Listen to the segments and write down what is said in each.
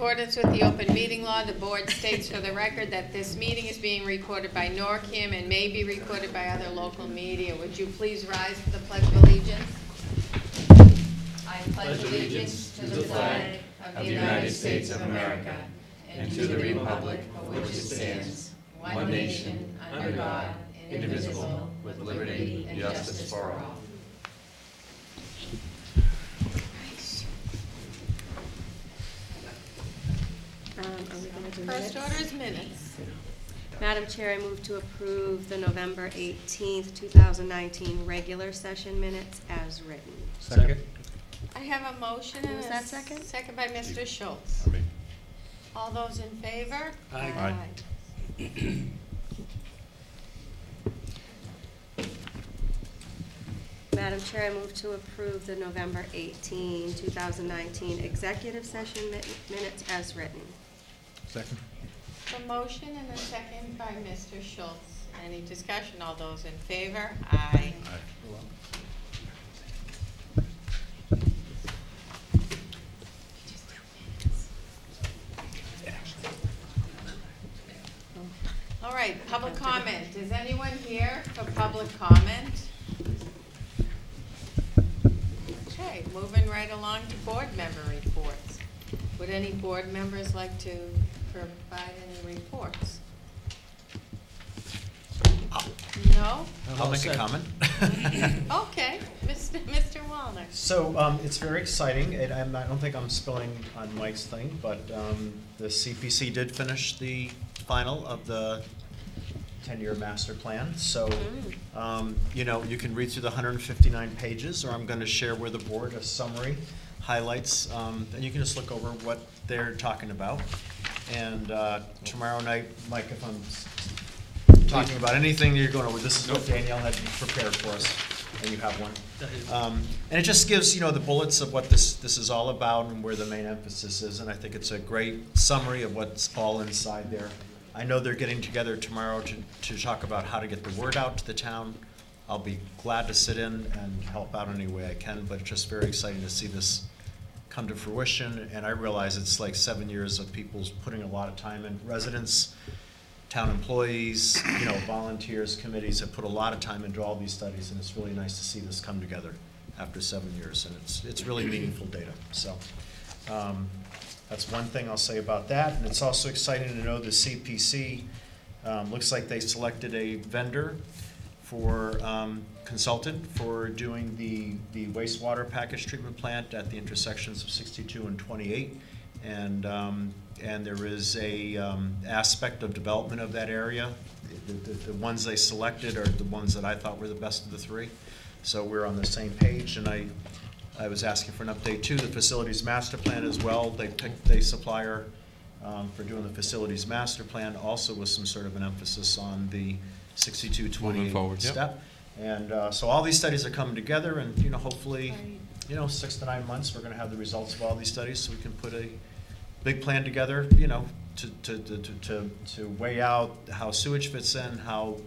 accordance with the open meeting law, the board states for the record that this meeting is being recorded by NORCAM and may be recorded by other local media. Would you please rise for the pledge of allegiance? I pledge allegiance to the flag of the United States of America and to the republic for which it stands, one nation, under God, indivisible, with liberty and justice for all. Um, are we gonna do First minutes? order is minutes. Madam Chair, I move to approve the November eighteenth, two thousand nineteen regular session minutes as written. Second? I have a motion and Was that second? Second by Mr. Schultz. I mean, All those in favor? Aye. Madam Chair, I move to approve the November 18, 2019 executive session mi- minutes as written. Second? A motion and a second by Mr. Schultz. Any discussion? All those in favor? Aye. All right, public comment. Is anyone here for public comment? Okay, moving right along to board member reports. Would any board members like to provide any reports? No? I'll make a comment. Okay, Mr. Mr. Wallner. So, um, it's very exciting, and I'm, I don't think I'm spilling on Mike's thing, but, um, the CPC did finish the final of the ten-year master plan, so, Mm. um, you know, you can read through the hundred and fifty-nine pages, or I'm gonna share with the board a summary, highlights, um, and you can just look over what they're talking about. And, uh, tomorrow night, Mike, if I'm talking about anything that you're going over, this is what Danielle had prepared for us, and you have one. Um, And it just gives, you know, the bullets of what this, this is all about and where the main emphasis is, and I think it's a great summary of what's all inside there. I know they're getting together tomorrow to, to talk about how to get the word out to the town. I'll be glad to sit in and help out any way I can, but it's just very exciting to see this come to fruition, and I realize it's like seven years of people's putting a lot of time in, residents, town employees, you know, volunteers, committees have put a lot of time into all these studies, and it's really nice to see this come together after seven years, and it's, it's really meaningful data, so. um, That's one thing I'll say about that, and it's also exciting to know the CPC, um, looks like they selected a vendor for, um, consultant for doing the, the wastewater package treatment plant at the intersections of sixty-two and twenty-eight. And, um, and there is a, um, aspect of development of that area. The, the, the ones they selected are the ones that I thought were the best of the three. So we're on the same page, and I, I was asking for an update too, the facilities master plan as well. They picked a supplier, um, for doing the facilities master plan, also with some sort of an emphasis on the sixty-two Moving forward, yep. step. And, uh, so all these studies are coming together, and, you know, hopefully, you know, six to nine months, we're gonna have the results of all these studies, so we can put a big plan together, you know, to, to, to, to- to, to weigh out how sewage fits in, how,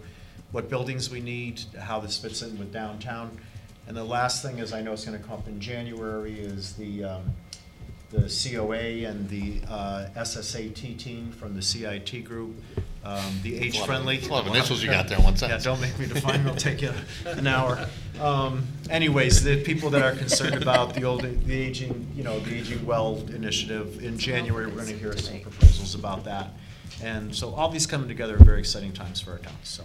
what buildings we need, how this fits in with downtown. And the last thing is, I know it's gonna come up in January, is the, um, the COA and the, uh, SSAT team from the CIT group, um, the age-friendly. A lot of initials you got there in one Yeah, sentence. don't make me define, it'll take you an hour. Um, anyways, the people that are concerned about the old, the aging, you know, the Aging Well initiative, in January, we're gonna hear some proposals about that. And so all these coming together are very exciting times for our town, so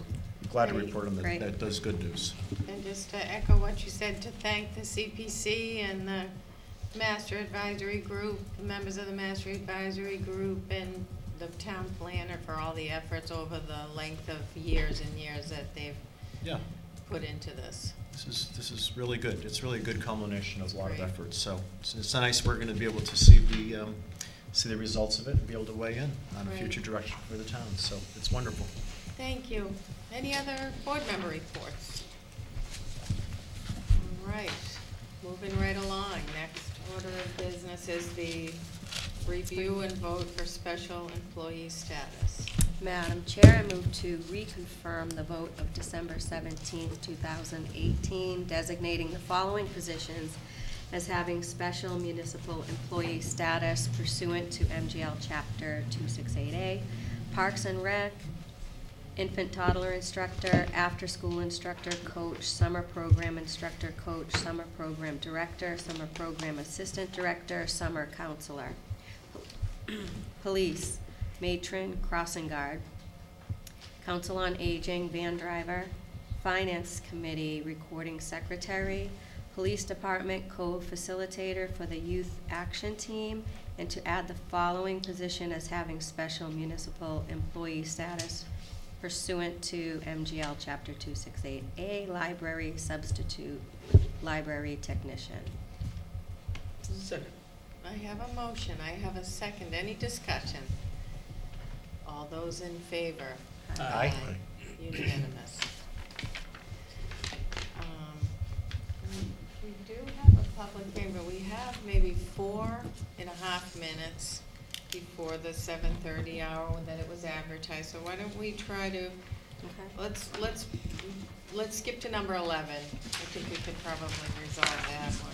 glad to report on that, great. that does good news. And just to echo what you said, to thank the CPC and the Master Advisory Group, members of the Master Advisory Group, and the town planner for all the efforts over the length of years and years that they've Yeah, put into this. this is, this is really good. It's really a good culmination of a lot of Great. efforts, so it's, it's nice we're gonna be able to see the, um, see the results of it and be able to weigh in on a Right. future direction for the town, so it's wonderful. Thank you. Any other board member reports? All right, moving right along. Next order of business is the review and vote for special employee status. Madam Chair, I move to reconfirm the vote of December 17, two thousand eighteen, designating the following positions as having special municipal employee status pursuant to MGL Chapter 268A. Parks and Rec, infant toddler instructor, after-school instructor, coach, summer program instructor, coach, summer program director, summer program assistant director, summer counselor. Police, matron, crossing guard. Council on Aging, van driver. Finance Committee, recording secretary. Police Department, co-facilitator for the Youth Action Team. And to add the following position as having special municipal employee status pursuant to MGL Chapter 268A, library substitute, library technician. Second. I have a motion, I have a second, any discussion? All those in favor? Aye. Unanimous. Um, we- We do have a public hearing, but we have maybe four and a half minutes before the seven thirty hour that it was advertised, so why don't we try to, Okay. let's, let's, let's skip to number eleven. I think we could probably resolve that one.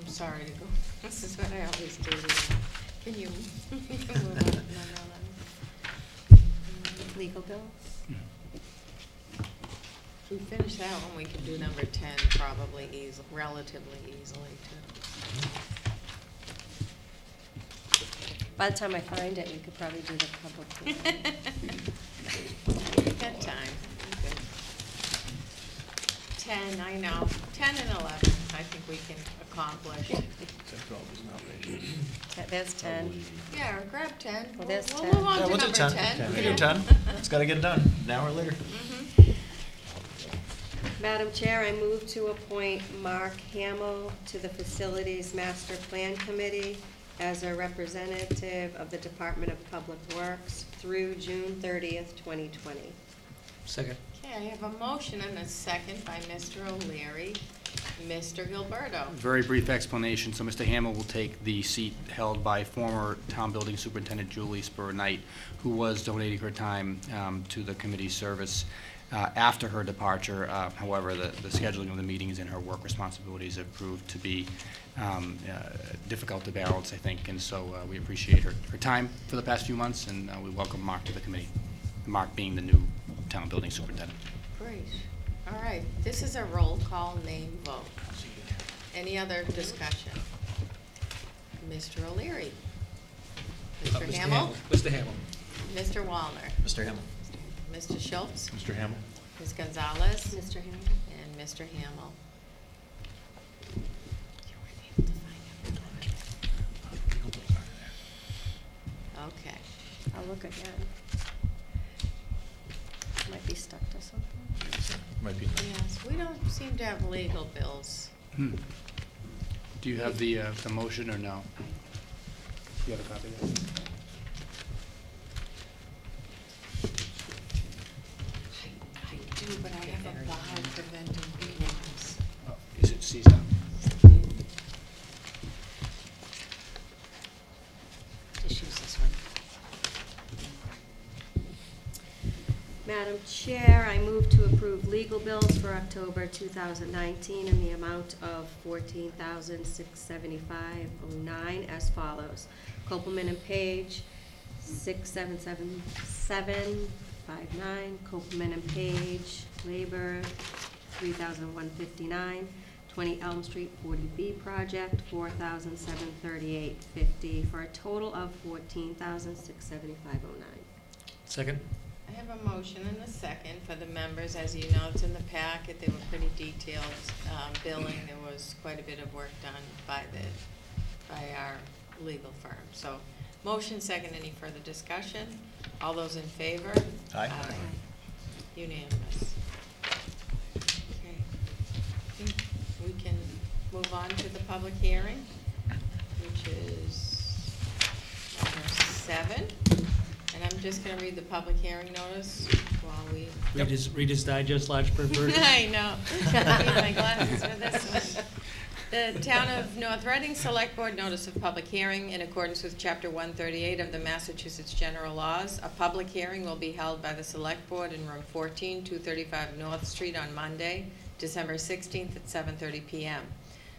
I'm sorry to go, this is what I always do. Can you you can move on to number eleven? Legal bills? If we finish that one, we can do number ten probably easily, relatively easily too. By the time I find it, we could probably do the public hearing. We've got time. Good. Ten, I know, ten and eleven, I think we can accomplish. That- There's ten. Yeah, or grab ten. Well, there's We'll 10. move on Yeah, to we'll do number 10. ten. We can Yeah. do 10. It's gotta get done, an hour later. Mhm. Madam Chair, I move to appoint Mark Hamel to the Facilities Master Plan Committee as a representative of the Department of Public Works through June thirtieth, twenty twenty. Second. Okay, I have a motion and a second by Mr. O'Leary. Mr. Gilleberto. Very brief explanation. So Mr. Hamel will take the seat held by former Town Building Superintendent Julie Spur Knight, who was donating her time um, to the committee's service uh, after her departure. Uh, However, the the scheduling of the meetings and her work responsibilities have proved to be um, uh, difficult to balance, I think, and so uh, we appreciate her her time for the past few months, and uh, we welcome Mark to the committee, Mark being the new Town Building Superintendent. Great. All right, this is a roll call name vote. Any other discussion? Mr. O'Leary. Uh, Mr. Hamel? Mr. Hamel. Mr. Wallner? Mr. Hamel? Mr. Schultz? Mr. Hamel? Ms. Gonzalez? Mr. Hamel? And Mr. Hamel. Okay. I'll look again. Might be stuck to something. Might be. Yes, we don't seem to have legal bills. Hmm. Do you have the, uh, the motion or no? You have a copy of that? I, I do, but I have a bar preventing meetings. Oh, Is it seized? Just use this one. Madam Chair, I move to approve legal bills for October 2019 in the amount of $14,675.09 as follows. Kopelman and Paige, 67779. Kopelman and Paige, labor, 3159 20 Elm Street 40B project, 4738.50 for a total of 14675.09. Second. I have a motion and a second for the members. As you know, it's in the packet. They were pretty detailed um, billing. There was quite a bit of work done by the, by our legal firm. So, motion second. Any further discussion? All those in favor? Aye. Unanimous. Okay. I think We can move on to the public hearing, which is number seven. And I'm just gonna read the public hearing notice while we. Reader's, Reader's Digest, large print version. I know. I need my glasses for this one. The Town of North Reading Select Board Notice of Public Hearing in accordance with Chapter 138 of the Massachusetts General Laws. A public hearing will be held by the Select Board in Room 14, 235 North Street on Monday, December 16th at 7:30 PM.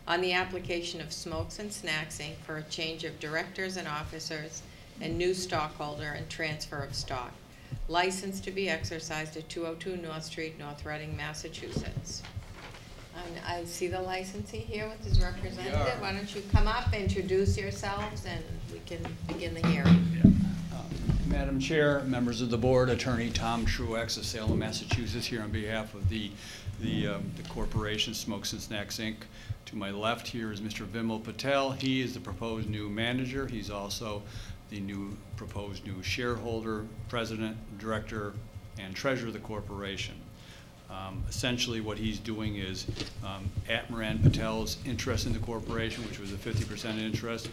on the application of Smokes and Snacks Inc. for a change of directors and officers and new stockholder and transfer of stock. License to be exercised at 202 North Street, North Reading, Massachusetts. Um, I see the licensee here with his representative. Why don't you come up, introduce yourselves, and we can begin the hearing. Uh, Madam Chair, members of the board, Attorney Tom Truex of Salem, Massachusetts, here on behalf of the, the um, the corporation Smokes and Snacks, Inc. To my left here is Mr. Vimal Patel. He is the proposed new manager. He's also the new, proposed new shareholder, president, director, and treasurer of the corporation. Um, Essentially, what he's doing is, um, at Moran Patel's interest in the corporation, which was a fifty percent interest,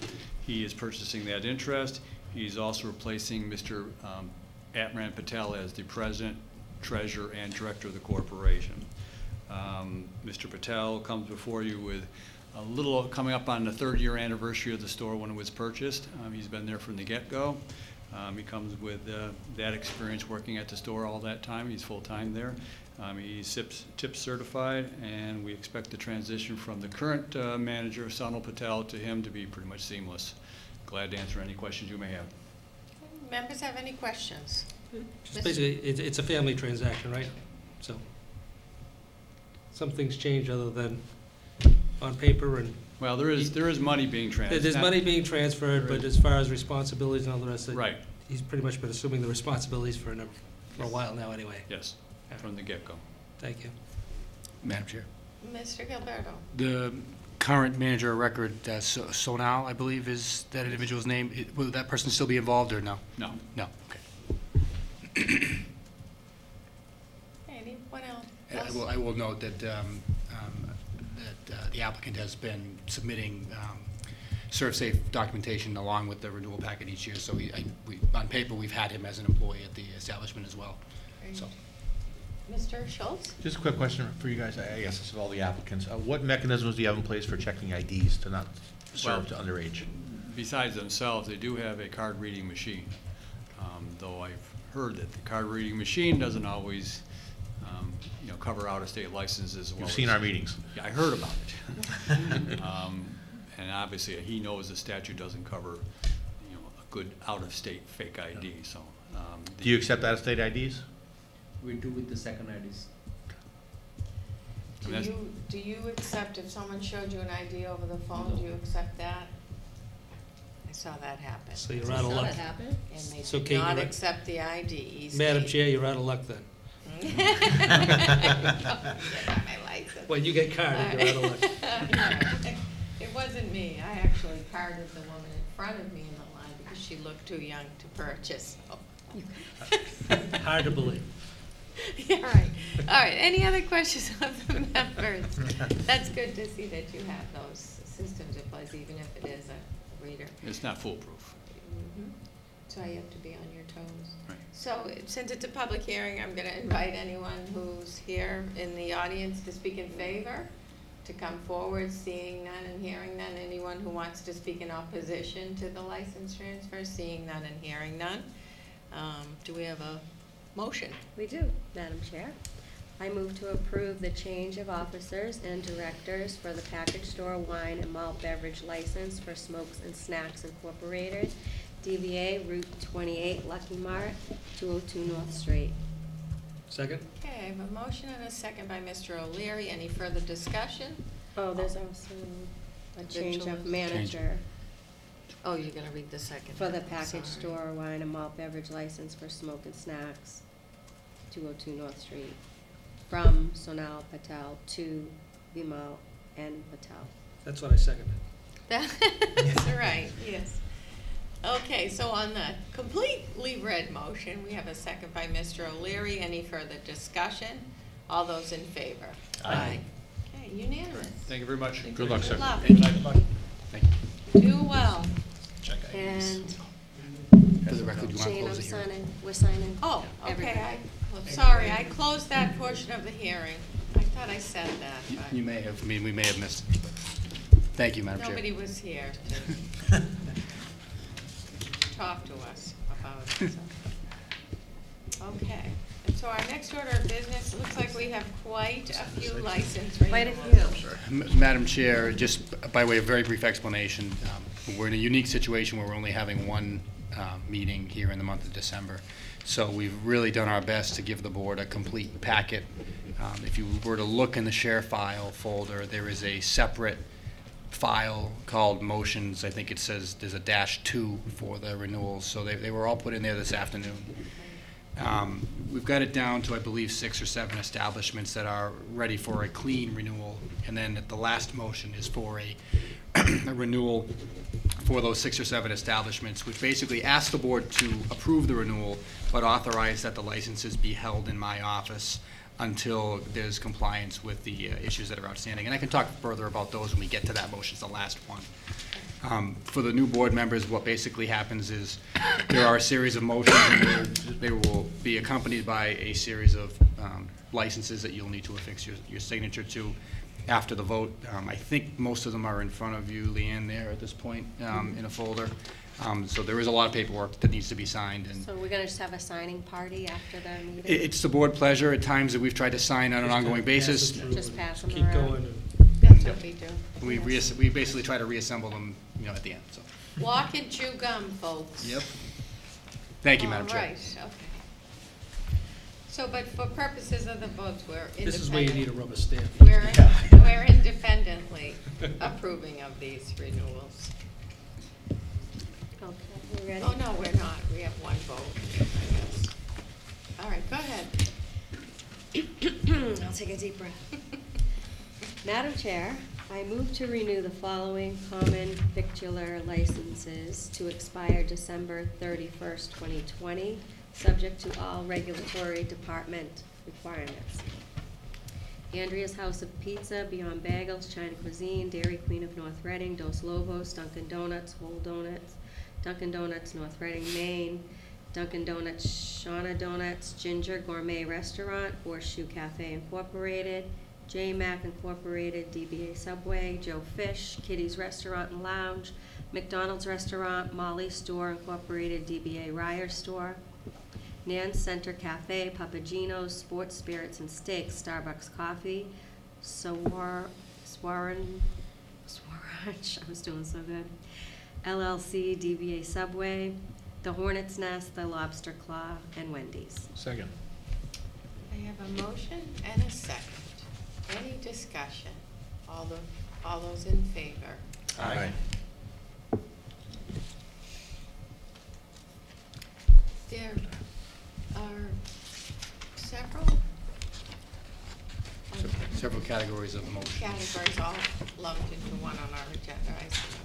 he is purchasing that interest. He's also replacing Mr. um, Patel as the president, treasurer, and director of the corporation. Um, Mr. Patel comes before you with a little, coming up on the third-year anniversary of the store when it was purchased. Um, He's been there from the get-go. Um, He comes with uh, that experience working at the store all that time. He's full-time there. Um, He's SIPS, tip certified, and we expect the transition from the current uh, manager, Sonal Patel, to him to be pretty much seamless. Glad to answer any questions you may have. Members have any questions? Just Basically, it's, it's a family transaction, right? So, some things change other than on paper and, Well, there is, there is money being transferred. there's money being transferred, but as far as responsibilities and all the rest of it. Right, He's pretty much been assuming the responsibilities for a number, for a while now anyway. yes, from the get-go. Thank you. Madam Chair. Mr. Gilleberto? The current manager of record, uh, So- Sonal, I believe, is that individual's name. It- Will that person still be involved, or no? No. No, okay. Anyone else? And I will, I will note that, um, um, that uh, the applicant has been submitting um, ServSafe documentation along with the renewal packet each year, so we, I- we, on paper, we've had him as an employee at the establishment as well, so. Mr. Schultz? Just a quick question for you guys, I I guess this is all the applicants. Uh, What mechanisms do you have in place for checking IDs to not serve to underage? Besides themselves, they do have a card-reading machine, um, though I've heard that the card-reading machine doesn't always, um, you know, cover out-of-state licenses as well. You've seen as- our meetings. Yeah, I heard about it. Um, And obviously, he knows the statute doesn't cover, you know, a good out-of-state fake ID, so. um, Do you accept out-of-state IDs? We do with the second IDs. Do you, do you accept, if someone showed you an ID over the phone, do you accept that? I saw that happen. So you're out of luck. And they So did Kate, not you're- accept the IDs. Madam Kate. Chair, you're out of luck then. Yeah, my license. When you get carded, you're out of luck. It wasn't me. I actually carded the woman in front of me in the line because she looked too young to purchase. Hard to believe. Yeah, all right. All right, any other questions of the members? That's good to see that you have those systems in place, even if it is a reader. It's not foolproof. Mhm. So you have to be on your toes. Right. So since it's a public hearing, I'm going to invite anyone who's here in the audience to speak in favor, to come forward, seeing none and hearing none. Anyone who wants to speak in opposition to the license transfer, seeing none and hearing none. Um, Do we have a motion? We do, Madam Chair. I move to approve the change of officers and directors for the package store wine and malt beverage license for Smokes and Snacks Incorporated, DBA Route 28 Lucky Mart, 202 North Street. Second? Okay, I have a motion and a second by Mr. O'Leary. Any further discussion? Oh, there's also a change of Change. manager Oh, you're going to read the second. for the I'm package sorry. store wine and malt beverage license for Smoke and Snacks, 202 North Street, from Sonal Patel to Vimal and Patel. That's what I seconded. That's right, yes. Okay, so on the completely read motion, we have a second by Mr. O'Leary. Any further discussion? All those in favor? Aye. Okay, unanimous. Thank you very much. Good luck, sir. Good luck. Thank you. Do well. Check And For the record, you want to Jane, I'm close the hearing? signing, we're signing. Oh, okay, Everybody. I, well, sorry, I closed that portion of the hearing. I thought I said that, You- You may have, I mean, we may have missed it. Thank you, Madam Chair. nobody was here to talk to us about it. so. Okay. And so our next order of business, looks like we have quite a few license Quite a few. M- Madam Chair, just by way of very brief explanation, um, we're in a unique situation where we're only having one um, meeting here in the month of December. So we've really done our best to give the board a complete packet. Um, If you were to look in the share file folder, there is a separate file called motions. I think it says there's a dash two for the renewals, so they, they were all put in there this afternoon. Um, We've got it down to, I believe, six or seven establishments that are ready for a clean renewal. And then the last motion is for a, a renewal for those six or seven establishments, which basically asks the board to approve the renewal, but authorize that the licenses be held in my office until there's compliance with the uh, issues that are outstanding. And I can talk further about those when we get to that motion, it's the last one. Um, For the new board members, what basically happens is, there are a series of motions, and they're- will be accompanied by a series of um, licenses that you'll need to affix your, your signature to after the vote. Um, I think most of them are in front of you, Leanne, there at this point, um, in a folder. Um, So there is a lot of paperwork that needs to be signed, and So we're gonna just have a signing party after the meeting? it- it's the board pleasure. At times that we've tried to sign on an ongoing basis, Just pass it through Just pass them and Keep around. going. That's what we do. we reass- we basically try to reassemble them, you know, at the end, so. Walk and chew gum, folks. Yep. Thank you, Madam Chair. All right, okay. So, but for purposes of the votes, we're independent. This is where you need a rubber stamp. We're, we're independently approving of these renewals. Ready? Oh, no, we're not. We have one vote, I guess. All right, go ahead. I'll take a deep breath. Madam Chair, I move to renew the following common victualler licenses to expire December thirty-first, twenty twenty, subject to all regulatory department requirements. Andrea's House of Pizza, Beyond Bagels, China Cuisine, Dairy Queen of North Reading, Dos Lobos, Dunkin' Donuts, Whole Donuts, Dunkin' Donuts, North Reading, Maine, Dunkin' Donuts, Shauna Donuts, Ginger Gourmet Restaurant, Horseshoe Cafe Incorporated, J Mac Incorporated, DBA Subway, Joe Fish, Kitty's Restaurant and Lounge, McDonald's Restaurant, Molly's Store Incorporated, DBA Ryer Store, Nan's Center Cafe, Papa Gino's, Sports Spirits and Steaks, Starbucks Coffee, Sawar, Swaran, Swaraj, I was doing so good, LLC, DBA Subway, The Hornet's Nest, The Lobster Claw, and Wendy's. Second. I have a motion and a second. Any discussion? All the, all those in favor? Aye. There are several Se- Several categories of motions. categories all lumped into one on our agenda, I see, okay.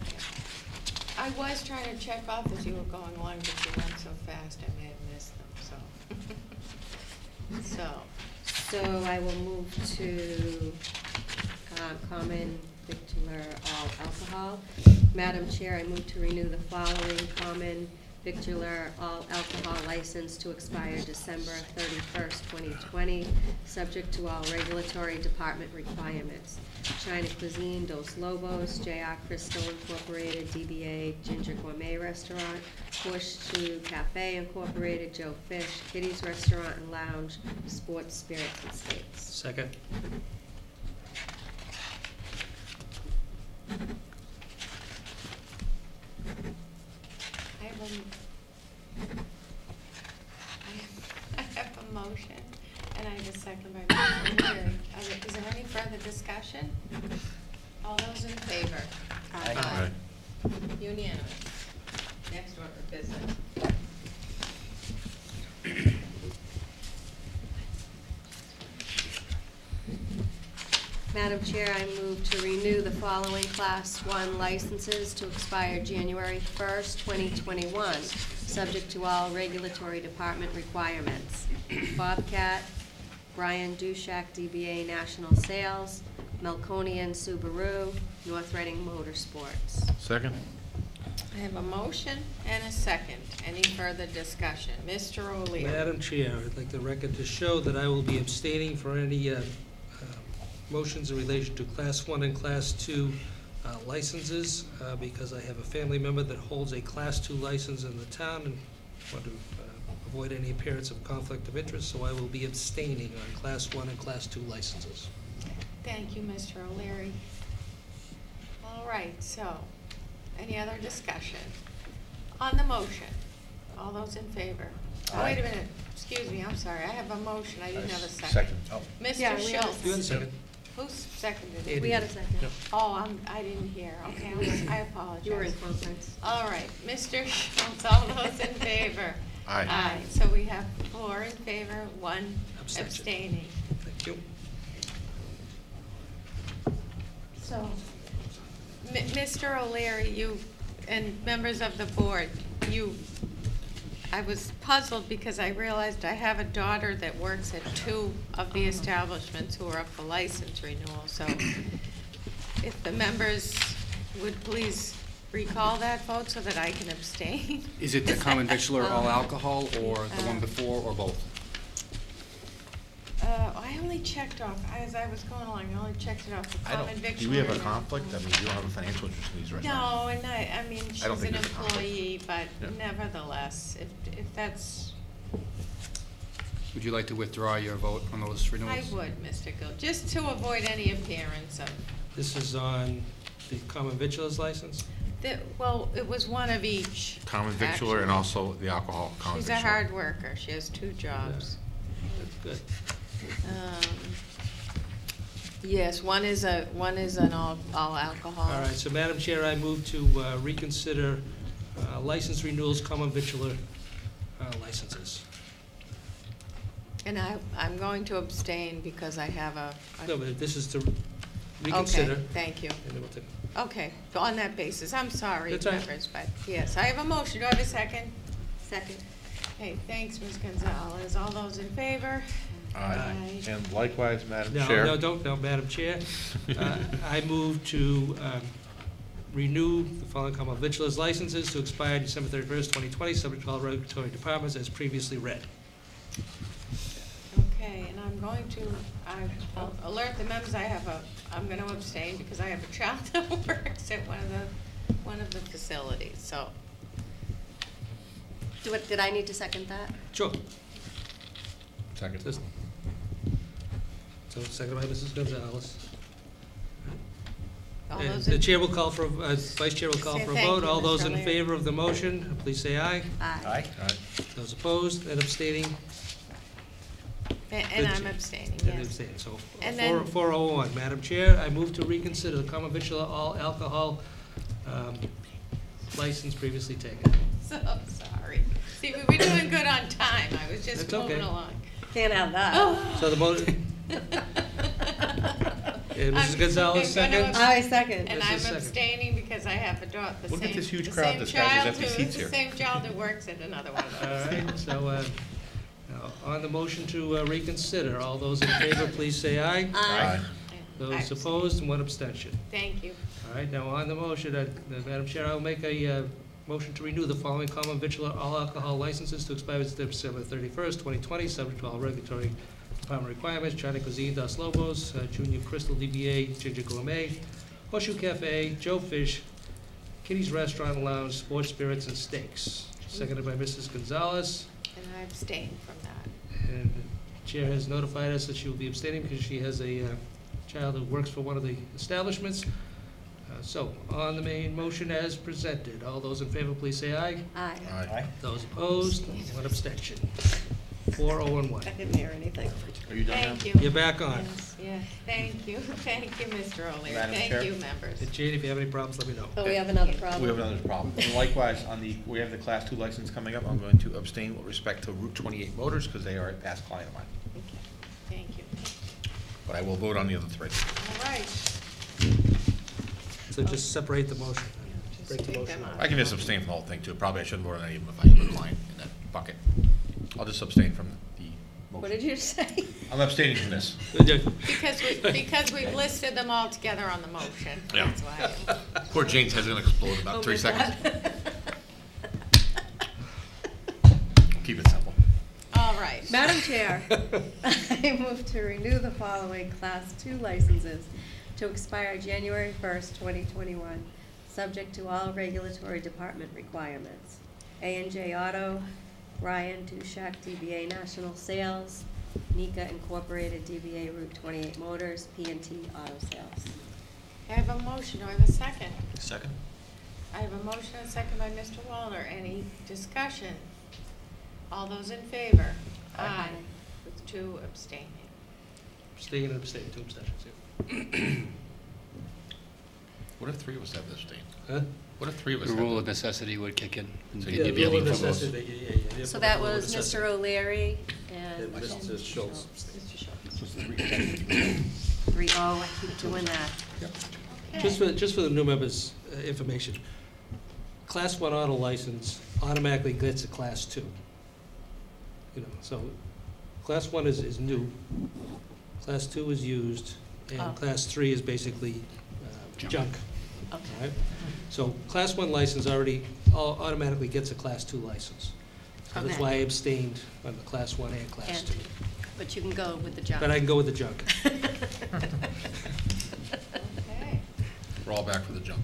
I was trying to check off as you were going along, but you went so fast, I may have missed them, so. So, So I will move to uh, common victualler all alcohol. Madam Chair, I move to renew the following common victualler all alcohol license to expire December thirty-first, twenty twenty, subject to all regulatory department requirements. China Cuisine, Dos Lobos, J.R. Crystal Incorporated, DBA Ginger Gourmet Restaurant, Horseshoe Cafe Incorporated, Joe Fish, Kitty's Restaurant and Lounge, Sports Spirits and Steaks. Second. I have a, I have- a motion, and I have a second by Mr. O'Leary. Are there- Is there any further discussion? All those in favor? Aye. Unanimous. Next order of business. Madam Chair, I move to renew the following Class 1 licenses to expire January 1st, 2021, subject to all regulatory department requirements. Bobcat, Brian Dushak, DBA National Sales, Melconian Subaru, North Reading Motorsports. Second? I have a motion and a second. Any further discussion? Mr. O'Leary. Madam Chair, I'd like the record to show that I will be abstaining for any uh, uh, motions in relation to Class 1 and Class 2 uh, licenses, uh, because I have a family member that holds a Class 2 license in the town and want to uh, avoid any appearance of conflict of interest, so I will be abstaining on Class 1 and Class 2 licenses. Thank you, Mr. O'Leary. All right, so, any other discussion? On the motion, all those in favor? Oh, Wait a minute, excuse me, I'm sorry, I have a motion, I didn't have a second. Second. Oh. Yeah, Mr. we had Schultz? You had a second? Who seconded it? We had a second. Yep. Oh, I'm, I didn't hear, okay, I'm- I apologize. You were in conference. All right, Mr. Schultz, all those in favor? Aye. Aye, so we have four in favor, one Abstention. abstaining. Thank you. So, M- Mr. O'Leary, you, and members of the board, you, I was puzzled because I realized I have a daughter that works at two of the establishments who are up for license renewal, so if the members would please recall that vote so that I can abstain. Is it the common victualler all alcohol, or the one Uh, before, or both? Uh, I only checked off, as I was going along, I only checked it off the I common don't, do we have a and- conflict? I mean, you don't have a financial interest in these restaurants? No, and I, I mean, she's don't an there's a conflict. employee, but Yeah. nevertheless, if, if that's, Would you like to withdraw your vote on those I renewals? would, Mr. Gill, just to avoid any appearance of, This is on the common victuals license? the- well, it was one of each. Common victualler and actually. also the alcohol common She's a victualler. hard worker, she has two jobs. That's good. Um, Yes, one is a, one is an all, all alcohol. All right, so Madam Chair, I move to uh, reconsider uh, license renewals, common victualler uh, licenses. And I, I'm going to abstain because I have a. a- No, but this is to reconsider. Okay, thank you. and then we'll take- Okay, so on that basis, I'm sorry, That's all right. members, but yes, I have a motion. Do I have a second? Second. Okay, thanks, Ms. Gonzalez. All those in favor? Aye. And likewise, Madam No, Chair. no, don't, no, Madam Chair. Uh, I move to um, renew the following common victuals licenses to expire December thirty-first, twenty twenty, subject to all regulatory departments as previously read. Okay, and I'm going to, I- I'll alert the members, I have a, I'm gonna abstain because I have a child that works at one of the, one of the facilities, so. Do it, did I need to second that? Sure. Second. Just- So second by Mrs. Gonzalez. All And those the in- chair will call for, uh, vice chair will call Say for a thank vote. you, All Mr. those in O'Leary. favor of the motion, please say aye. Aye. Aye? Aye. Those opposed and abstaining, And and I'm abstaining, and yes. abstaining. So And four, then- four oh one. Madam Chair, I move to reconsider the common victual all alcohol um, license previously taken. So sorry. See, we were doing good on time, I was just That's okay. moving along. Can't have that. Oh. So the mo- And Mrs. I'm- Gonzalez, I'm gonna second? I second. And Mrs. I'm Second. abstaining because I have a daughter, the same, Look at this huge the crowd same this guy's child empty who, seats the here. same child who works at another one of All those. right, so, uh, now, on the motion to uh, reconsider, all those in favor, please say aye. Aye. Those Aye. opposed, and one abstention. Thank you. All right, now on the motion, uh, uh, Madam Chair, I'll make a uh, motion to renew the following common victualler all alcohol licenses to expire December thirty-first, twenty twenty, subject to all regulatory department requirements, China Cuisine, Dos Lobos, uh, Junior Crystal DBA, Ginger Gourmet, Horseshoe Cafe, Joe Fish, Kitty's Restaurant and Lounge, Sports Spirits and Steaks. Seconded by Mrs. Gonzalez, And I abstain from that. and the Chair has notified us that she will be abstaining because she has a uh, child who works for one of the establishments. Uh, So, on the main motion as presented, all those in favor, please say aye. Aye. Aye. Those opposed, one abstention. Four, oh, and one. I didn't hear anything. Are you done now? Thank you. You're back on. Yes, yes, thank you, thank you, Mr. O'Leary. Madam Thank you, members. And Jane, if you have any problems, let me know. Oh, we have another problem. We have another problem. And likewise, on the, we have the class two license coming up. I'm going to abstain with respect to Route twenty-eight Motors because they are a past client of mine. Okay, Thank you. But I will vote on the other three. All right. So just separate the motion. Just Break the take motion them up. out. I can just abstain from the whole thing too. Probably I shouldn't vote on any of them if I have a client in that bucket. I'll just abstain from the What motion. did you say? I'm abstaining from this. Because we, because we've listed them all together on the motion, Yeah. that's why. Poor Jane's head's gonna explode in about oh three seconds. Keep it simple. All right. Madam Chair, I move to renew the following Class Two licenses to expire January first, twenty twenty-one, subject to all regulatory department requirements. A and J Auto, Brian Dushak, DBA National Sales, Nika Incorporated, DBA Route 28 Motors, p and T Auto Sales. I have a motion, do I have a second? Second? I have a motion and a second by Mr. Wallner. Any discussion? All those in favor? Aye. With two abstaining. Staying and abstaining, two abstentions, yeah. What if three of us have this, Dane? Huh? What if three of us The rule of necessity would kick in. So you'd you Yeah, give you rule a of leave necessity, yeah, yeah, yeah, So that was necessity. Mr. O'Leary and And Mr. Schultz. Mr. Schultz. So it's three. three, oh, I keep doing that. Just for, just for the new members' uh, information, Class 1 auto license automatically gets a Class 2. You know, so Class 1 is, is new, Class 2 is used, Oh. and Class 3 is basically uh, Junk. junk. Okay. Right? So Class 1 license already automatically gets a Class 2 license. So that's why I abstained on the Class 1 and Class And- 2. But you can go with the junk. But I can go with the junk. Okay. We're all back for the jump.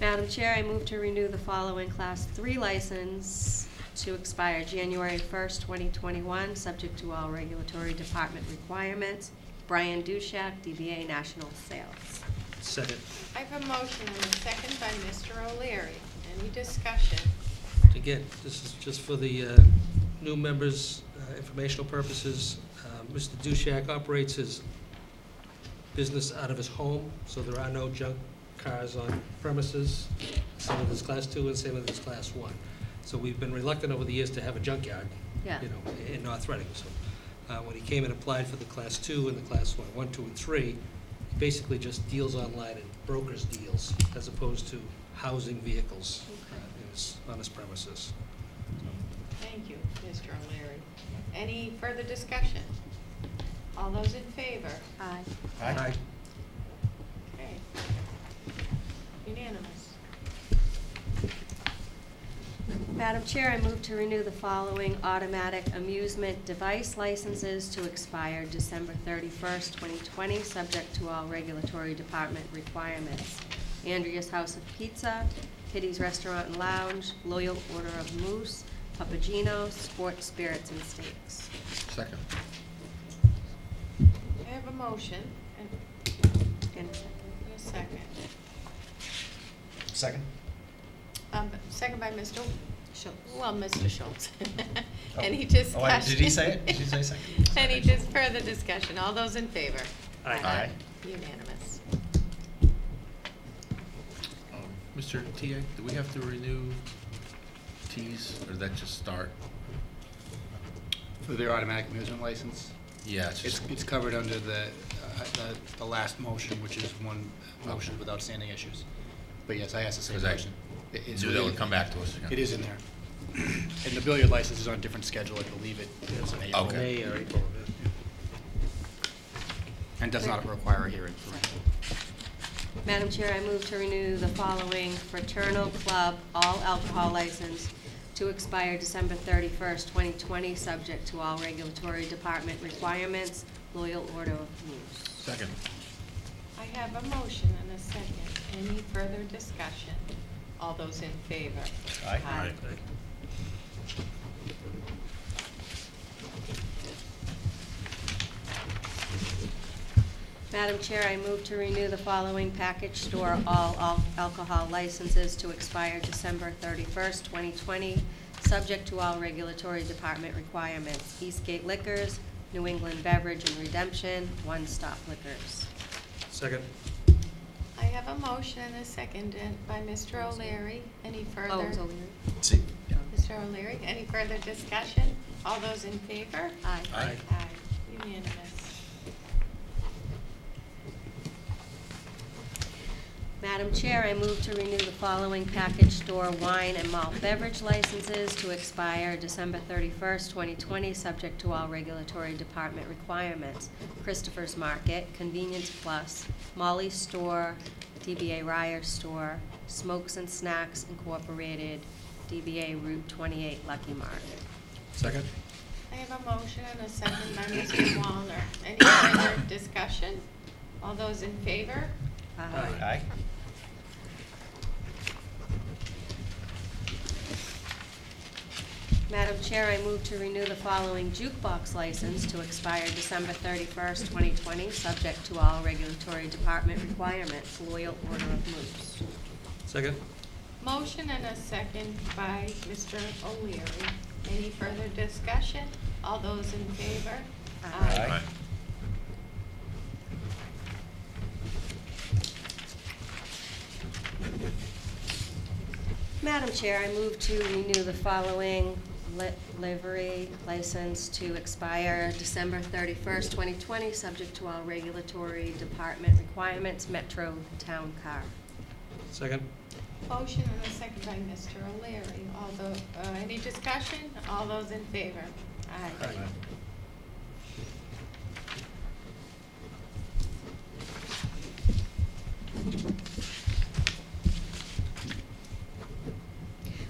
Madam Chair, I move to renew the following Class 3 license to expire January 1st, 2021, subject to all regulatory department requirements. Brian Dushak, DBA National Sales. Second. I have a motion and a second by Mr. O'Leary. Any discussion? Again, this is just for the uh, new members' uh, informational purposes. Uh, Mr. Dushak operates his business out of his home, so there are no junk cars on premises. Same with his Class 2 and same with his Class 1. So we've been reluctant over the years to have a junkyard, Yeah. you know, in North Reading. So uh, when he came and applied for the Class 2 and the Class 1, 1, 2, and 3, he basically just deals online and brokers deals, as opposed to housing vehicles uh, in his- on his premises. Thank you, Mr. O'Leary. Any further discussion? All those in favor? Aye. Aye. Okay. Unanimous. Madam Chair, I move to renew the following automatic amusement device licenses to expire December 31st, 2020, subject to all regulatory department requirements. Andrea's House of Pizza, Kitty's Restaurant and Lounge, Loyal Order of Moose, Papa Gino, Sport Spirits and Steaks. Second. I have a motion and And a second. a second. Second? Um, Second by Mr. Schultz. Well, Mr. Schultz. Oh. Any Oh, discussion? I- did he say it? Did he say second? Any just further discussion? All those in favor? Aye. Aye. Unanimous. Um, Mr. TA, do we have to renew Ts, or did that just start? For their automatic amusement license, Yeah, it's it's, it's covered under the, uh, the, the last motion, which is one motion with outstanding issues. But yes, I asked the same Because I question. It- it's knew that would come back to us. yeah. It is in there. And the billiard license is on a different schedule, I believe it is in April. Okay. May or April. And does not require a hearing. Madam Chair, I move to renew the following Fraternal Club all alcohol license to expire December 31st, 2020, subject to all regulatory department requirements. Loyal Order of Moose. Second. I have a motion and a second. Any further discussion? All those in favor? Aye. Aye. Madam Chair, I move to renew the following package store all al- alcohol licenses to expire December 31st, 2020, subject to all regulatory department requirements. Eastgate Liquors, New England Beverage and Redemption, One Stop Liquors. Second. I have a motion and a second by Mr. O'Leary. Any further? Oh, O'Leary. See, Mr. O'Leary, any further discussion? All those in favor? Aye. Aye. Aye. Unanimous. Madam Chair, I move to renew the following package store wine and malt beverage licenses to expire December 31st, 2020, subject to all regulatory department requirements. Christopher's Market, Convenience Plus, Molly's Store, DBA Ryer Store, Smokes and Snacks Incorporated, DBA Route 28 Lucky Market. Second? I have a motion and a second by Mr. Wallner. Any further discussion? All those in favor? Aye. aye. Madam Chair, I move to renew the following jukebox license to expire December 31st, 2020, subject to all regulatory department requirements. Loyal Order of Moose. Second? Motion and a second by Mr. O'Leary. Any further discussion? All those in favor? Aye. Madam Chair, I move to renew the following li- livery license to expire December 31st, 2020, subject to all regulatory department requirements, Metro Town Car. Second? Motion and a second by Mr. O'Leary. All the, uh, any discussion? All those in favor? Aye.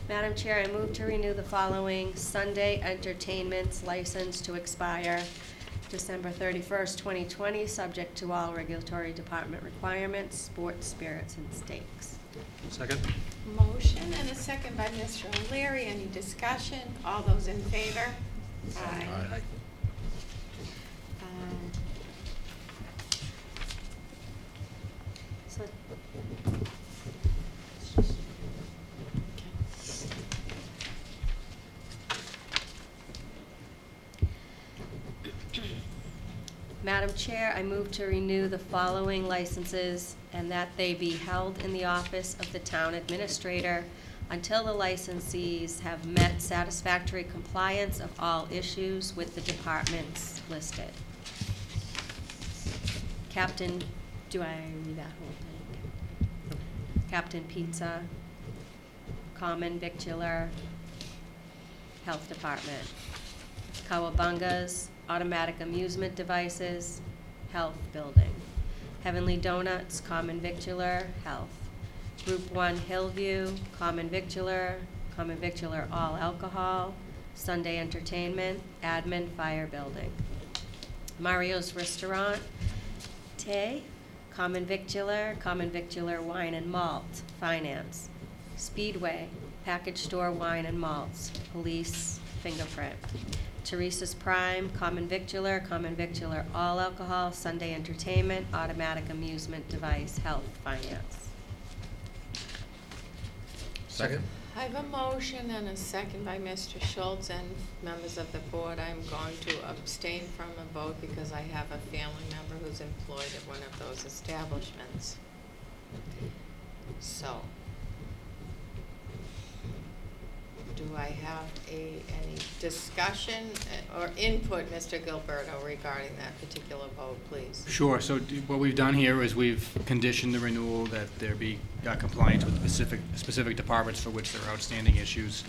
Madam Chair, I move to renew the following Sunday entertainments license to expire December 31st, 2020, subject to all regulatory department requirements, sports, spirits, and stakes. Second? Motion and a second by Mr. O'Leary. Any discussion? All those in favor? Aye. Aye. Um, So, Madam Chair, I move to renew the following licenses and that they be held in the office of the town administrator until the licensees have met satisfactory compliance of all issues with the departments listed. Captain, do I read that whole thing? Captain Pizza, Common Victualler, Health Department. Kawabungas, Automatic Amusement Devices, Health Building. Heavenly Donuts, Common Victualler, Health. Group One Hillview, Common Victualler, Common Victualler All Alcohol, Sunday Entertainment, Admin Fire Building. Mario's Restaurant, Tay, Common Victualler, Common Victualler Wine and Malt, Finance. Speedway, Package Store Wine and Malts, Police, Fingerprint. Teresa's Prime, Common Victualler, Common Victualler All Alcohol, Sunday Entertainment, Automatic Amusement Device, Health, Finance. Second? I have a motion and a second by Mr. Schultz and members of the board. I'm going to abstain from a vote because I have a family member who's employed at one of those establishments. So. Do I have a, any discussion uh, or input, Mr. Gilleberto, regarding that particular vote, please? Sure, so what we've done here is we've conditioned the renewal that there be uh, compliance with specific, specific departments for which there are outstanding issues.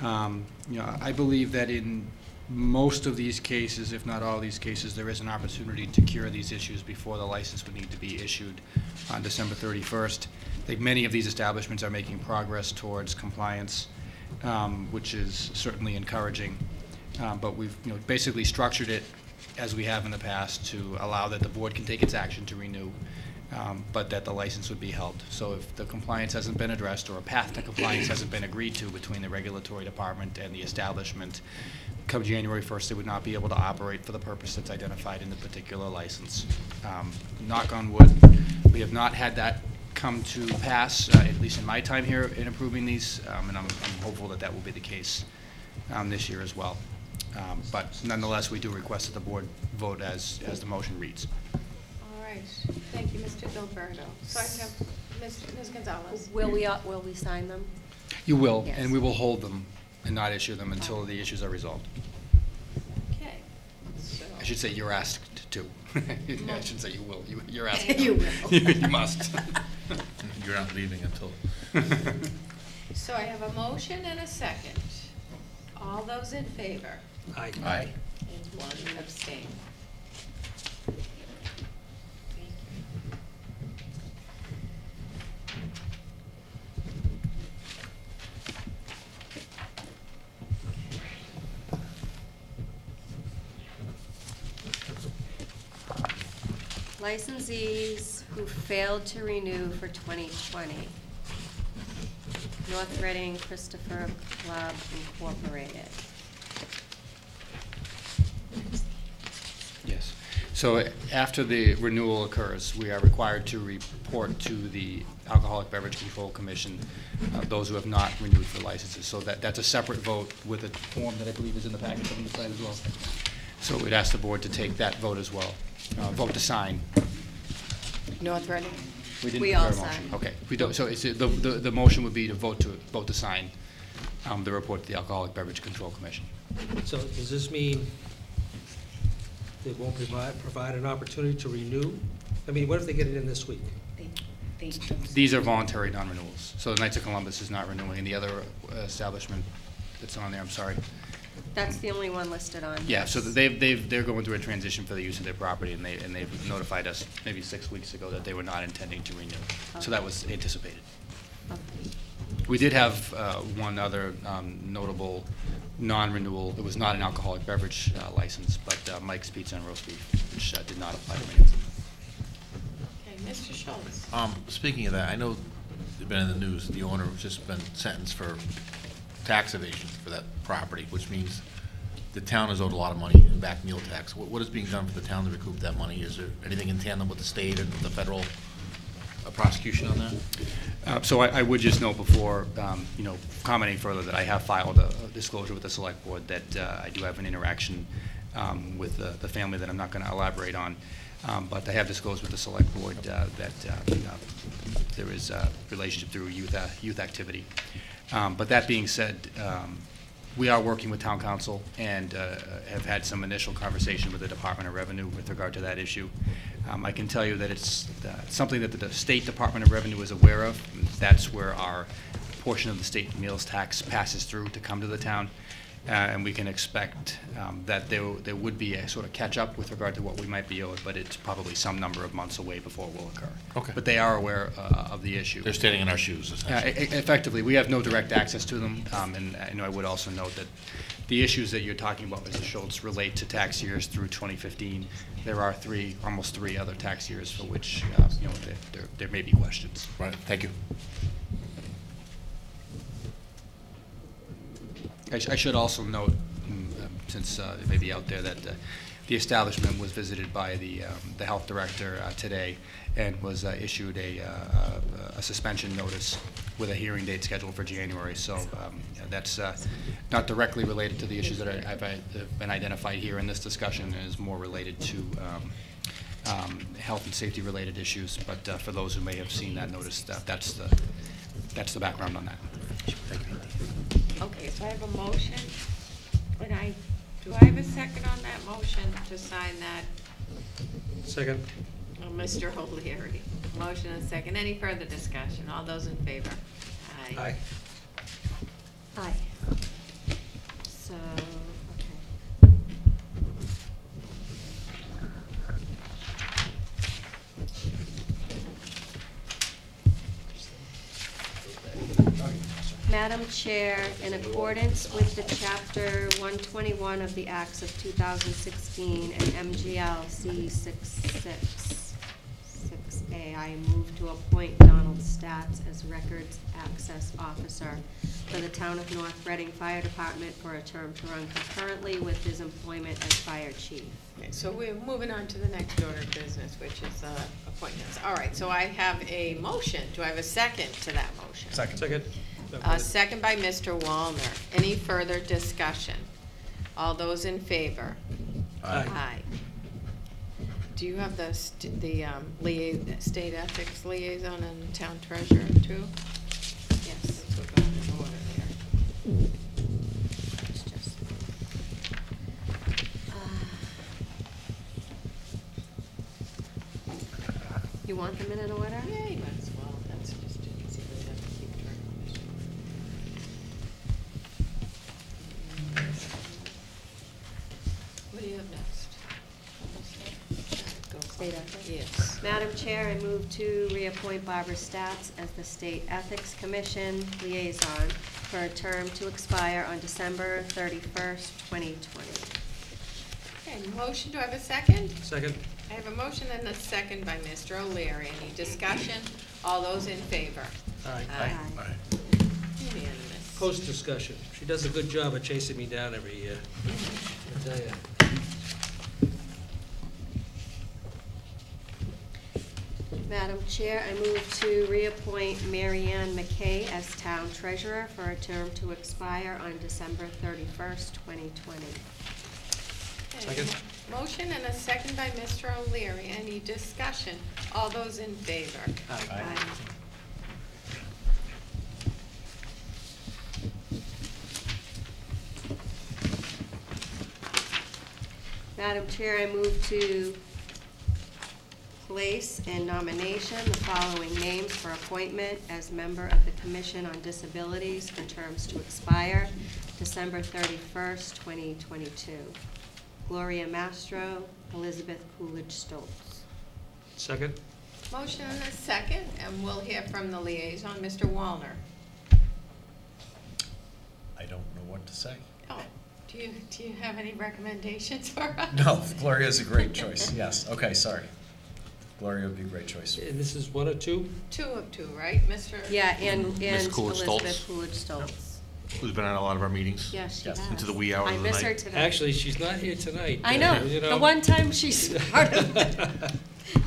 Um, You know, I believe that in most of these cases, if not all these cases, there is an opportunity to cure these issues before the license would need to be issued on December 31st. I think many of these establishments are making progress towards compliance, um, which is certainly encouraging. Um, But we've, you know, basically structured it as we have in the past to allow that the board can take its action to renew, um, but that the license would be held. So if the compliance hasn't been addressed or a path to compliance hasn't been agreed to between the regulatory department and the establishment, come January 1st, they would not be able to operate for the purpose that's identified in the particular license. Um, Knock on wood, we have not had that come to pass, uh, at least in my time here in approving these, um, and I'm I'm hopeful that that will be the case um, this year as well. Um, But nonetheless, we do request that the board vote as, as the motion reads. All right, thank you, Mr. Gilleberto. So I have Ms. Ms. Gonzalez. Will we, uh, will we sign them? You will, Yes. and we will hold them and not issue them until the issues are resolved. Okay. so- I should say you're asked to. I shouldn't say you will, You- you're asking. You will. You must. You're not leaving until, So I have a motion and a second. All those in favor? Aye. aye. And one abstain. Thank you. Licensees who failed to renew for 2020. North Reading Christopher Club Incorporated. Yes. So after the renewal occurs, we are required to report to the Alcoholic Beverage Control Commission uh, those who have not renewed for licenses. So that, that's a separate vote with a form that I believe is in the package on the side as well. So we'd ask the board to take that vote as well, uh, vote to sign. North Reading? didn't We all prepare a motion. sign. Okay, we don't, so it's, the, the, the motion would be to vote to, vote to sign um, the report to the Alcoholic Beverage Control Commission. So does this mean they won't provide, provide an opportunity to renew? I mean, what if they get it in this week? These are voluntary non-renewals. So the Knights of Columbus is not renewing, and the other uh, establishment that's on there, I'm sorry. That's the only one listed on Yeah, so they've, they've, they're going through a transition for the use of their property, and they, and they've notified us maybe six weeks ago that they were not intending to renew. So that was anticipated. Okay. We did have uh, one other um, notable non-renewal. It was not an alcoholic beverage uh, license, but uh, Mike's Pizza and Roast Beef, which uh, did not apply to me. Okay, Mr. Schultz? Um, speaking of that, I know they've been in the news, the owner has just been sentenced for tax evasion for that property, which means the town is owed a lot of money in back meal tax. What, what is being done for the town to recoup that money? Is there anything in tandem with the state and the federal uh, prosecution on that? Uh, So I I would just note before, um, you know, commenting further, that I have filed a a disclosure with the Select Board that uh, I do have an interaction um, with the the family that I'm not going to elaborate on. Um, But I have disclosed with the Select Board uh, that uh, there is a relationship through youth, uh, youth activity. Um, But that being said, um, we are working with town counsel and uh, have had some initial conversation with the Department of Revenue with regard to that issue. Um, I can tell you that it's uh, something that the State Department of Revenue is aware of. That's where our portion of the state meals tax passes through to come to the town. Uh, And we can expect um, that there, there would be a sort of catch-up with regard to what we might be owed, but it's probably some number of months away before it will occur. Okay. But they are aware uh, of the issue. They're standing in our shoes, Uh, essentially. Effectively, we have no direct access to them, um, and I know I would also note that the issues that you're talking about, Mr. Schultz, relate to tax years through 2015. There are three, almost three other tax years for which, uh, you know, there- there there may be questions. Right, thank you. I sh- I should also note, mm, um, since uh, it may be out there, that uh, the establishment was visited by the um, the health director uh, today and was uh, issued a uh, a suspension notice with a hearing date scheduled for January. So um, that's uh, not directly related to the issues that I- uh, been identified here in this discussion, and is more related to um, um, health and safety-related issues. But for those who may have seen that notice, that- that's the that's the background on that. Okay, so I have a motion. Would I, do I have a second on that motion to sign that? Second? Oh, Mr. O'Leary. Motion and second. Any further discussion? All those in favor? Aye. Aye. So, okay. Madam Chair, in accordance with the Chapter 121 of the Acts of 2016 and MGL C 66, 6A, I move to appoint Donald Stats as Records Access Officer for the Town of North Reading Fire Department for a term to run concurrently with his employment as Fire Chief. Okay, so we're moving on to the next order of business, which is uh, appointments. All right, so I have a motion. Do I have a second to that motion? Second. Second? A second by Mr. Wallner. Any further discussion? All those in favor? Aye. Do you have the, st- the um, lia- state ethics liaison and town treasurer too? Yes. We're going in order here. It's just- Uh, You want them in an order? Yeah, you might as well. That's just easy. We have to keep track of this. What do you have next? Go. State ethics? Yes. Madam Chair, I move to reappoint Barbara Stats as the State Ethics Commission Liaison for a term to expire on December thirty-first, twenty twenty. Okay, motion, do I have a second? Second? I have a motion and a second by Mr. O'Leary. Any discussion? All those in favor? Aye. Aye. All right. Unanimous. Post discussion. She does a good job of chasing me down every year. I tell ya. Madam Chair, I move to reappoint Mary Ann McKay as Town Treasurer for a term to expire on December thirty-first, twenty twenty. Okay, Second. Motion and a second by Mr. O'Leary. Any discussion? All those in favor? Aye. Madam Chair, I move to place in nomination the following names for appointment as member of the Commission on Disabilities for terms to expire December thirty-first, twenty twenty-two. Gloria Mastro, Elizabeth Coolidge Stoltz. Second? Motion and a second, and we'll hear from the liaison, Mr. Wallner. I don't know what to say. Oh, do you, do you have any recommendations for us? No, Gloria is a great choice, yes. Okay, sorry. Gloria would be a great choice. And this is one or two? Two of two, right, Mr.? Yeah, and, Ms. and Coolidge Stoltz. Elizabeth Coolidge Stoltz. Who's been at a lot of our meetings? Yes, she Yes. has. Into the wee hours I of the miss her night. today. Actually, she's not here tonight. I uh, know, you the one time she started.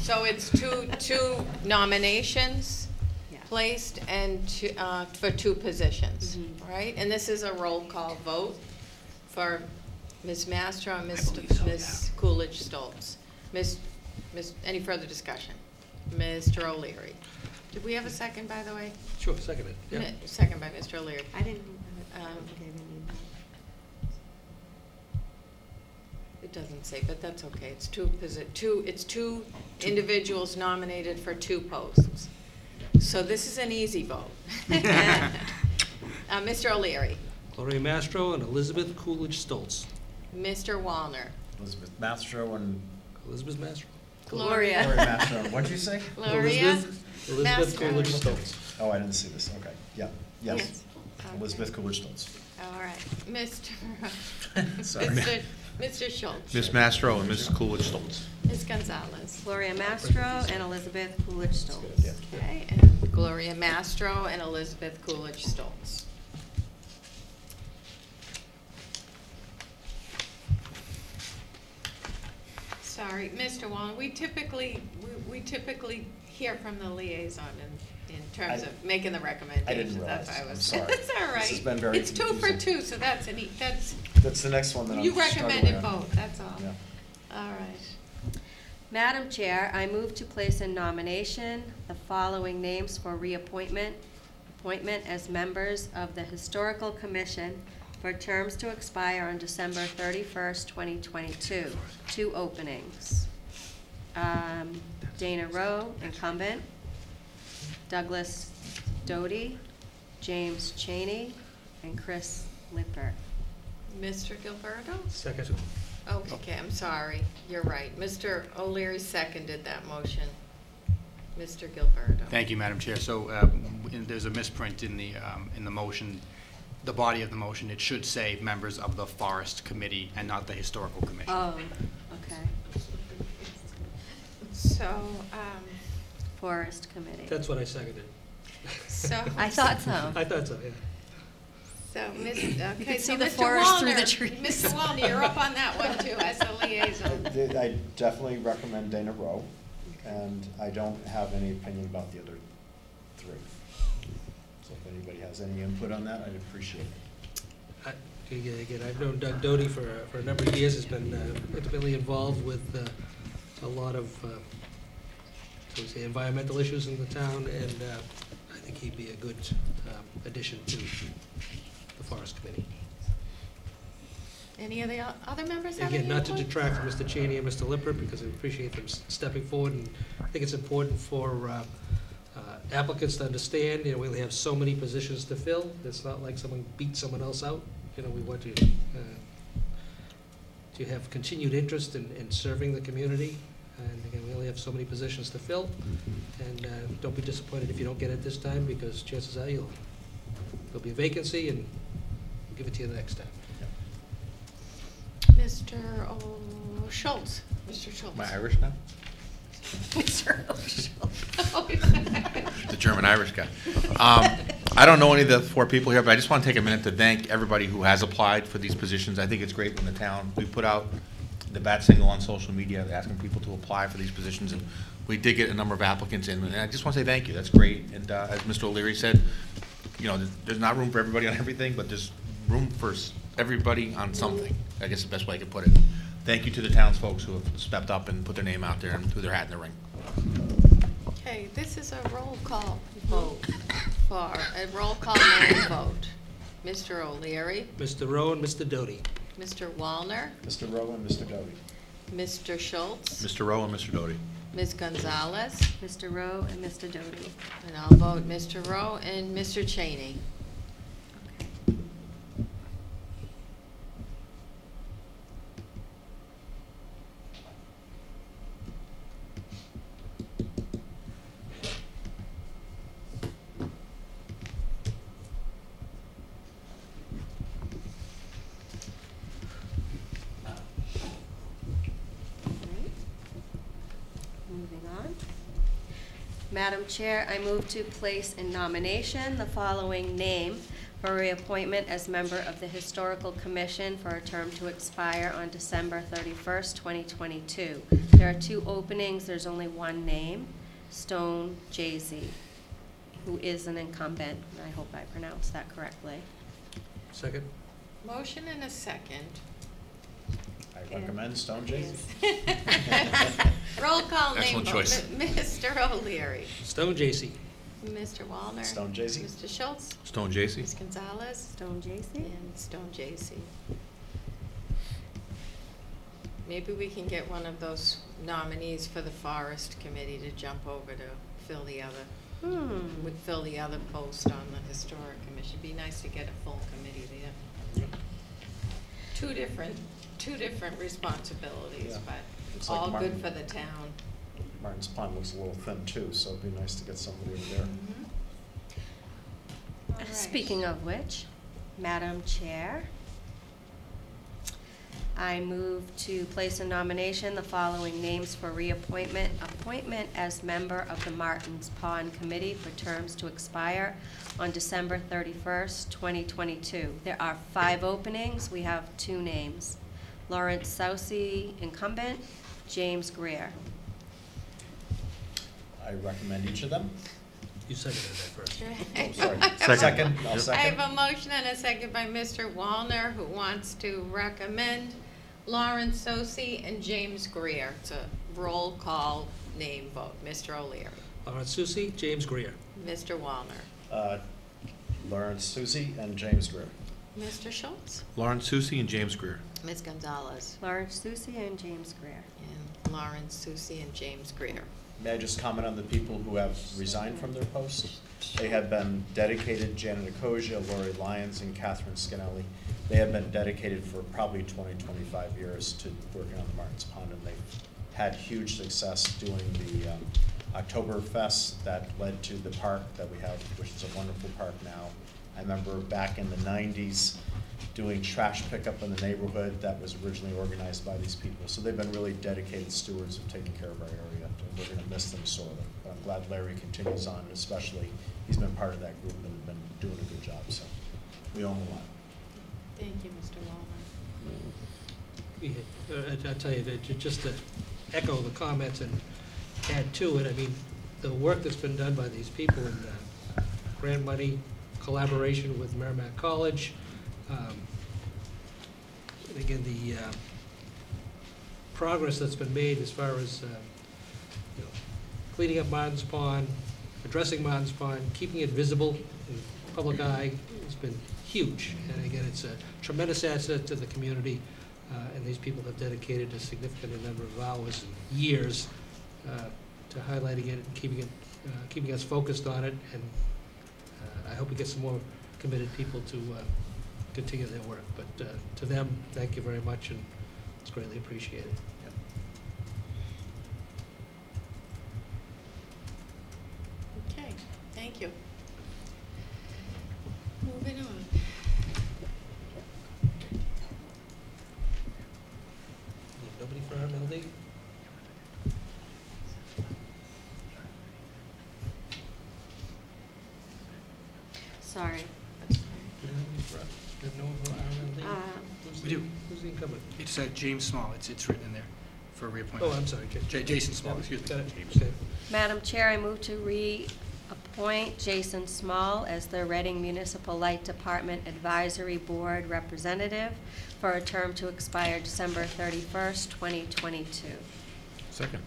So it's two, two nominations Yeah. placed and two, uh, for two positions, Mhm. right? And this is a roll call vote for Ms. Mastro and Ms. believe so, Ms. Coolidge Stoltz. Ms., Ms., any further discussion? Mr. O'Leary. Did we have a second, by the way? Sure, second it, yeah. Mi- Second by Mr. O'Leary. I didn't, I Um, don't think I even need that. It doesn't say, but that's okay. It's two, posi- two, it's two individuals nominated for two posts. So this is an easy vote. Uh, Mr. O'Leary, Gloria Mastro and Elizabeth Coolidge Stoltz. Mr. Wallner, Elizabeth Mastro and Elizabeth Mastro. Gloria. Gloria Mastro. What'd you say? Gloria Elizabeth- Elizabeth Coolidge Stoltz. Oh, I didn't see this. Okay, yeah, yes. Yes. Okay. Elizabeth Coolidge Stoltz. All right, Mr. Sorry. Mr. Mr. Schultz. Ms. Mastro and Ms. Coolidge Stoltz. Ms. Gonzalez. Gloria Mastro and Elizabeth Coolidge Stoltz. Okay, and Gloria Mastro and Elizabeth Coolidge Stoltz. Sorry, Mr. Wong, we typically, we- we typically hear from the liaison in, in terms I- of making the recommendations. realize. That's why I I'm was. sorry. That's all This right. has been very It's two for confusing. two, so that's an, e- that's, That's the next one that I'm you struggling recommended on. both, that's all. Yeah. All right. Madam Chair, I move to place in nomination the following names for reappointment, appointment as members of the Historical Commission for terms to expire on December thirty-first, twenty twenty-two. Two openings. Um, Dana Rowe, incumbent. Douglas Doty, James Cheney, and Chris Lippert. Mr. Gilleberto? Second. Okay, I'm sorry, you're right. Mr. O'Leary seconded that motion. Mr. Gilleberto. Thank you, Madam Chair. So uh, there's a misprint in the, um, in the motion, the body of the motion. It should say members of the Forest Committee and not the Historical Commission. Oh, okay. So, um, Forest Committee. That's what I seconded. so. I thought so. I thought so, yeah. So, Miss, okay, could so see the Mr. forest through the Wallner, trees. Mr. Wallner, you're up on that one too, as the liaison. I I definitely recommend Dana Rowe, and I don't have any opinion about the other three. So if anybody has any input on that, I'd appreciate it. I- Again, again, I've known Doug Doty for, for a number of years, has been uh, intimately involved with uh, a lot of, uh, shall say, environmental issues in the town, and uh, I think he'd be a good um, addition to the Forest Committee. Any of the other members have any Again, not to detract from Mr. Cheney and Mr. Lippert, because I appreciate them stepping forward, and I think it's important for uh, uh, applicants to understand, you know, we only have so many positions to fill. It's not like someone beat someone else out, you know, we want to, uh, to have continued interest in, in serving the community. And again, we only have so many positions to fill, and uh, don't be disappointed if you don't get it this time, because chances are you'll, there'll be a vacancy, and we'll give it to you the next time. Mr. O- Schultz, Mr. Schultz. My Irish now? Mr. The German Irish guy. Um, I don't know any of the four people here, but I just want to take a minute to thank everybody who has applied for these positions. I think it's great when the town, we put out the bat signal on social media, asking people to apply for these positions, and we did get a number of applicants in, and I just want to say thank you, that's great. And uh, as Mr. O'Leary said, you know, there's not room for everybody on everything, but there's room for everybody on something, I guess the best way I could put it. Thank you to the townsfolk who have stepped up and put their name out there and threw their hat in the ring. Okay, this is a roll call vote for, a roll call name vote. Mr. O'Leary, Mr. Rowe and Mr. Doty. Mr. Wallner, Mr. Rowe and Mr. Doty. Mr. Schultz, Mr. Rowe and Mr. Doty. Ms. Gonzalez, Mr. Rowe and Mr. Doty. and I'll vote Mr. Rowe and Mr. Cheney. Moving on. Madam Chair, I move to place in nomination the following name for reappointment as member of the Historical Commission for a term to expire on December 31st, 2022. There are two openings, there's only one name, Stone Jay-Z, who is an incumbent. I hope I pronounced that correctly. Second? Motion and a second. I recommend Stone Jay-Z. Roll call name Excellent vote. choice. M- Mr. O'Leary, Stone J.C. Mr. Wallner. Stone Jay-Z. Mr. Schultz, Stone J.C.? Ms. Gonzalez, Stone Jay-Z? and Stone J.C. Maybe we can get one of those nominees for the Forest Committee to jump over to fill the other, Hmm. would fill the other post on the Historic Commission. Be nice to get a full committee there. Two different, two different responsibilities, Yeah. but It's like all good for the town. Martin's Pond looks a little thin too, so it'd be nice to get somebody over there. Mm-hmm. All right. Speaking of which, Madam Chair, I move to place in nomination the following names for reappointment, appointment as member of the Martins Pond Committee for terms to expire on December thirty-first, twenty twenty-two. There are five openings, we have two names. Lawrence Sousy, incumbent, James Greer. I recommend each of them. You seconded that first. Oh, sorry. Second. Second, I'll I have a motion and a second by Mr. Wallner, who wants to recommend Lawrence Sosi and James Greer. It's a roll call name vote. Mr. O'Leary, Lawrence Susi, James Greer. Mr. Wallner, Uh, Lawrence Susie and James Greer. Mr. Schultz, Lawrence Susi and James Greer. Ms. Gonzalez, Lawrence Susi and James Greer. and Lawrence Susi and James Greer. May I just comment on the people who have resigned from their posts? They have been dedicated, Janet Akosia, Lori Lyons, and Catherine Scanelli. They have been dedicated for probably 20, 25 years to working on the Martins Pond, and they've had huge success doing the um, Oktoberfest that led to the park that we have, which is a wonderful park now. I remember back in the 90s, doing trash pickup in the neighborhood that was originally organized by these people. So they've been really dedicated stewards of taking care of our area, and we're gonna miss them sorely. But I'm glad Larry continues on, especially, he's been part of that group and been doing a good job, so we owe him a lot. Thank you, Mr. Wallner. We- uh, I- I'll tell you, that just to echo the comments and add to it, I mean, the work that's been done by these people in uh, grant money, collaboration with Merrimack College, um, and again, the uh, progress that's been made as far as, uh, you know, cleaning up Martin's Pond, addressing Martin's Pond, keeping it visible in public eye has been huge. And again, it's a tremendous asset to the community, uh, and these people have dedicated a significant number of hours and years uh, to highlighting it and keeping it, uh, keeping us focused on it. And I hope we get some more committed people to uh, continue their work. But uh, to them, thank you very much, and it's greatly appreciated. Okay, thank you. Moving on. Nobody for RMLD? Sorry. We don't have any for- we have no one for RMLD? Uh, We do. Who's the incumbent? It's uh, James Small, it's, it's written in there for reappointment. Oh, I'm sorry. J- J- Jason Small, excuse me. James. Madam Chair, I move to reappoint Jason Small as the Reading Municipal Light Department Advisory Board Representative for a term to expire December 31st, 2022. Second.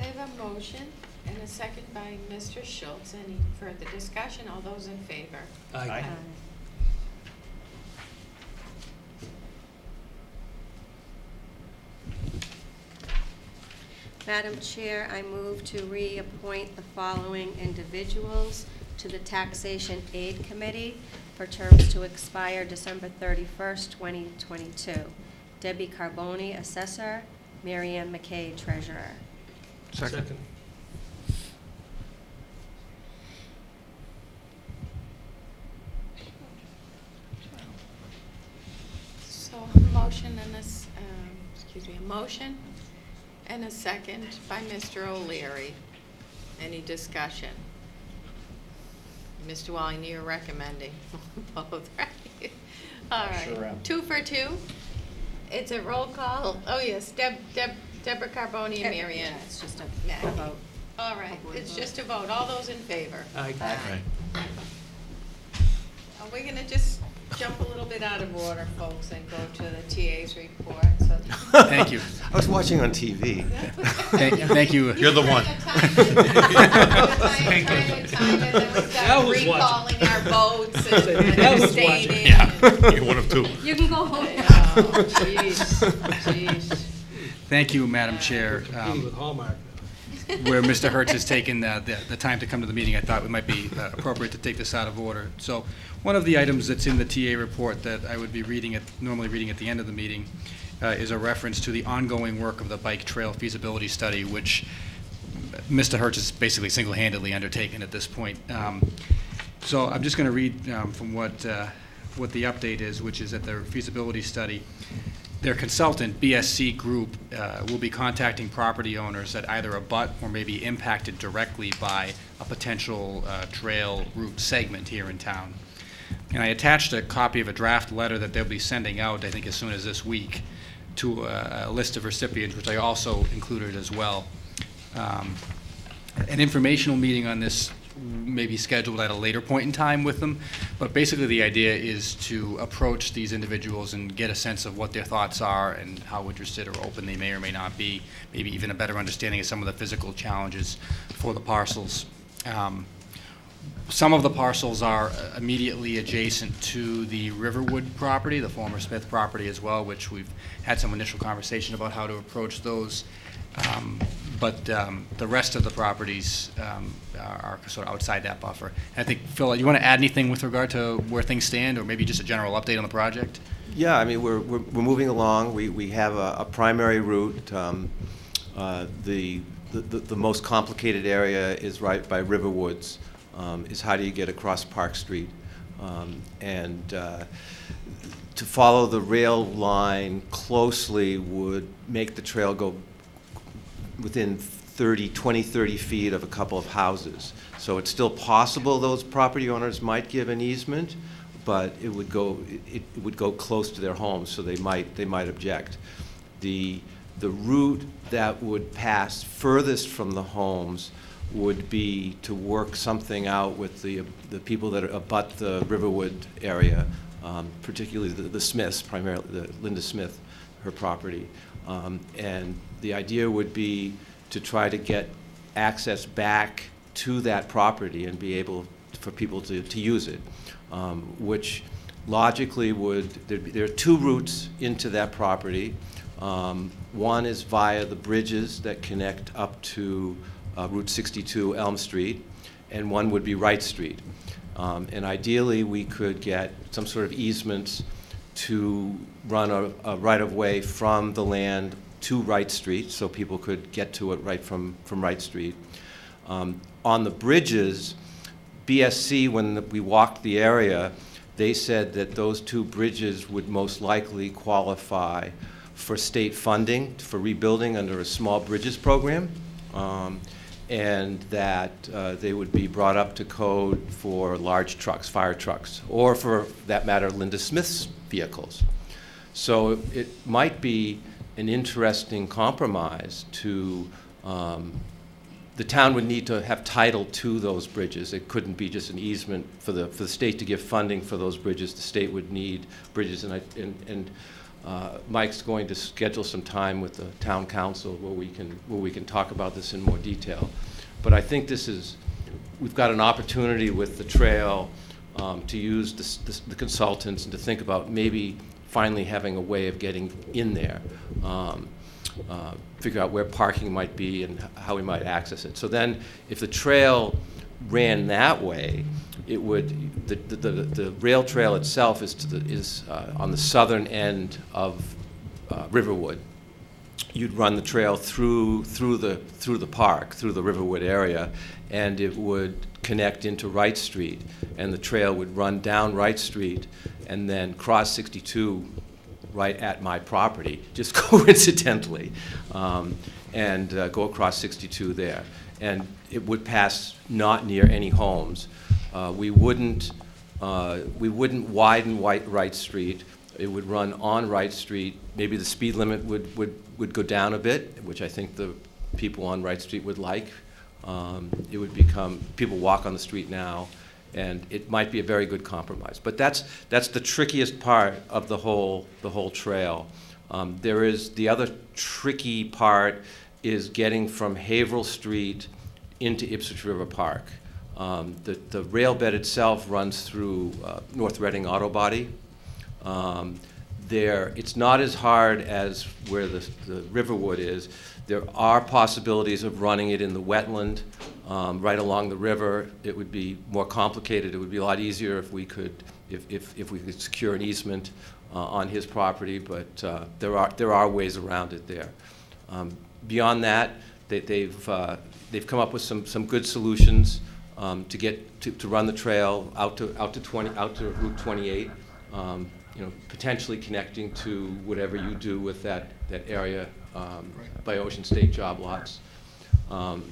I have a motion and a second by Mr. Schultz. Any further discussion? All those in favor? Aye. Aye. Madam Chair, I move to reappoint the following individuals to the Taxation Aid Committee for terms to expire December 31st, 2022. Debbie Carboni, Assessor, Marianne McKay, Treasurer. Second. So, a motion and a, s- um, excuse me, a motion and a second by Mr. O'Leary. Any discussion? Mr. Walling, you're recommending both, right? All right. Sure am. Two for two? It's a roll call. Oh, yes, Deb, Deb, Deborah Carboni and Mary Yeah, It's just a Maggie. a vote. All right, A it's vote. just a vote. All those in favor? Aye. Right. Are we gonna just jump a little bit out of order, folks, and go to the TA's report? So Thank you. I was watching on TV. Thank, thank you. You're the one. Al was watching. Recalling our votes and Al was abstaining. Yeah, you're one of two. You can go home now. Oh, jeez, jeez. Thank you, Madam Chair. Um, with Hallmark. Where Mr. Hertz has taken uh, the the time to come to the meeting, I thought it might be uh, appropriate to take this out of order. So one of the items that's in the TA report that I would be reading at, normally reading at the end of the meeting, uh, is a reference to the ongoing work of the bike trail feasibility study, which Mr. Hertz has basically single-handedly undertaken at this point. Um, So I'm just going to read um, from what, uh, what the update is, which is that the feasibility study, their consultant, BSC Group, uh, will be contacting property owners that either abut or may be impacted directly by a potential uh, trail route segment here in town. And I attached a copy of a draft letter that they'll be sending out, I think, as soon as this week, to a, a list of recipients, which I also included as well. Um, An informational meeting on this may be scheduled at a later point in time with them, but basically the idea is to approach these individuals and get a sense of what their thoughts are and how interested or open they may or may not be, maybe even a better understanding of some of the physical challenges for the parcels. Um, some of the parcels are immediately adjacent to the Riverwood property, the former Smith property as well, which we've had some initial conversation about how to approach those. Um, But um, the rest of the properties um, are are sort of outside that buffer. And I think, Phil, you want to add anything with regard to where things stand, or maybe just a general update on the project? Yeah, I mean, we're, we're we're moving along. We, we have a, a primary route. Um, uh, The, the, the most complicated area is right by Riverwoods, um, is how do you get across Park Street? Um, And uh, to follow the rail line closely would make the trail go within 30, 20, 30 feet of a couple of houses. So it's still possible those property owners might give an easement, but it would go, it it would go close to their homes, so they might, they might object. The, the route that would pass furthest from the homes would be to work something out with the, the people that abut the Riverwood area, um, particularly the the Smiths, primarily, the Linda Smith, her property. Um, And the idea would be to try to get access back to that property and be able for people to, to use it, um, which logically would, be- there are two routes into that property. Um, One is via the bridges that connect up to uh, Route 62 Elm Street, and one would be Wright Street. Um, And ideally, we could get some sort of easements to run a, a right-of-way from the land to Wright Street, so people could get to it right from, from Wright Street. Um, On the bridges, BSC, when we walked the area, they said that those two bridges would most likely qualify for state funding for rebuilding under a small bridges program. Um, and that uh, they would be brought up to code for large trucks, fire trucks, or for that matter, Linda Smith's vehicles. So it might be an interesting compromise to, um, the town would need to have title to those bridges. It couldn't be just an easement for the, for the state to give funding for those bridges. The state would need bridges, and I, and, and uh, Mike's going to schedule some time with the town counsel where we can, where we can talk about this in more detail. But I think this is, we've got an opportunity with the trail um, to use the consultants and to think about maybe finally having a way of getting in there. Um, uh, Figure out where parking might be and how we might access it. So then, if the trail ran that way, it would, the, the, the the rail trail itself is to the, is uh, on the southern end of uh, Riverwood you'd run the trail through, through the, through the park, through the Riverwood area, and it would connect into Wright Street, and the trail would run down Wright Street and then cross 62 right at my property, just coincidentally, um, and uh, go across 62 there. And it would pass not near any homes. Uh, We wouldn't, uh, we wouldn't widen White, Wright Street. It would run on Wright Street. Maybe the speed limit would, would, would go down a bit, which I think the people on Wright Street would like. Um, It would become, people walk on the street now, and it might be a very good compromise. But that's, that's the trickiest part of the whole, the whole trail. Um, There is, the other tricky part is getting from Haverhill Street into Ipswich River Park. Um, The, the rail bed itself runs through uh, North Reading Auto Body. Um, There, it's not as hard as where the, the Riverwood is. There are possibilities of running it in the wetland, um, right along the river. It would be more complicated. It would be a lot easier if we could, if, if, if we could secure an easement uh, on his property, but uh, there are, there are ways around it there. Um, Beyond that, they, they've, uh, they've come up with some, some good solutions um, to get, to, to run the trail out to, out to 20, out to Route 28. um, You know, potentially connecting to whatever you do with that, that area um, by Ocean State job lots. Um,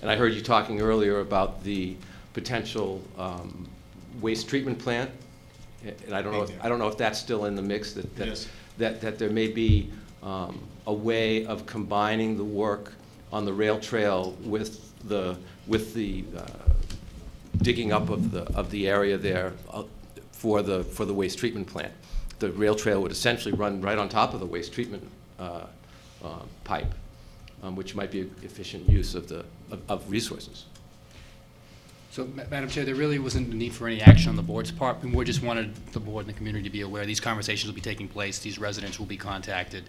And I heard you talking earlier about the potential um, waste treatment plant. And I don't know, if- I don't know if that's still in the mix, that, that, Yes. that, that there may be um, a way of combining the work on the rail trail with the, with the uh, digging up of the, of the area there uh, for the, for the waste treatment plant. The rail trail would essentially run right on top of the waste treatment uh, uh, pipe, um, which might be efficient use of the, of- of resources. So, Ma- Madam Chair, there really wasn't a need for any action on the board's part. We just wanted the board and the community to be aware these conversations will be taking place, these residents will be contacted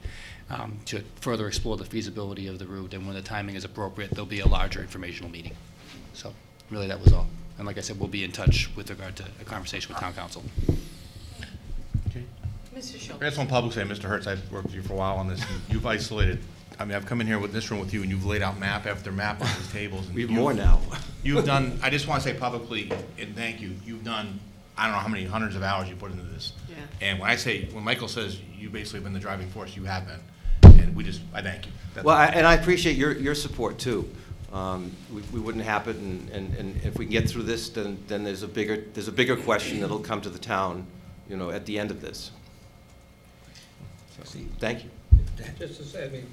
um, to further explore the feasibility of the route, and when the timing is appropriate, there'll be a larger informational meeting. So, really, that was all. And like I said, we'll be in touch with regard to a conversation with town counsel. Mr. Schultz? I just want public to say, Mr. Hertz, I've worked with you for a while on this, and you've isolated, I mean, I've come in here with this room with you, and you've laid out map after map on these tables. and We have you've- more now. You've done, I just want to say publicly, and thank you, you've done, I don't know how many hundreds of hours you put into this. Yeah. And when I say, when Michael says you basically been the driving force, you have been, and we just, I thank you. That's Well. I- and I appreciate your, your support, too. Um, We we wouldn't have it, and, and and if we can get through this, then, then there's a bigger, there's a bigger question that'll come to the town, you know, at the end of this. So, Thank you. Just to say, I mean,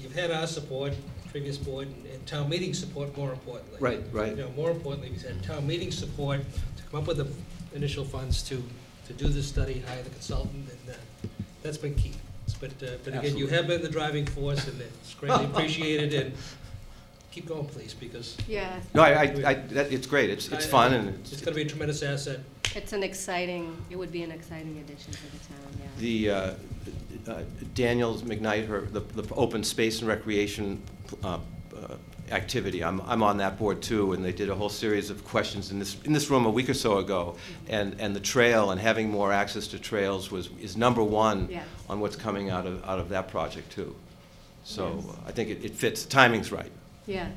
you've had our support, previous board, and- and town meeting support more importantly. Right, right. You know, more importantly, we've had town meeting support to come up with the initial funds to, to do this study, hire the consultant, and uh, that's been key. But, uh, but again, you have been the driving force, and it's greatly appreciated, and keep going, please, because Yeah. No, I, I, I- that- it's great, it's, it's I- fun, and it's it's, gonna be a tremendous asset. It's an exciting, it would be an exciting addition to the town, yeah. the, uh, uh, Daniels McKnight, her, the, the open space and recreation uh, uh, activity, I'm, I'm on that board too, and they did a whole series of questions in this, in this room a week or so ago. And, and the trail and having more access to trails was, is number one Yes. on what's coming out of, out of that project too. So Yes. I think it, it fits, the timing's right. Yeah.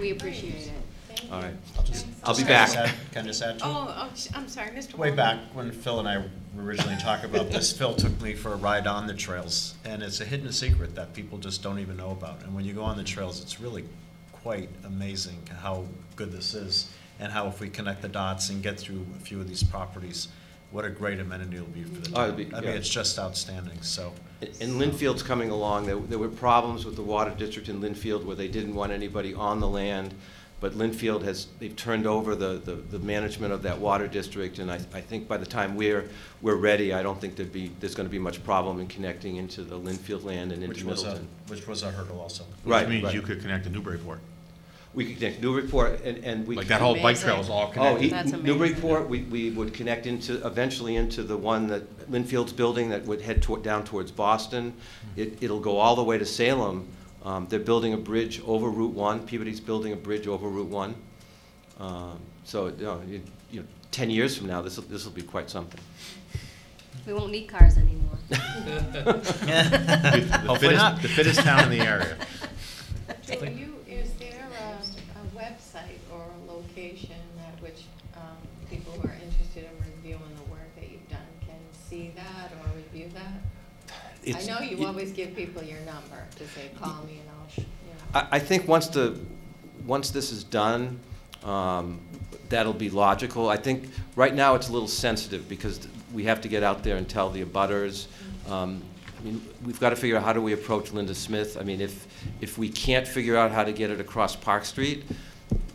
We appreciate it. Thank All I'll just- I'll be back. add- Can I just add to? Oh, oh, I'm sorry, Mr. Way Wallner. back when Phil and I were originally talking about this, Phil took me for a ride on the trails, and it's a hidden secret that people just don't even know about. And when you go on the trails, it's really quite amazing how good this is, and how if we connect the dots and get through a few of these properties, what a great amenity it'll be for the Oh, town. it'd be- I mean, it's just outstanding, so. And Lynnfield's coming along. There, there were problems with the water district in Lynnfield where they didn't want anybody on the land. But Lynnfield has, they've turned over the, the, the management of that water district. And I, I think by the time we're, we're ready, I don't think there'd be, there's gonna be much problem in connecting into the Lynnfield land and Which into was a, which was a hurdle also. Right, Which means right. you could connect to Newburyport. We could connect Newburyport and, and we. Like that whole bike trail is all Oh, connected. e- That's amazing. Newburyport, we, we would connect into, eventually into the one that Lynnfield's building that would head toward, down towards Boston. Hmm. It, it'll go all the way to Salem. Um, they're building a bridge over Route One, Peabody's building a bridge over Route One. Um, so, you know, you, you know, ten years from now, this'll, this'll be quite something. We won't need cars anymore. The Hopefully fittest- not. The fittest town in the area. that? I know you it- always give people your number to say, call me and I'll, know. I, I think once the, once this is done, um, that'll be logical. I think, right now, it's a little sensitive, because we have to get out there and tell the abutters. Um, I mean, we've got to figure out how do we approach Linda Smith. I mean, if, if we can't figure out how to get it across Park Street,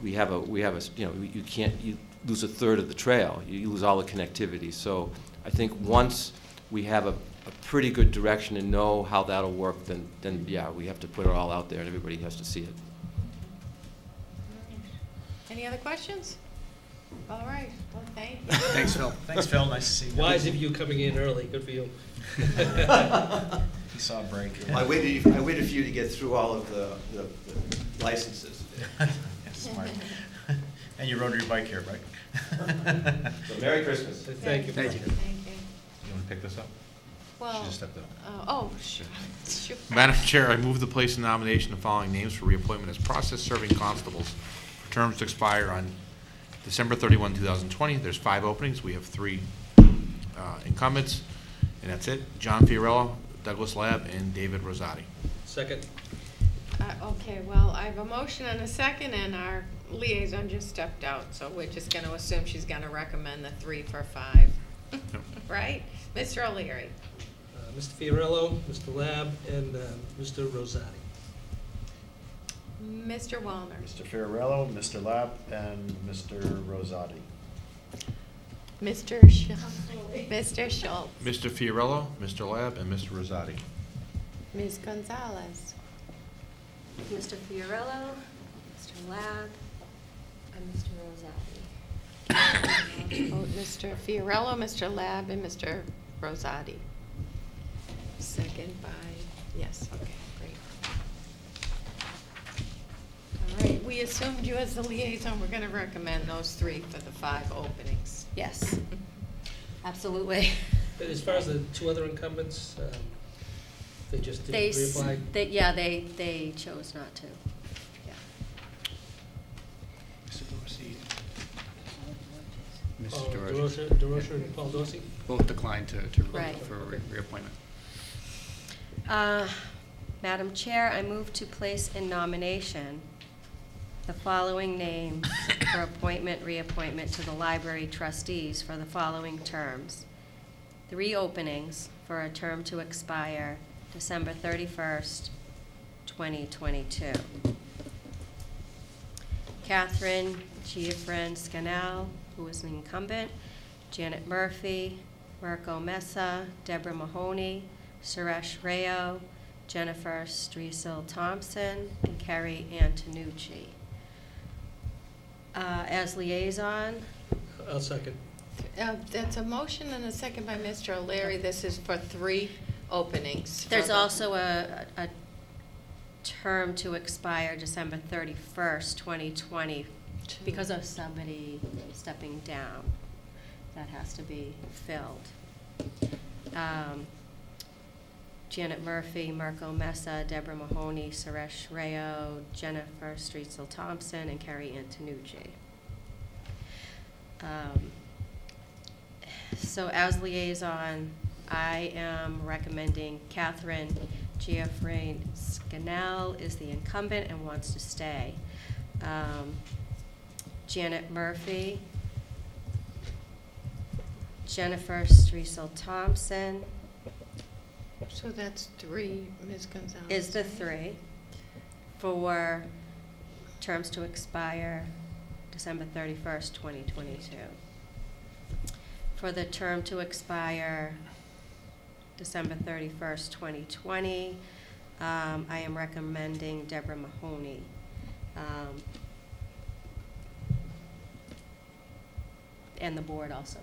we have a, we have a, you know, you can't, you lose a third of the trail. You lose all the connectivity. So I think once we have a, a pretty good direction and know how that'll work, then, then, yeah, we have to put it all out there and everybody has to see it. Any other questions? All right, well, thank you. Thanks, Phil. Thanks, Phil, nice to see you. Wise of you coming in early, good for you. He saw a break. I waited, I waited for you to get through all of the, the the licenses. Yeah, smart. And you rode your bike here, right? So Merry Christmas. Thank you. Thank you. Thank you. You want to pick this up? Well, just stepped out. uh, oh, sure, sure. Madam Chair, I move to place in nomination the following names for reappointment as process-serving constables for terms to expire on December 31, 2020. There's five openings. We have three uh, incumbents, and that's it. John Fiorello, Douglas Lab, and David Rosati. Second. Uh, Okay, well, I have a motion and a second, and our liaison just stepped out, so we're just gonna assume she's gonna recommend the three for five. Right? Mr. O'Leary? Mr. Fiorello, Mr. Lab, and uh, Mr. Rosati. Mr. Wallner? Mr. Fiorello, Mr. Lab, and Mr. Rosati. Mr. Schultz? Mr. Schultz? Mr. Fiorello, Mr. Lab, and Mr. Rosati. Ms. Gonzalez? Mr. Fiorello, Mr. Lab, and Mr. Rosati. Mr. Fiorello, Mr. Lab, and Mr. Rosati. Second by, yes, okay, great. All right, we assumed you as the liaison, we're gonna recommend those three for the five openings. Yes, absolutely. But As far as the two other incumbents, um, they just They, didn't s- reapply? they, yeah, they, they chose not to. Yeah. Oh, Mr. DeRosa. DeRosa, DeRosa and Paul Dorsey? Both declined to, to, Right. for re- reappointment. Uh, Madam Chair, I move to place in nomination the following names for appointment, reappointment to the library trustees for the following terms. Three openings for a term to expire December 31st, 2022. Catherine Giafran Scannell, who is an incumbent, Janet Murphy, Marco Mesa, Deborah Mahoney, Suresh Rayo, Jennifer Streisel Thompson, and Kerry Antonucci. Uh, As liaison, I'll second. Uh, That's a motion and a second by Mr. O'Leary. This is for three openings. for there's the- also a, a term to expire December 31st, 2020, because of somebody stepping down. That has to be filled. Um, Janet Murphy, Marco Mesa, Deborah Mahoney, Suresh Rayo, Jennifer Streetzel Thompson, and Kerry Antonucci. Um, So as liaison, I am recommending Catherine Giaffrain Scannell is the incumbent and wants to stay. um, Janet Murphy, Jennifer Streisel Thompson So that's three, Ms. Gonzalez. is the three for terms to expire December thirty-first, twenty twenty-two. For the term to expire December thirty-first, twenty twenty, um, I am recommending Deborah Mahoney. Um, And the board also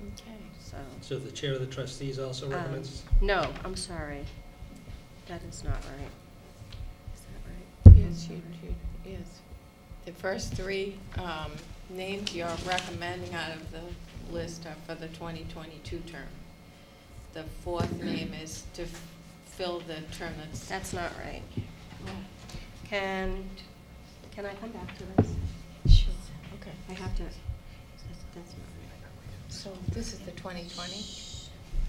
Okay. so. So the chair of the trustees also Um, recommends? No, I'm sorry. That is not right. Is that right? Yes, you, you, yes. The first three, um, names you're recommending out of the list are for the twenty twenty-two term. The fourth name is to fill the term that's. That's not right. Oh, Can, can I come back to this? Sure, okay. I have to, that's, that's not right. So this is the twenty twenty?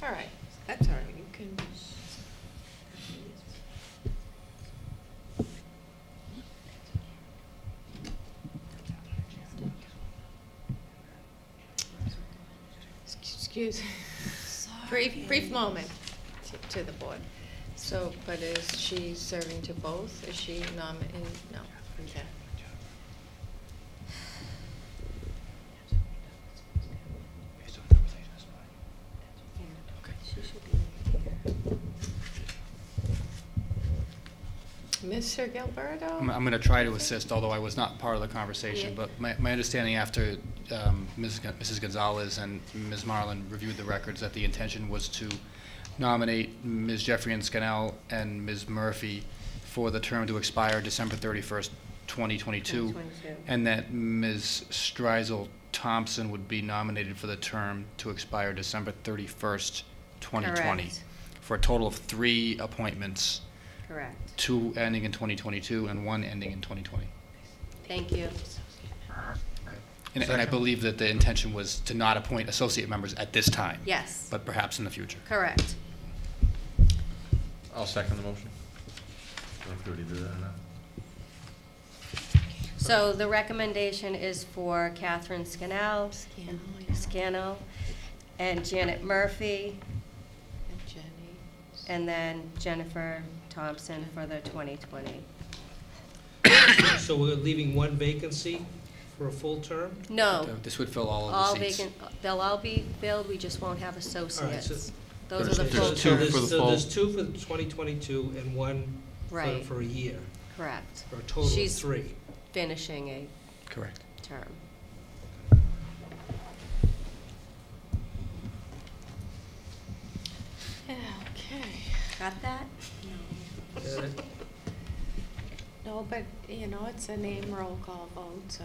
All right, that's all right, you can. Excuse, brief, brief moment to- to the board. So, but is she serving to both? Is she nominating? No, okay. She should be here. Mr. Gilleberto? I'm, I'm going to try to assist, although I was not part of the conversation. Yeah. But my, my understanding after um, Ms. Gon- Mrs. Gonzalez and Ms. Marlin reviewed the records, that the intention was to nominate Ms. Jeffrey and Scannell and Ms. Murphy for the term to expire December 31st, 2022. 2022. And that Ms. Streisel Thompson would be nominated for the term to expire December 31st, 2020. Correct. For a total of three appointments, Correct. two ending in 2022 and one ending in 2020. Thank you. And and I believe that the intention was to not appoint associate members at this time. Yes, But perhaps in the future. correct. I'll second the motion. Don't know if you already did that. So the recommendation is for Catherine Scannell. Scannell. Scannell, and Janet Murphy, And Jenny. and then Jennifer Thompson for the 2020. So we're leaving one vacancy for a full term? No, This would fill all all of the seats. vacant, they'll all be filled, we just won't have associates. Those There's- are the there's full two So terms. for the there's- So fall. there's two for 2022 and one for, Right. for a year, Correct. for a total of She's- three. Finishing a Correct. term. Okay. Got that? Got? No, but, you know, it's a name roll call vote, so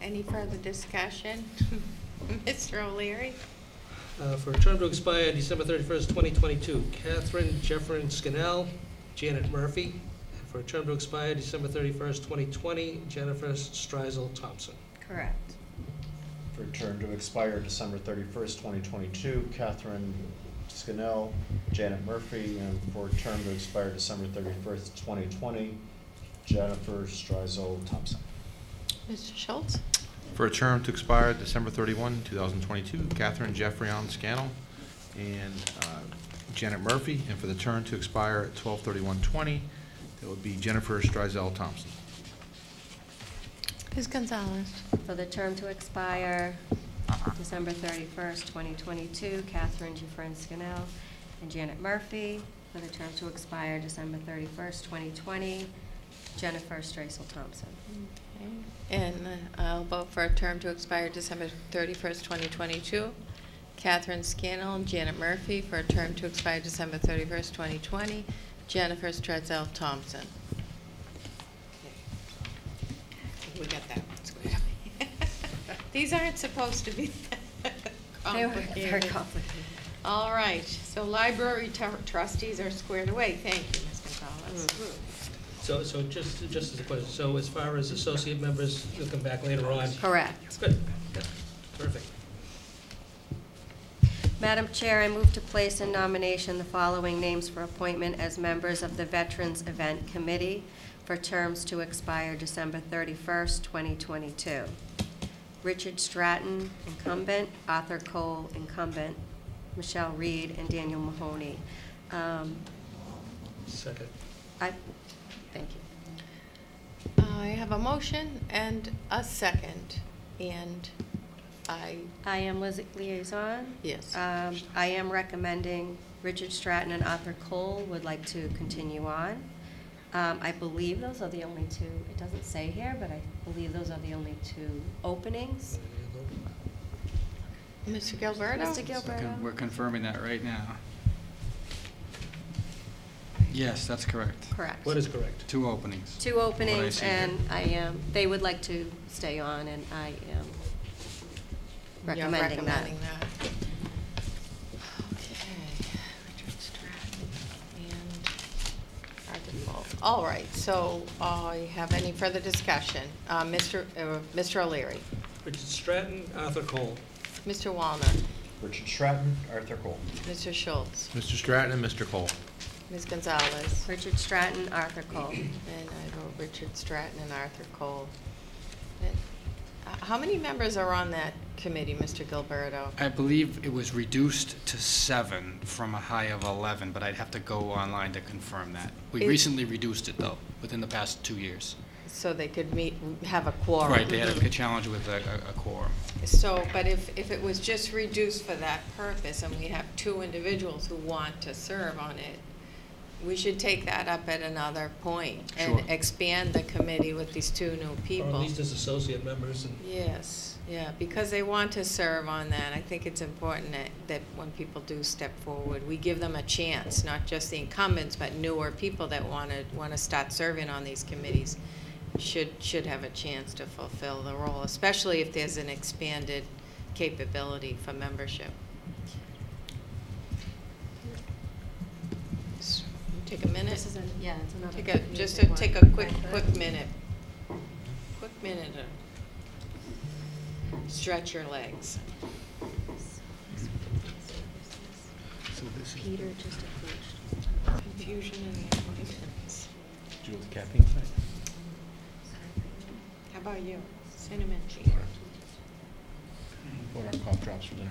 any further discussion? Mr. O'Leary? Uh, For a term to expire December 31st, 2022, Catherine Jeffrin Scannell, Janet Murphy. And For a term to expire December 31st, 2020, Jennifer Streisel Thompson. Correct. For a term to expire December thirty-first, twenty twenty-two, Catherine Scannell, Janet Murphy, and for a term to expire December thirty-first, twenty twenty, Jennifer Streisel Thompson. Mr. Schultz? For a term to expire December 31, 2022, Catherine Jeffrion Scannell and uh, Janet Murphy. And for the term to expire 12/31/20, that would be Jennifer Streisel Thompson. Ms. Gonzalez? For the term to expire December 31st, 2022, Catherine Gifford Scannell and Janet Murphy. For the term to expire December 31st, 2020, Jennifer Streisel Thompson. Okay. And uh, I'll vote for a term to expire December thirty-first, twenty twenty-two. Catherine Scannell and Janet Murphy for a term to expire December thirty-first, twenty twenty. Jennifer Stretzel Thompson. We got that one squared away. These aren't supposed to be They were very complicated. complicated. All right, so library tr- trustees are squared away. Thank you, Ms. Gonzalez. Mm. So, so just, just as a question, so as far as associate members, you'll come back later on? Correct. Good, Yeah. perfect. Madam Chair, I move to place in nomination the following names for appointment as members of the Veterans Event Committee. for terms to expire December 31st, 2022. Richard Stratton, incumbent, Arthur Cole, incumbent, Michelle Reed, and Daniel Mahoney. Um, Second. I, thank you. I have a motion and a second, and I, I am Liz- liaison. yes. Um, I am recommending Richard Stratton and Arthur Cole would like to continue on. Um, I believe those are the only two, it doesn't say here, but I believe those are the only two openings. Mr. Gilleberto? Mr. So Gilleberto? We're confirming that right now. Yes, that's correct. Correct. What is correct? Two openings. Two openings, see here. and I am, they would like to stay on, and I am You're recommending that. recommending that. Okay, Richard Stratton and Arthur Cole. All right, so I have any further discussion? Uh, Mr. uh, Mr. O'Leary, Richard Stratton, Arthur Cole. Mr. Wallner, Richard Stratton, Arthur Cole. Mr. Schultz, Mr. Stratton and Mr. Cole. Ms. Gonzalez, Richard Stratton, Arthur Cole. and I vote Richard Stratton and Arthur Cole. And, uh, How many members are on that committee, Mr. Gilleberto? I believe it was reduced to seven from a high of 11, but I'd have to go online to confirm that. We It- recently reduced it, though, within the past two years. So they could meet, have a quorum? Right, they had a challenge with a a- a quorum. So, but if, if it was just reduced for that purpose, and we have two individuals who want to serve on it, we should take that up at another point and Sure. expand the committee with these two new Or people. at least as associate members and. Yes, yeah, because they want to serve on that. I think it's important that, that when people do step forward, we give them a chance, not just the incumbents, but newer people that want to, want to start serving on these committees should, should have a chance to fulfill the role, especially if there's an expanded capability for membership. S- Take a minute. This is, a- yeah, it's another. Take a, just to take a quick, quick minute. Quick minute to stretch your legs. Peter just approached. Confusion in the appointments. Julie Caffeine tonight? How about you? Cinnamon tea. What our cough drops for dinner?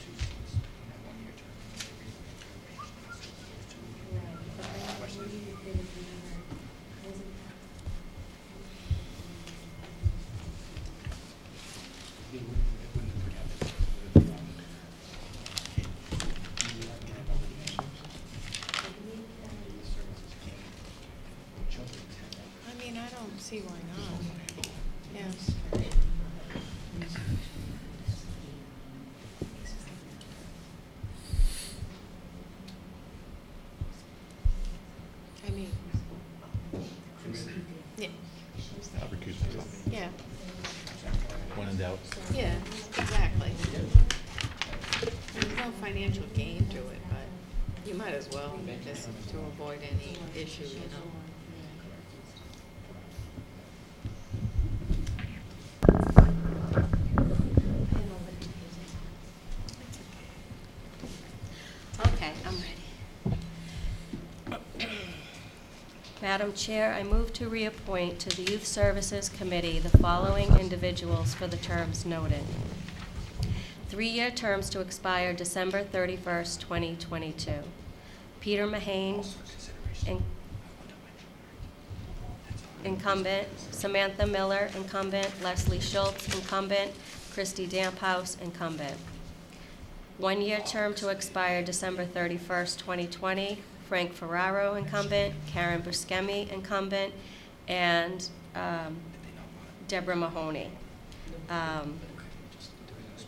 I mean, I don't see why not. Yes. I mean, yeah, I'll recuse myself. yeah, When in doubt. yeah, exactly. There's no financial gain to it, but you might as well, just to avoid any issue, you know. Okay, I'm ready. Madam Chair, I move to reappoint to the Youth Services Committee the following individuals for the terms noted. Three-year terms to expire December 31st, 2022. Peter Mahane, in- incumbent, Samantha Miller, incumbent, Leslie Schultz, incumbent, Christy Damphouse, incumbent. One-year term to expire December 31st, 2020. Frank Ferraro, incumbent, Karen Buscemi, incumbent, and um, Deborah Mahoney. Um,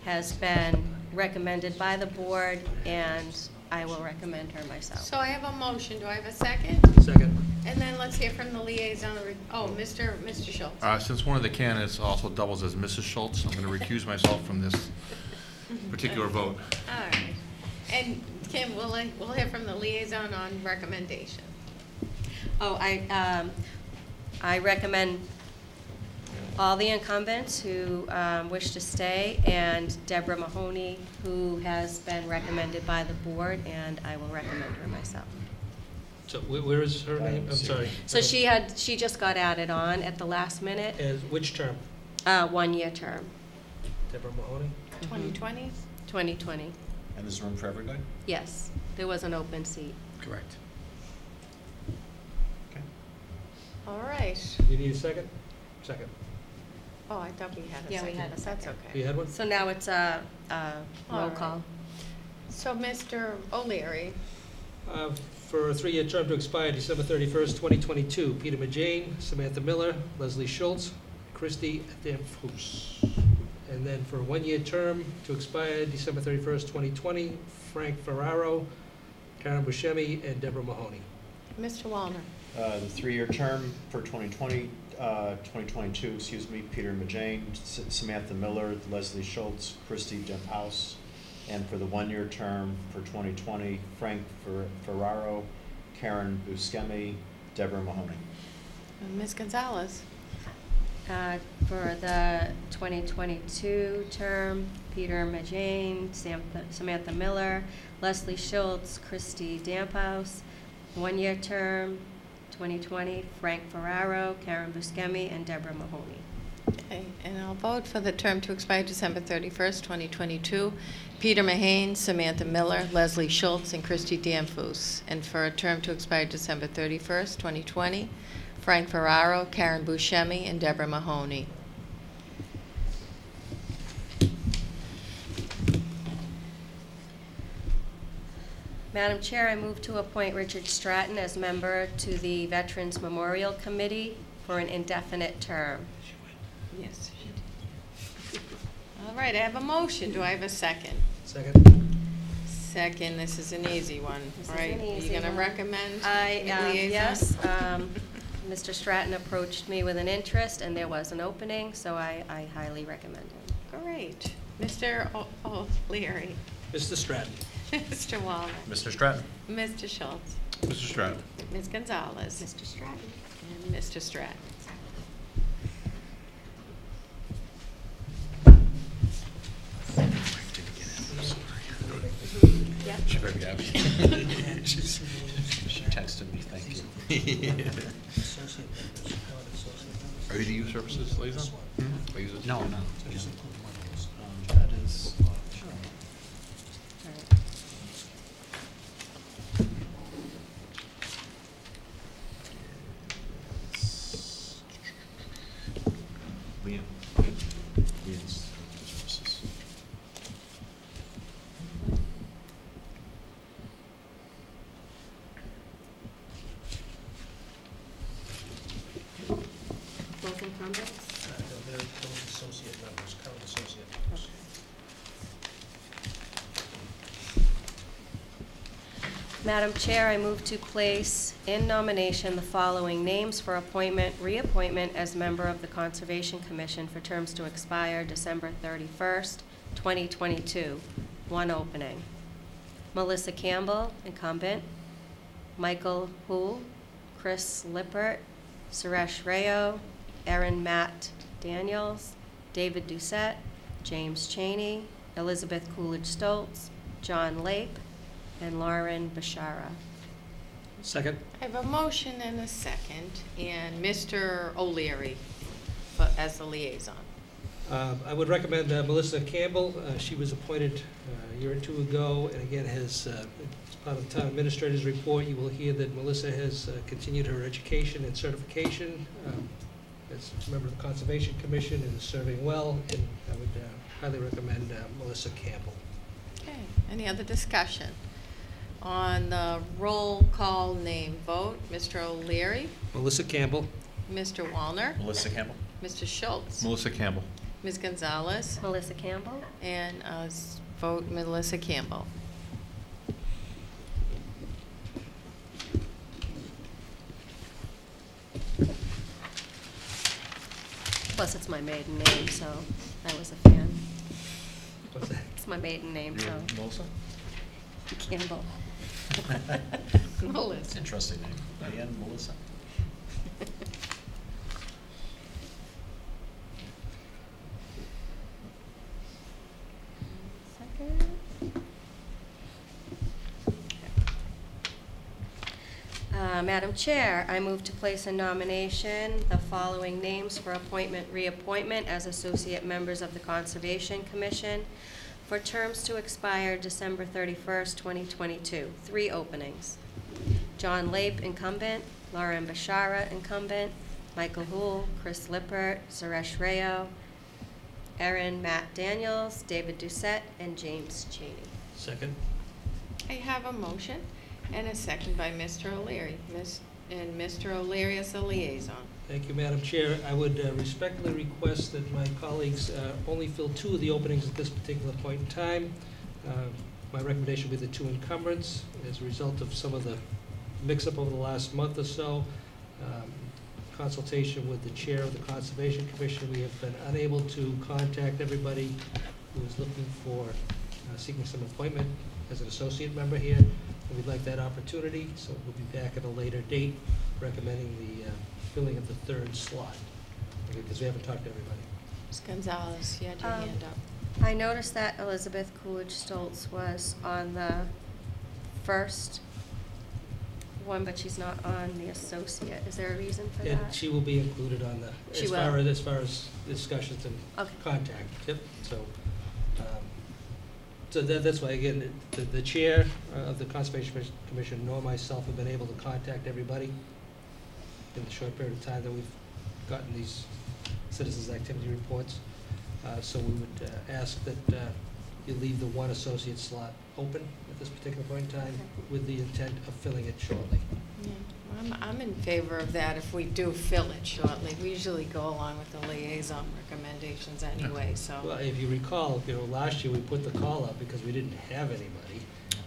Has been recommended by the board, and I will recommend her myself. So I have a motion, do I have a second? Second. And then let's hear from the liaison, oh, Mr. Mr. Schultz. Uh, since one of the candidates also doubles as Mrs. Schultz, I'm gonna recuse myself from this particular vote. All right. And Kim, we'll, we'll hear from the liaison on recommendation. Oh, I, um, I recommend all the incumbents who um, wish to stay, and Deborah Mahoney, who has been recommended by the board, and I will recommend her myself. So where where is her name? I'm sorry. So she had, she just got added on at the last minute, As which term? uh, one-year term, Deborah Mahoney? 2020? 2020. And there's room for everybody? Yes, there was an open seat. Correct. Okay. All right. You need a second? Second. Oh, I thought we had a second. Yeah, we had a but That's second. You had one? So now it's a, a roll right. call. So, Mr. O'Leary, Uh, For a three-year term to expire December 31st, 2022, Peter Majane, Samantha Miller, Leslie Schultz, Christy Damphouse. And then for a one-year term to expire December 31st, 2020, Frank Ferraro, Karen Buscemi, and Deborah Mahoney. Mr. Wallner. Uh, The three-year term for 2020, uh, 2022, excuse me, Peter Majane, S- Samantha Miller, Leslie Schultz, Christy Damphouse. And for the one-year term for 2020, Frank Fer- Ferraro, Karen Buscemi, Deborah Mahoney. And Ms. Gonzalez. Uh, For the 2022 term, Peter Majane, Samantha- Samantha Miller, Leslie Schultz, Christy Damphouse. One-year term, 2020, Frank Ferraro, Karen Buscemi, and Deborah Mahoney. Okay, and I'll vote for the term to expire December 31st, 2022. Peter Mahane, Samantha Miller, Leslie Schultz, and Christy Damphouse. And for a term to expire December 31st, 2020, Frank Ferraro, Karen Buscemi, and Deborah Mahoney. Madam Chair, I move to appoint Richard Stratton as member to the Veterans Memorial Committee for an indefinite term. Yes. All right, I have a motion. Do I have a second? Second? Second, this is an easy one, This is right? an easy Are you going to recommend I, um, yes, um, Mr. Stratton approached me with an interest, and there was an opening, so I I highly recommend him. Great. Mr. O'Leary, Mr. Stratton? Mr. Wallner, Mr. Stratton? Mr. Schultz, Mr. Stratton. Ms. Gonzalez, Mr. Stratton? and Mr. Stratton. She better be happy. She texted me, thank you. Are you the youth services liaison? Are you the- No, no. Um, That is, Uh, both incumbents? They're those associate members, current associate members. Madam Chair, I move to place in nomination the following names for appointment, reappointment as member of the Conservation Commission for terms to expire December 31st, 2022. One opening. Melissa Campbell, incumbent. Michael Hool, Chris Lippert, Suresh Rayo, Erin Matt Daniels, David Doucette, James Cheney, Elizabeth Coolidge Stoltz, John Lape, and Lauren Bashara. Second? I have a motion and a second, and Mr. O'Leary as the liaison. Uh, I would recommend uh, Melissa Campbell. Uh, She was appointed uh, a year or two ago, and again, has, uh, as part of the town administrator's report, you will hear that Melissa has uh, continued her education and certification um, as a member of the Conservation Commission and is serving well, and I would uh, highly recommend uh, Melissa Campbell. Okay, any other discussion? On the roll call name vote, Mr. O'Leary, Melissa Campbell? Mr. Wallner, Melissa Campbell? Mr. Schultz, Melissa Campbell. Ms. Gonzalez, Melissa Campbell? and uh, vote Melissa Campbell. Plus, it's my maiden name, so I was a fan. What's that? It's my maiden name, so Melissa? Campbell. Melissa. Interesting name. Diane Melissa. Uh, Madam Chair, I move to place in nomination the following names for appointment, reappointment as associate members of the Conservation Commission for terms to expire December 31st, 2022. Three openings. John Lape, incumbent, Lauren Bashara, incumbent, Michael Hool, Chris Lippert, Suresh Rayo, Erin Matt Daniels, David Doucette, and James Cheney. Second. I have a motion and a second by Mr. O'Leary. And Mr. O'Leary is the liaison. Thank you, Madam Chair. I would uh, respectfully request that my colleagues uh, only fill two of the openings at this particular point in time. Uh, My recommendation would be the two incumbents as a result of some of the mix-up over the last month or so. um, Consultation with the Chair of the Conservation Commission, we have been unable to contact everybody who is looking for, uh, seeking some appointment as an associate member here. And we'd like that opportunity, so we'll be back at a later date recommending the uh, filling of the third slot, because we haven't talked to everybody. Ms. Gonzalez, you had your Um, hand up. I noticed that Elizabeth Coolidge Stoltz was on the first one, but she's not on the associate. Is there a reason for And that? she will be included on the, She as far will. as, as far as discussions and Okay. contact, yep, so. So that, that's why, again, the, the chair uh, of the Conservation Commission nor myself have been able to contact everybody in the short period of time that we've gotten these citizens' activity reports. Uh, So we would uh, ask that uh, you leave the one associate slot open at this particular point in time with the intent of filling it shortly. Yeah, I'm, I'm in favor of that if we do fill it shortly. We usually go along with the liaison recommendations anyway, so. Well, so. if you recall, you know, last year we put the call up because we didn't have anybody,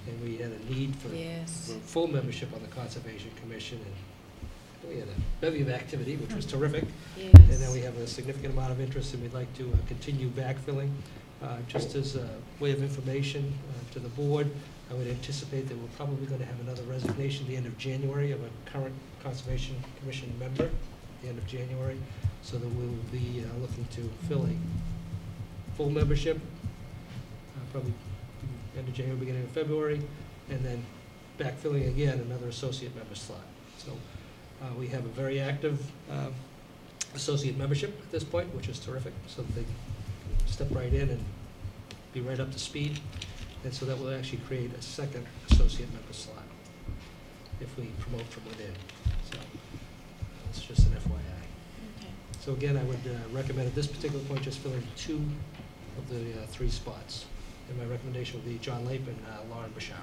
and we had a need for, Yes. for full membership on the Conservation Commission, and we had a bevy of activity, which was terrific. Yes. And then we have a significant amount of interest, and we'd like to uh, continue backfilling. Uh, Just as a way of information uh, to the board, I would anticipate that we're probably going to have another resignation at the end of January of a current Conservation Commission member, at the end of January, so that we'll be uh, looking to fill a full membership, uh, probably end of January, beginning of February, and then backfilling again another associate member slot. So uh, we have a very active um, associate membership at this point, which is terrific, so they can step right in and be right up to speed. And so that will actually create a second associate member slot if we promote from within. So it's just an FYI. Okay. So again, I would uh, recommend at this particular point, just filling two of the uh, three spots. And my recommendation would be John Lape and uh, Lauren Bashara.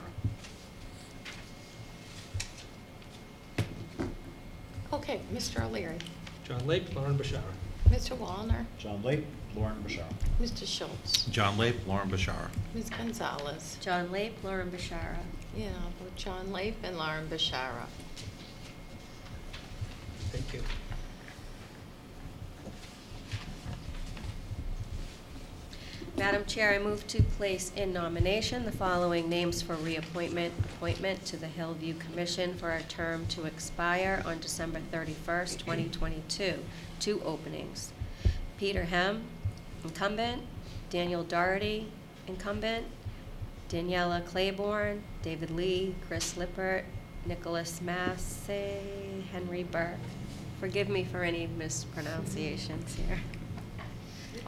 Okay, Mr. O'Leary. John Lape, Lauren Bashara. Mr. Wallner. John Lape, Lauren Bashara. Mr. Schultz. John Lape, Lauren Bashara. Ms. Gonzalez. John Lape, Lauren Bashara. Yeah, both John Lape and Lauren Bashara. Thank you. Madam Chair, I move to place in nomination the following names for reappointment, appointment to the Hillview Commission for a term to expire on December 31st, 2022. Two openings. Peter Hemme, incumbent, Daniel Doherty, incumbent, Daniela Claiborne, David Lee, Chris Lippert, Nicholas Massey, Henry Burke. Forgive me for any mispronunciations here.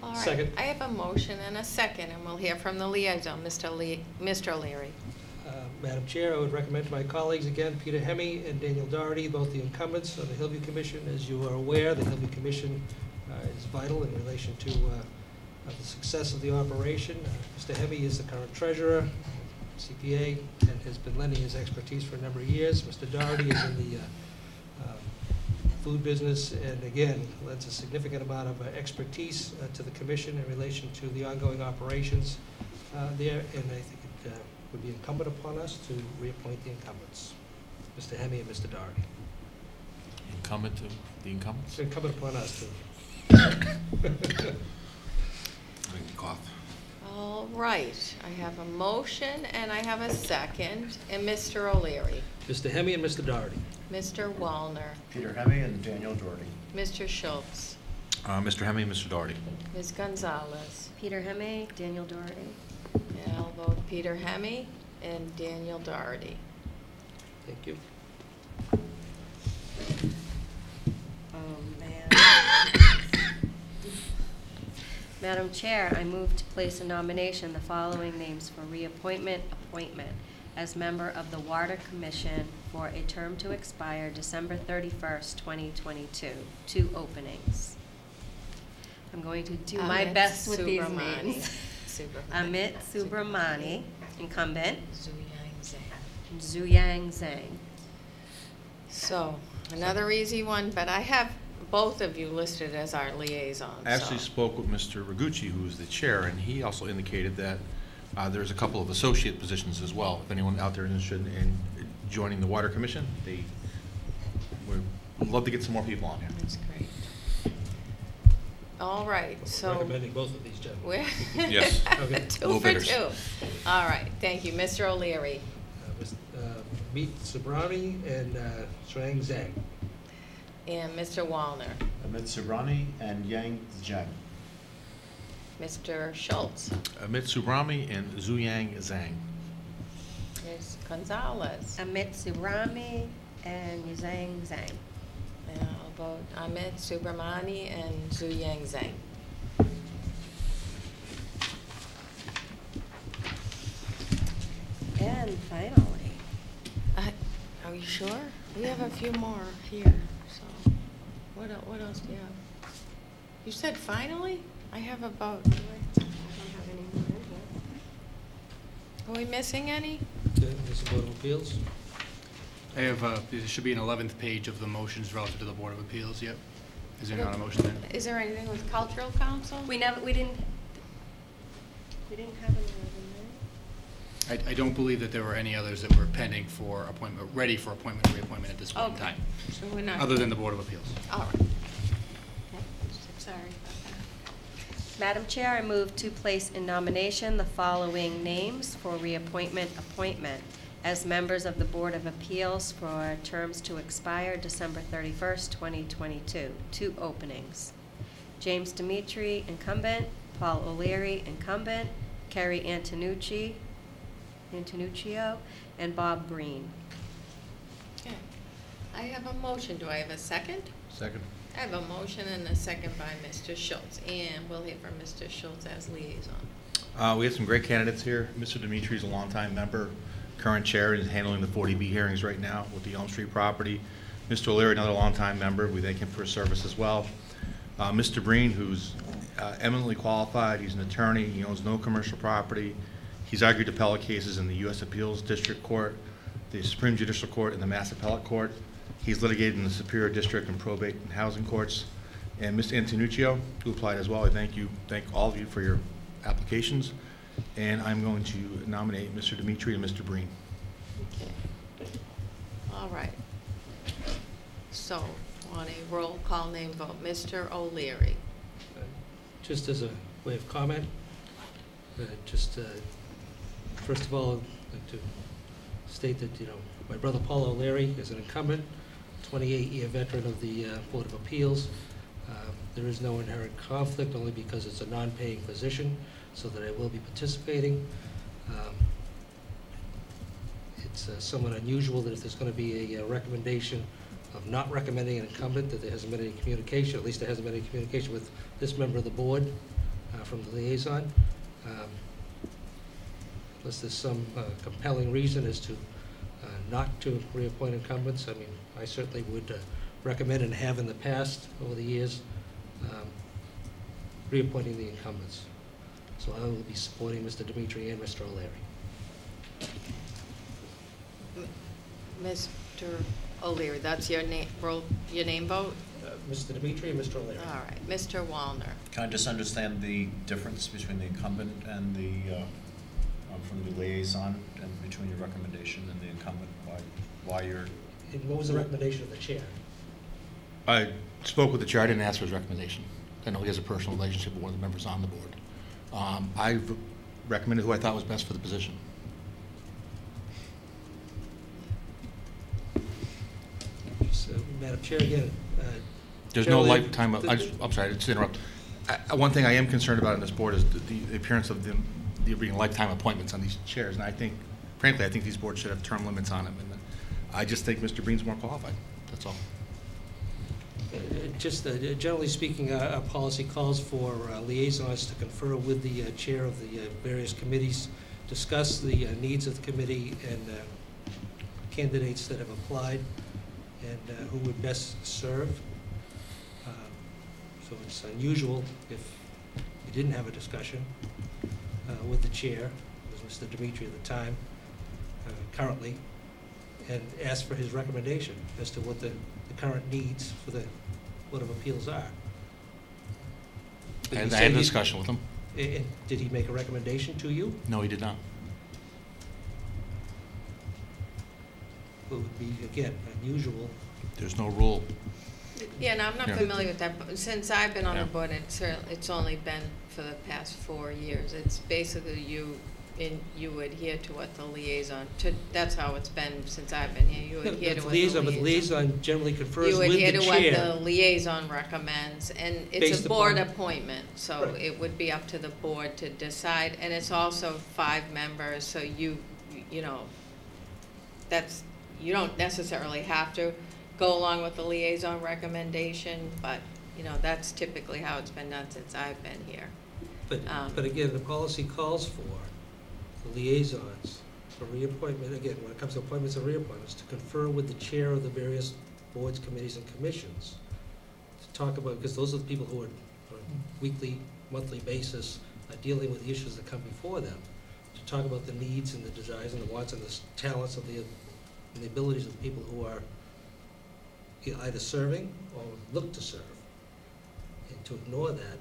All right. Second. I have a motion and a second, and we'll hear from the liaison, Mr. Le, Mr. O'Leary. Uh, Madam Chair, I would recommend to my colleagues, again, Peter Hemme and Daniel Doherty, both the incumbents of the Hillview Commission. As you are aware, the Hillview Commission uh, is vital in relation to uh, uh, the success of the operation. Mr. Hemme is the current treasurer, CPA, and has been lending his expertise for a number of years. Mr. Doherty is in the uh, um, food business, and again, lends a significant amount of uh, expertise uh, to the commission in relation to the ongoing operations uh, there, and I think it uh, would be incumbent upon us to reappoint the incumbents, Mr. Hemme and Mr. Doherty. Incumbent to the incumbents? It's incumbent upon us to. I can cough. All right, I have a motion and I have a second, and Mr. O'Leary, Mr. Hemme and Mr. Doherty. Mr. Wallner, Peter Hemme and Daniel Doherty. Mr. Schultz, Uh, Mr. Hemme, Mr. Doherty. Ms. Gonzalez. Peter Hemme, Daniel Doherty. And I'll vote Peter Hemme and Daniel Doherty. Thank you. Madam Chair, I move to place in nomination the following names for reappointment, appointment as member of the Water Commission for a term to expire December 31st, 2022. Two openings. I'm going to do my best with these Subramani. names. Amit Subramani, incumbent, Zuyang Zhang. Zuyang Zhang. So, another easy one, but I have both of you listed as our liaisons. I actually so- spoke with Mr. Ragucci, who is the chair, and he also indicated that uh, there's a couple of associate positions as well. If anyone out there is interested in joining the Water Commission, they, we'd love to get some more people on here. That's great. All right, so. Recommending both of these gentlemen. We're. Yes. Okay. Two Low for bidders. two. All right, thank you. Mr. O'Leary. Uh, Ms. uh, Meet Sabrani and uh, Shuang Zhang. And Mr. Wallner. Amit Subrani and Yang Zhang. Mr. Schultz. Amit Subrami and Zuyang Zhang. Ms. Gonzalez. Amit Subrami and Zhang Zhang. And I'll vote Amit Subramani and Zuyang Zhang. And finally, I- Are you sure? We have a few more here, so, what, el- what else do you have? You said finally? I have about, I don't have any more are we missing any? Okay, This is Board of Appeals. I have, uh, there should be an 11th page of the motions relative to the Board of Appeals, yep. Is there not a motion there? Is there anything with cultural council? We never, we didn't, we didn't have any other I, I don't believe that there were any others that were pending for appointment, ready for appointment, reappointment at this point in Okay. time, So we're not. other than the Board of Appeals. Oh. All right. Okay, Sorry about that. Madam Chair, I move to place in nomination the following names for reappointment, appointment as members of the Board of Appeals for terms to expire December 31st, 2022. Two openings. James Dimitri, incumbent, Paul O'Leary, incumbent, Kerry Antonucci, Antonuccio, and Bob Green. Okay. I have a motion. Do I have a second? Second. I have a motion and a second by Mr. Schultz, and we'll hear from Mr. Schultz as liaison. Uh, We have some great candidates here. Mr. Dimitri is a longtime member, current chair, and is handling the 40B hearings right now with the Elm Street property. Mr. O'Leary, another longtime member, we thank him for his service as well. Uh, Mr. Breen, who's uh, eminently qualified, he's an attorney, he owns no commercial property. He's argued appellate cases in the U.S. Appeals District Court, the Supreme Judicial Court, and the Mass Appellate Court. He's litigated in the Superior District and Probate and Housing Courts. And Mr. Antonuccio, who applied as well, I thank you, thank all of you for your applications. And I'm going to nominate Mr. Dimitri and Mr. Breen. Okay. All right. So, on a roll call name vote, Mr. O'Leary. Uh, Just as a way of comment, uh, just, uh, first of all, I'd like to state that, you know, my brother Paul O'Leary is an incumbent, 28-year veteran of the uh, Board of Appeals. Um, There is no inherent conflict, only because it's a non-paying position, so that I will be participating. Um, It's uh, somewhat unusual that if there's going to be a uh, recommendation of not recommending an incumbent, that there hasn't been any communication, at least there hasn't been any communication with this member of the board uh, from the liaison. Um, Unless there's some uh, compelling reason as to uh, not to reappoint incumbents, I mean, I certainly would uh, recommend and have in the past, over the years, um, reappointing the incumbents. So I will be supporting Mr. Dimitri and Mr. O'Leary. Mr. O'Leary, that's your name, roll, your name vote? Uh, Mr. Dimitri and Mr. O'Leary. All right. Mr. Wallner. Can I just understand the difference between the incumbent and the, uh, from the liaison and between your recommendation and the incumbent? Why, why you're, And what was the recommendation of the chair? I spoke with the chair, I didn't ask for his recommendation. I know he has a personal relationship with one of the members on the board. Um, I recommended who I thought was best for the position. So, Madam Chair, again. uh, There's no lifetime, of- the- I just- I'm sorry, just to interrupt. I- I- One thing I am concerned about in this board is the- the appearance of them, there being lifetime appointments on these chairs. And I think, frankly, I think these boards should have term limits on them. And I just think Mr. Breen's more qualified, that's all. Uh, Just uh, generally speaking, our our policy calls for uh, liaisons to confer with the uh, chair of the uh, various committees, discuss the uh, needs of the committee and uh, candidates that have applied and uh, who would best serve. So it's unusual if you didn't have a discussion uh, with the chair, was Mr. Dimitri at the time, uh, currently, and asked for his recommendation as to what the, the current needs for the Board of Appeals are. Did he And I say had a he- discussion with him. a- And did he make a recommendation to you? No, he did not. It would be, again, unusual. There's no rule. Yeah, no, I'm not Yeah. familiar with that, but since I've been on the Yeah. board, it's, cer- it's only been for the past four years. It's basically you, in, you adhere to what the liaison, to, that's how it's been since I've been here, you adhere to what the liaison. But liaison generally confers You with adhere the to what the chair. liaison recommends, and it's Based a board upon- appointment, so Right. it would be up to the board to decide, and it's also five members, so you, you know, that's, you don't necessarily have to go along with the liaison recommendation, but, you know, that's typically how it's been done since I've been here. But, um, but again, the policy calls for the liaisons for reappointment, again, when it comes to appointments and reappointments, to confer with the chair of the various boards, committees, and commissions. To talk about, because those are the people who are, on a weekly, monthly basis, are dealing with the issues that come before them. To talk about the needs and the desires and the wants and the s- talents of the, and the abilities of the people who are e- either serving or look to serve. And to ignore that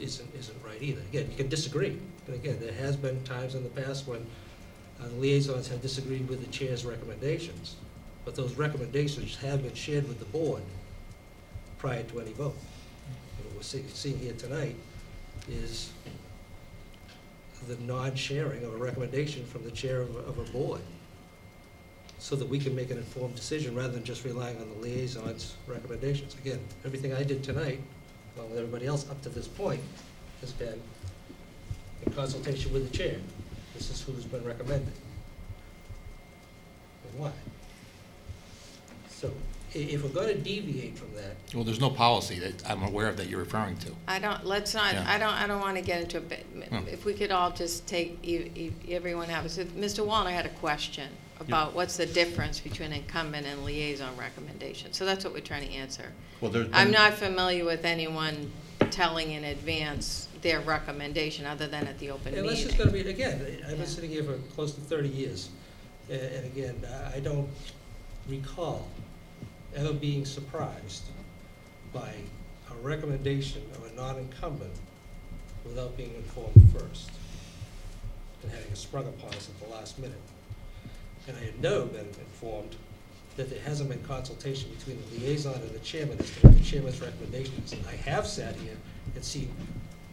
isn't, isn't right either. Again, you can disagree, but again, there has been times in the past when uh, the liaisons have disagreed with the chair's recommendations, but those recommendations have been shared with the board prior to any vote. And What we're see- seeing here tonight is the non-sharing of a recommendation from the chair of, of a board, so that we can make an informed decision rather than just relying on the liaison's recommendations. Again, everything I did tonight along with everybody else up to this point, has been in consultation with the chair. This is who's been recommended. And why? So, i- if we're gonna deviate from that, Well, there's no policy that I'm aware of that you're referring to. I don't, let's not, Yeah. I don't, I don't want to get into a bit, Hmm. if we could all just take, e- e- everyone have, a so Mr. Wallner had a question about what's the difference between incumbent and liaison recommendation, so that's what we're trying to answer. Well, there's. I'm not familiar with anyone telling in advance their recommendation, other than at the open and that's just meeting. gonna be, again, I've Yeah. been sitting here for close to thirty years. And again, I- I don't recall ever being surprised by a recommendation of a non-incumbent without being informed first and having it sprung upon us at the last minute. And I had never been informed that there hasn't been consultation between the liaison and the chairman as to the chairman's recommendations. is. I have sat here and seen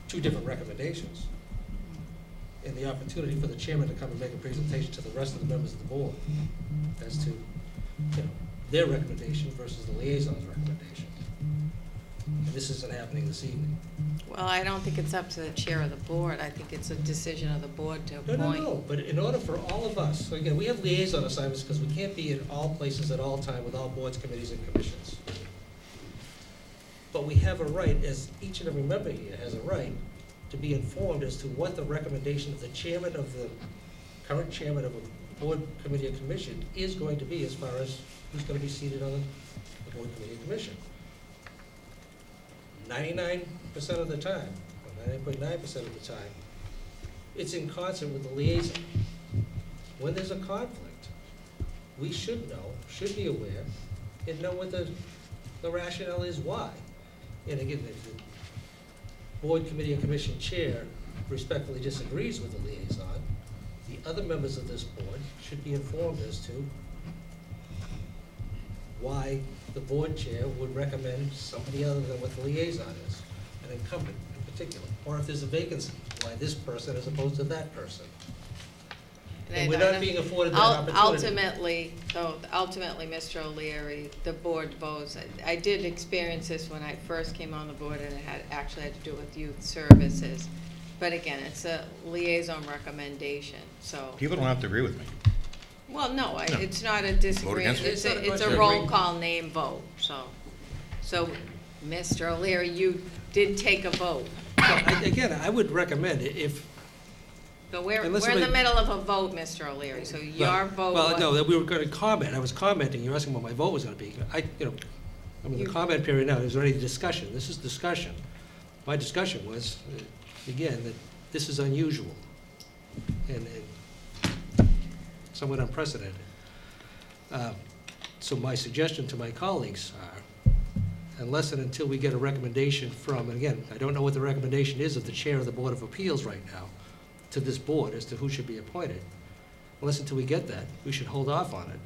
two different recommendations. And the opportunity for the chairman to come and make a presentation to the rest of the members of the board as to, you know, their recommendation versus the liaison's recommendation. And this isn't happening this evening. Well, I don't think it's up to the chair of the board, I think it's a decision of the board to No, appoint. no, no, but in order for all of us, so again, we have liaison assignments because we can't be in all places at all time with all boards, committees, and commissions. But we have a right, as each and every member here has a right, to be informed as to what the recommendation of the chairman of the, current chairman of a board, committee, or commission is going to be as far as who's gonna be seated on the board, committee, or commission. Ninety-nine percent of the time, or ninety point nine percent of the time, it's in concert with the liaison. When there's a conflict, we should know, should be aware, and know what the, the rationale is why. And again, if the board, committee, and commission chair respectfully disagrees with the liaison, the other members of this board should be informed as to why the board chair would recommend somebody other than what the liaison is, an incumbent in particular. Or if there's a vacancy, why this person as opposed to that person. And we're I not don't- being afforded that Ul- opportunity. Ultimately, though, ultimately, Mr. O'Leary, the board votes. I- I did experience this when I first came on the board, and it had, actually had to do with youth services. But again, it's a liaison recommendation, so. People don't have to agree with me. Well, no, I- No. it's not a disagreement, against it? it's It's a, a it's a roll call name vote, so. So, Mr. O'Leary, you did take a vote. I- Again, I would recommend i- if. But we're, Unless we're in the somebody- middle of a vote, Mr. O'Leary, so your well, vote Well, was- no, that we were going to comment, I was commenting, you're asking what my vote was going to be. I, you know, I mean, the You- comment period now is there any discussion, this is discussion. My discussion was, uh, again, that this is unusual and and somewhat unprecedented. Uh, So my suggestion to my colleagues are, unless and until we get a recommendation from, and again, I don't know what the recommendation is of the chair of the Board of Appeals right now to this board as to who should be appointed, unless until we get that, we should hold off on it.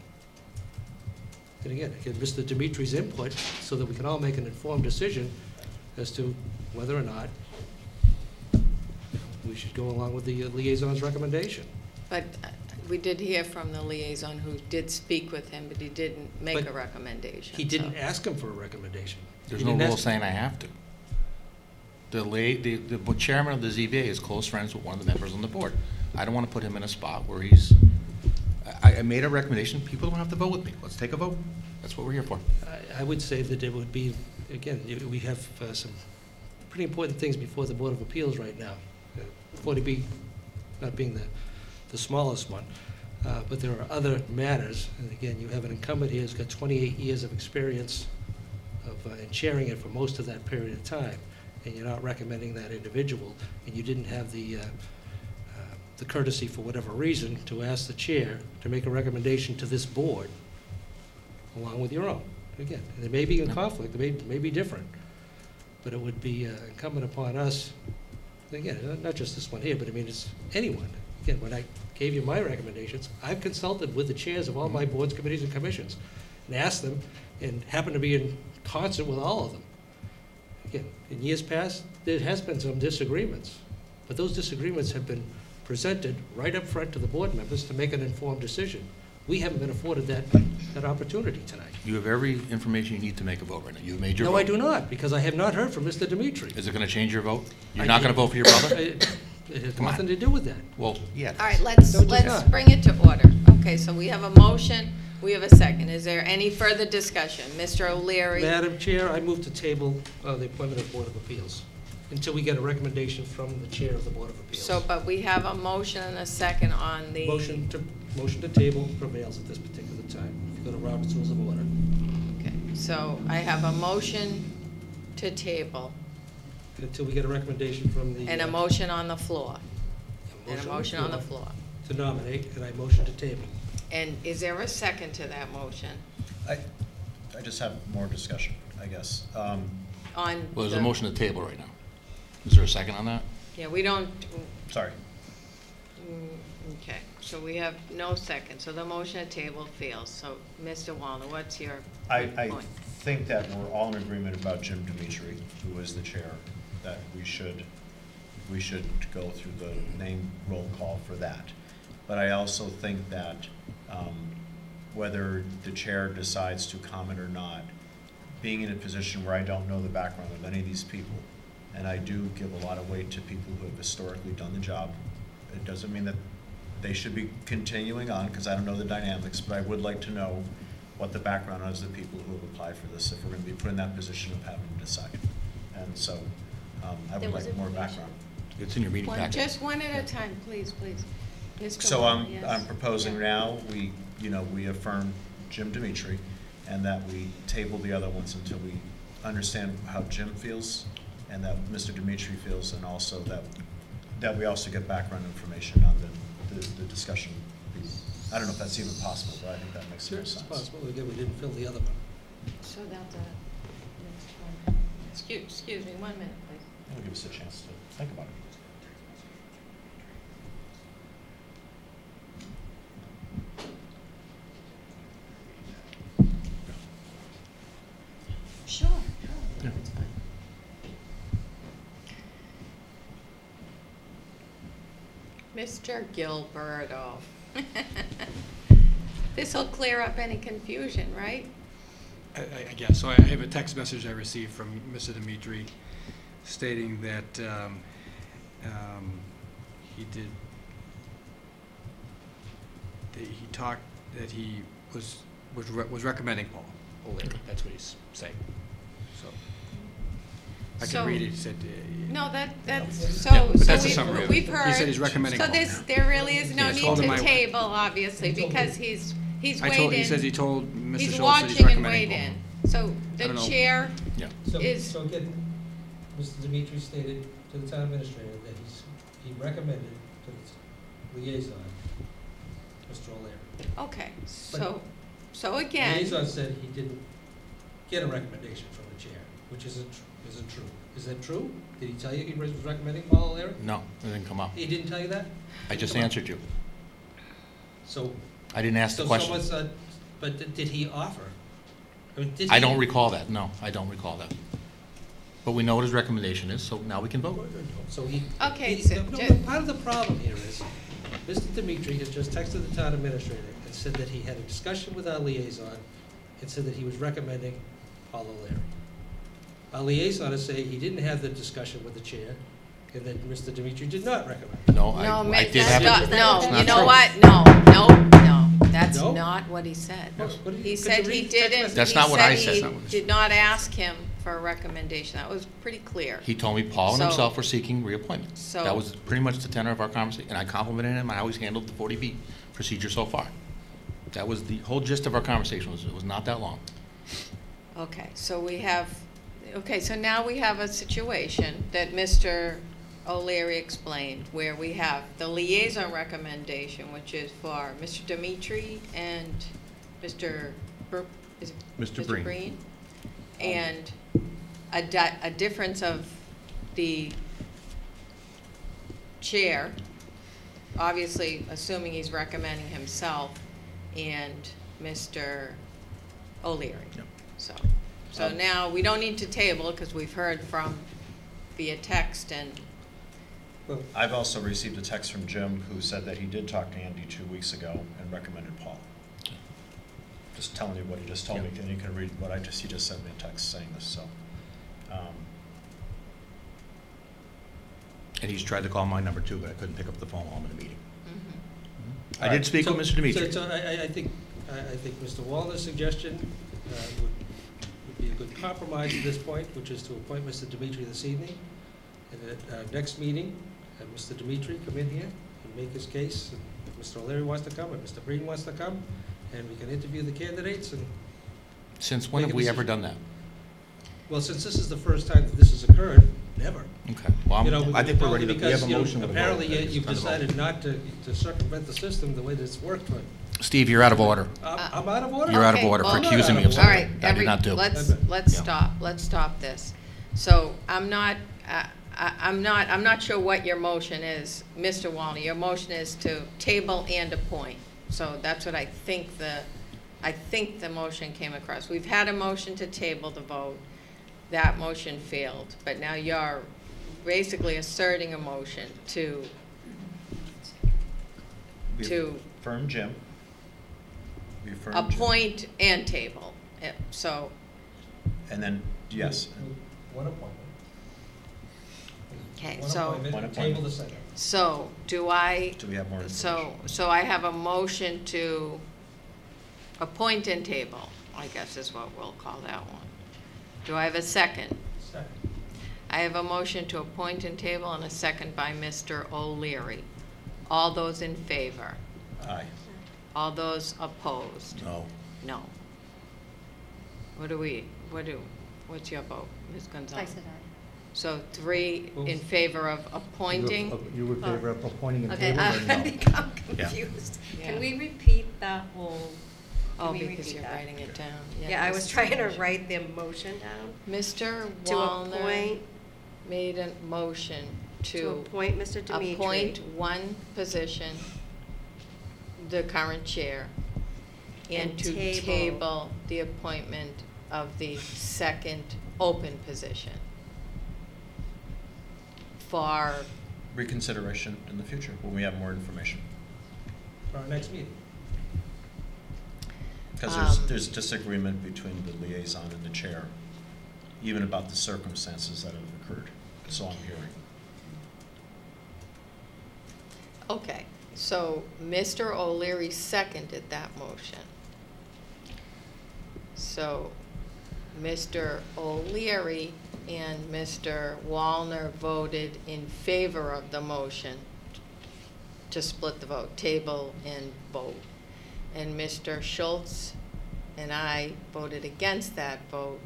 And again, get Mr. Dimitri's input so that we can all make an informed decision as to whether or not we should go along with the liaison's recommendation. But uh, we did hear from the liaison who did speak with him, but he didn't make a recommendation. He didn't so- ask him for a recommendation. There's He no didn't rule ask- saying I have to. The la, the, the chairman of the ZBA is close friends with one of the members on the board. I don't want to put him in a spot where he's, I, I made a recommendation, people don't have to vote with me. Let's take a vote. That's what we're here for. I- I would say that it would be, again, you- we have uh, some pretty important things before the Board of Appeals right now. Uh, 40B not being the, the smallest one, Uh, but there are other matters. And again, you have an incumbent here who's got 28 years of experience of, uh, in chairing it for most of that period of time, and you're not recommending that individual, and you didn't have the, uh, uh, the courtesy, for whatever reason, to ask the chair to make a recommendation to this board along with your own. Again, they may be in conflict, it may, may be different, but it would be uh, incumbent upon us, again, not just this one here, but I mean, it's anyone. Again, when I gave you my recommendations, I've consulted with the chairs of all my mm-hmm. boards, committees, and commissions, and asked them, and happened to be in concert with all of them. Again, in years past, there has been some disagreements, but those disagreements have been presented right up front to the board members to make an informed decision. We haven't been afforded that, that opportunity tonight. You have every information you need to make a vote right now. You've made your vote. No, I do not, because I have not heard from Mr. Dimitri. Is it going to change your vote? You're I- not going to vote for your brother? it has Come on. nothing to do with that. Well, yeah. All right, let's, Don't do let's that. bring it to order. Okay, so we have a motion, we have a second. Is there any further discussion? Mr. O'Leary? Madam Chair, I move to table uh, the appointment of Board of Appeals until we get a recommendation from the Chair of the Board of Appeals. So, but we have a motion and a second on the. Motion to, motion to table prevails at this particular time. If you go to Robert's Rules of Order. Okay, so I have a motion to table Until we get a recommendation from the. and a uh, motion on the floor. a And a motion on the floor. To nominate, and I motion to table. And is there a second to that motion I, I just have more discussion, I guess. Um, on? Well, there's a motion to table right now. Is there a second on that? Yeah, we don't, Sorry. mm, okay, so we have no second, so the motion to table fails. So, Mr. Wallner, what's your I, I think that we're all in agreement about Jim Dimitri, who is the chair, that we should, we should go through the name roll call for that. But I also think that um, whether the chair decides to comment or not, being in a position where I don't know the background of any of these people, and I do give a lot of weight to people who have historically done the job, it doesn't mean that they should be continuing on, because I don't know the dynamics, but I would like to know what the background is of the people who have applied for this, if we're gonna be put in that position of having to decide. And so, um, I There would was like more information. background. It's in your meeting One, packet. just one at a time, please, please. Mr. So Wallner, I'm, yes. I'm proposing now, we, you know, we affirm Jim Dimitri, and that we table the other ones until we understand how Jim feels, and that Mr. Dimitri feels, and also that, that we also get background information on the, the, the discussion. I don't know if that's even possible, but I think that makes Sure, more it's sense. possible. Again, we didn't fill the other one. So that's a, next one. Excuse, excuse me, one minute, please. It'll give us a chance to think about it. Sure, Yeah. it's fine. Mr. Gilleberto. This'll clear up any confusion, right? I- I I guess, so I have a text message I received from Mr. Dimitri stating that um, um, he did, that he talked that he was, was re- was recommending Paul O'Leary. That's what he's saying. So, I So- can read it, he said. uh, No, that, that's, Yeah, so, but so that's a we've, summary we've He heard. said he's recommending So Paul. there's, there really is no Yeah, need to table, obviously, because he's, he's I told, he says he told Mr. He's Schultz that he's watching and recommending weighed Paul. in. So I the don't know. chair, Yeah. So, Is- so again, Mr. Dimitri stated to the town administrator that he's, he recommended to the liaison, Mr. O'Leary. okay, so, so again, Liaison said he didn't get a recommendation from the chair, which isn't, tr- isn't true. Is that true? Did he tell you he was recommending Paul O'Leary? No, it didn't come up. He didn't tell you that? I just Come on. answered you. So. I didn't ask the so question. someone said- But did- did he offer? I mean, did I he- don't recall that, no, I don't recall that. But we know what his recommendation is, so now we can vote. So he. Okay, he- so no, ju- but Part of the problem here is, Mr. Dimitri has just texted the town administrator and said that he had a discussion with our liaison and said that he was recommending Paul O'Leary. Our liaison is saying he didn't have the discussion with the chair and that Mr. Dimitri did not recommend. No, no, I, ma- I did that's have. not, it- no, you not know true. what? No, no, no, that's No? not what he said. What- what did He could said you he the text didn't, message? That's not what I said said. he That's not what he did not ask him for a recommendation. That was pretty clear. He told me Paul and So- himself were seeking reappointment. So- That was pretty much the tenor of our conversation, and I complimented him on how he's handled the 40B procedure so far. That was the whole gist of our conversation, was, it was not that long. Okay, so we have, okay, so now we have a situation that Mr. O'Leary explained, where we have the liaison recommendation, which is for Mr. Dimitri and Mr. Br- is it Mr. Breen. And a di- a difference of the chair, obviously assuming he's recommending himself, and Mr. O'Leary. Yep. So, so Um, now, we don't need to table, because we've heard from via text and, Well, I've also received a text from Jim who said that he did talk to Andy two weeks ago and recommended Paul. Just telling you what he just told me, and you can read what I just, he just sent me a text saying this, so. Um, And he's tried to call my number too, but I couldn't pick up the phone while I'm in a meeting. Mhm. I did speak with Mr. Dimitri. So, so I, I- I think, I, I think Mr. Wallner's suggestion uh, would, would be a good compromise at this point, which is to appoint Mr. Dimitri this evening. And at our next meeting, have Mr. Dimitri come in here and make his case. And If Mr. O'Leary wants to come, and Mr. Breen wants to come, and we can interview the candidates. And, Since when have a we ever done that? Well, since this is the first time that this has occurred, never. Okay, well, You know, I'm- I think we're ready to, we because, have a you know, motion with a vote. Apparently, you- It's you've time to vote. decided not to to circumvent the system the way that it's worked for. Steve, you're out of order. I'm I'm out of order? You're out of Okay, order for well- accusing me of All right, something I every, did not do. let's, let's Yeah. stop, let's stop this. So I'm not, uh, I, I'm not, I'm not sure what your motion is, Mr. Wallner. Your motion is to table and appoint. So that's what I think the, I think the motion came across. We've had a motion to table the vote. That motion failed, but now you're basically asserting a motion to, we To- Affirm Jim. We affirm Jim. appoint and table. Yeah, So, And then, yes, One appointment. Okay, One so- appointment, One Table appointment. second. so do I? do we have more So, information? so I have a motion to appoint and table, I guess is what we'll call that one. Do I have a second? Second. I have a motion to appoint and table and a second by Mr. O'Leary. All those in favor? Aye. All those opposed? No. No. What do we, what do, what's your vote, Ms. I Gonzalez? said aye. So three in favor of appointing? You were in favor of oh. appointing and Okay, table or I no? become Yeah. confused. Yeah. Can we repeat that whole? Oh, can we because repeat you're that? writing it down. Yeah, I was is trying to motion. write the motion down. Mr. To Wallner appoint, made a motion to to appoint Mr. Dimitri. appoint one position, the current chair, and And to table. table the appointment of the second open position for, Reconsideration in the future, when we have more information. For our next meeting. Because there's, Um, there's disagreement between the liaison and the chair, even about the circumstances that have occurred, so I'm hearing. okay. So Mr. O'Leary seconded that motion. So Mr. O'Leary and Mr. Wallner voted in favor of the motion to split the vote, table and vote. And Mr. Schultz and I voted against that vote,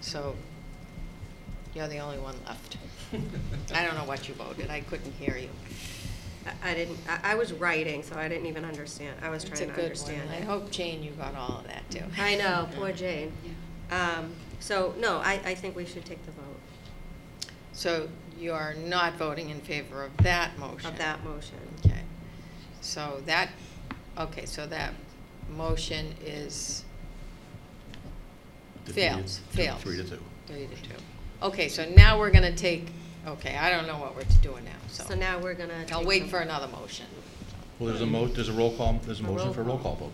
so you're the only one left. I don't know what you voted, I couldn't hear you. I- I didn't, I, I was writing, so I didn't even understand. I was It's trying a to good one. understand I it. hope, Jane, you got all of that, too. I know, poor Jane. Um, so, no, I, I think we should take the vote So you are not voting in favor of that motion? of that motion. Okay. So that, okay, so that motion is, Fails, fails. Three to two. three to two. Okay, so now we're gonna take, okay, I don't know what we're doing now, so. So now we're gonna. I'll take wait the- for another motion. Well, there's a mo, there's a roll call, there's a A motion roll for a roll call. call vote.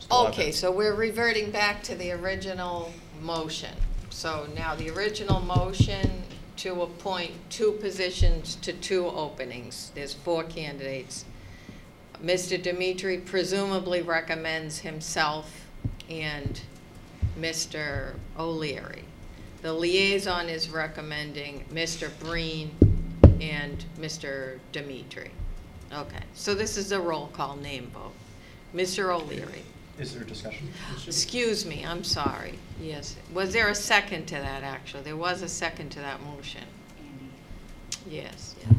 Still have Okay, it. so we're reverting back to the original motion. So now the original motion to appoint two positions to two openings. There's four candidates. Mr. Dimitri presumably recommends himself and Mr. O'Leary. The liaison is recommending Mr. Breen and Mr. Dimitri. Okay, so this is a roll call name vote. Mr. O'Leary. Is there discussion? Excuse me, I'm sorry. Yes. Was there a second to that, actually? There was a second to that motion. Yes, yeah.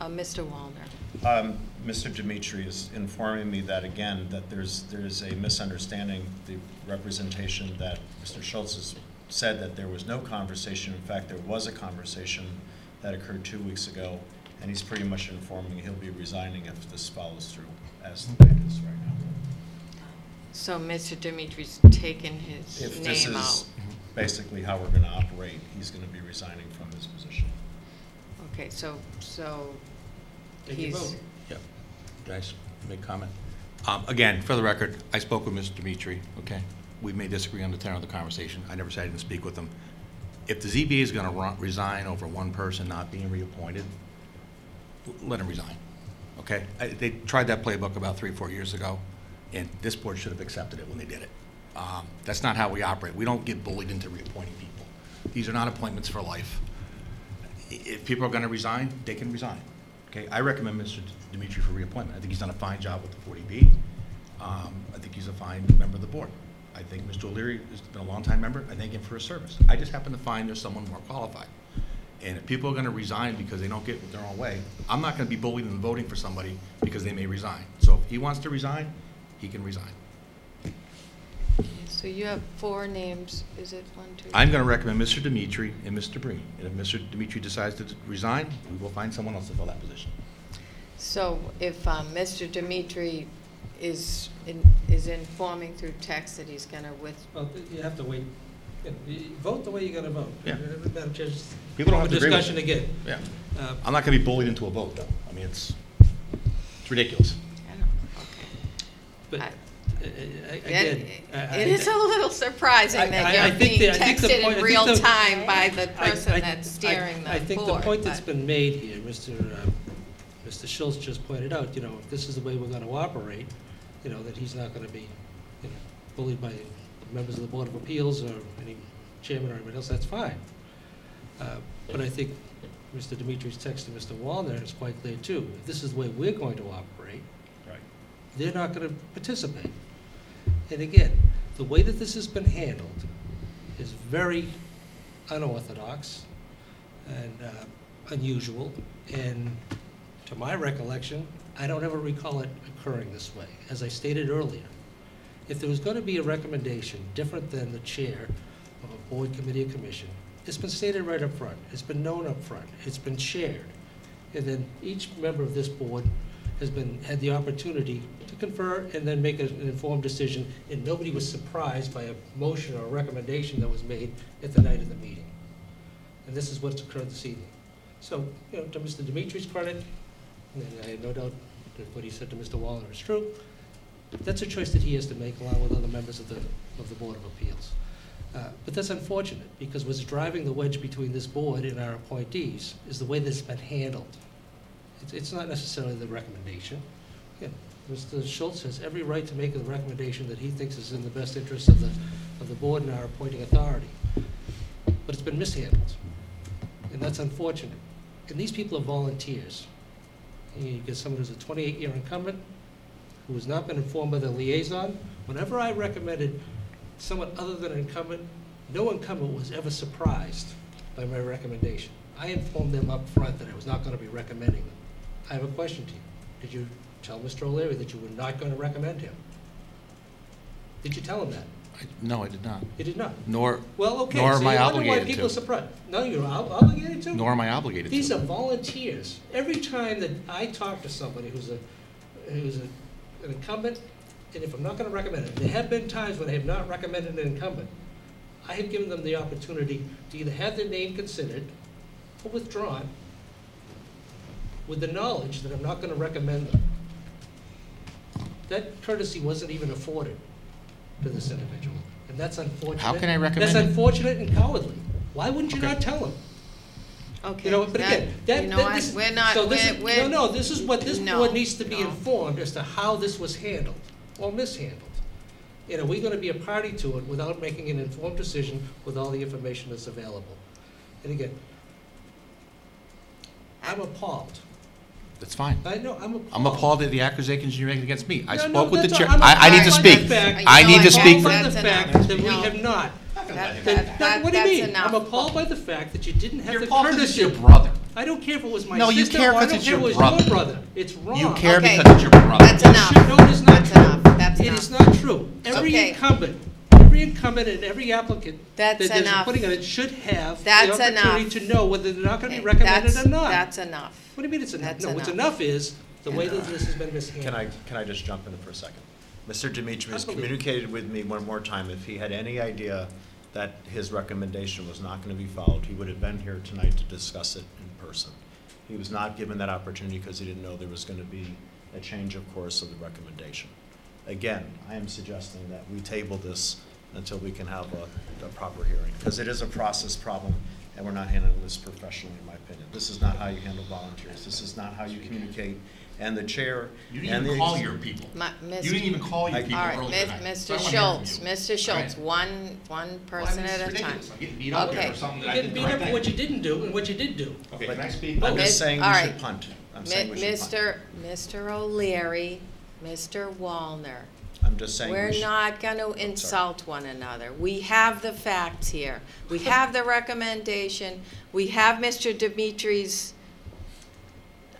Uh, Mr. Wallner. Um, Mr. Dimitri is informing me that, again, that there's, there's a misunderstanding. The representation that Mr. Schultz has said that there was no conversation. In fact, there was a conversation that occurred two weeks ago, and he's pretty much informing he'll be resigning if this follows through as it is right now. So Mr. Dimitri's taken his If this is out. basically how we're gonna operate, he's gonna be resigning from his position. Okay, so, so Take your he's, Can I make comment? Um, Again, for the record, I spoke with Mr. Dimitri, okay? We may disagree on the tenor of the conversation. I never said I didn't speak with him. If the ZBA is going to resign over one person not being reappointed, let him resign, okay? I- They tried that playbook about three, four years ago, and this board should have accepted it when they did it. Um, That's not how we operate. We don't get bullied into reappointing people. These are not appointments for life. If people are going to resign, they can resign. Okay, I recommend Mr. Dimitri for reappointment. I think he's done a fine job with the 40B. Um, I think he's a fine member of the board. I think Mr. O'Leary has been a longtime member. I thank him for his service. I just happen to find there's someone more qualified. And if people are going to resign because they don't get their own way, I'm not going to be bullied into voting for somebody because they may resign. So if he wants to resign, he can resign. So you have four names, is it one, two? I'm going to recommend Mr. Dimitri and Mr. Breen. And if Mr. Dimitri decides to resign, we will find someone else to fill that position. So if um, Mr. Dimitri is, in- is informing through text that he's gonna with, Well, you have to wait. You Vote the way you're gonna vote. Yeah. Madam Chair, just People don't have to agree with Discussion again. Yeah. Uh, I'm not going to be bullied into a vote, though. I mean, it's, it's ridiculous. I don't, okay. But, I- It again. I- I- it is a little surprising I- I- I that you're think being the- I think the texted point- in real the- time by the person I- that's I- steering the board. I think the point that's but- been made here, Mr. uh, Mr. Schultz just pointed out, you know, if this is the way we're gonna operate, you know, that he's not gonna be, you know, bullied by members of the Board of Appeals or any chairman or anybody else, that's fine. Uh, But I think Mr. Dimitri's text to Mr. Wallner is quite clear too. If this is the way we're going to operate, Right. they're not going to participate. And again, the way that this has been handled is very unorthodox and uh, unusual, and to my recollection, I don't ever recall it occurring this way. As I stated earlier, if there was going to be a recommendation different than the chair of a board, committee, or commission, it's been stated right up front, it's been known up front, it's been shared. And then each member of this board has been, had the opportunity to confer and then make an informed decision, and nobody was surprised by a motion or a recommendation that was made at the night of the meeting. And this is what's occurred this evening. So, you know, to Mr. Dimitri's credit, and I have no doubt that what he said to Mr. Wallner is true, that's a choice that he has to make along with other members of the, of the Board of Appeals. Uh, But that's unfortunate, because what's driving the wedge between this board and our appointees is the way this has been handled. It's, it's not necessarily the recommendation. Again, Mr. Schultz has every right to make the recommendation that he thinks is in the best interest of the, of the board and our appointing authority. But it's been mishandled, and that's unfortunate. And these people are volunteers. You get someone who's a 28-year incumbent, who has not been informed by the liaison. Whenever I recommended someone other than an incumbent, no incumbent was ever surprised by my recommendation. I informed them up front that I was not going to be recommending them. I have a question to you. Did you tell Mr. O'Leary that you were not going to recommend him? Did you tell him that? I- No, I did not. You did not. Nor, Well, okay, Nor so am I obligated to. surprised. No, you're ob- obligated to? nor am I obligated These to. are volunteers. Every time that I talk to somebody who's a, who's a, an incumbent, and if I'm not gonna recommend it, there have been times when I have not recommended an incumbent, I have given them the opportunity to either have their name considered or withdrawn with the knowledge that I'm not gonna recommend them. That courtesy wasn't even afforded to this individual, and that's unfortunate. How can I recommend That's it? unfortunate and cowardly. Why wouldn't you Okay. not tell him? Okay. You know, but that- again, that, You know that- this, we're not, so this we're, is, we're. no, no, this is what this No, board needs to be no. informed as to how this was handled or mishandled. And are we gonna be a party to it without making an informed decision with all the information that's available? And again, I'm appalled. That's fine. I know, I'm appalled. I'm appalled at the accusations you're making against me. I No, no, spoke with the that's chair. all- I'm I, I need to appalled by speak. the fact- I need know to what, speak. Appalled by the enough. fact that we No. have not. That- That- that- that- What do you that's mean? I'm appalled by the fact that you didn't have You're the appalled 'cause it's courtesy. your brother. I don't care if it was my No, you sister care or I 'cause don't it's care if your it was your brother. brother. It's wrong. You care Okay. because it's your brother. That's enough. No, it is not That's true. enough. That's It enough. is not true. Every Okay. incumbent, every incumbent and every applicant that That's there's enough. putting on it should have the That's opportunity enough. to know whether they're not gonna be recommended that's- or not. That's enough. What do you mean it's enough? that's No, what's enough. enough is the way that this has been mishandled. Can I, can I just jump in for a second? Mr. Dimitri's Absolutely. communicated with me one more time, if he had any idea that his recommendation was not going to be followed, he would have been here tonight to discuss it in person. He was not given that opportunity because he didn't know there was going to be a change of course of the recommendation. Again, I am suggesting that we table this until we can have a, a proper hearing, because it is a process problem, and we're not handling this professionally, in my opinion. This is not how you handle volunteers, this is not how you communicate, and the chair You and didn't the. even call your people. My- You didn't even call your I- people All right, earlier Mis- tonight. So Mr. wanna hear from Schultz. Mr. Schultz, right? one, one person Well, at it's a time. ridiculous. I'm getting beat up Okay. here for something that I You didn't do beat up for what you didn't do and what you did do. Okay, can I speak? I'm Mis- just saying we all should punt. I'm Mi- saying we should punt. Mr. Mr. O'Leary, Mr. Wallner, I'm just saying we we're should. not gonna insult one another. We have the facts here. We have the recommendation. We have Mr. Dimitri's,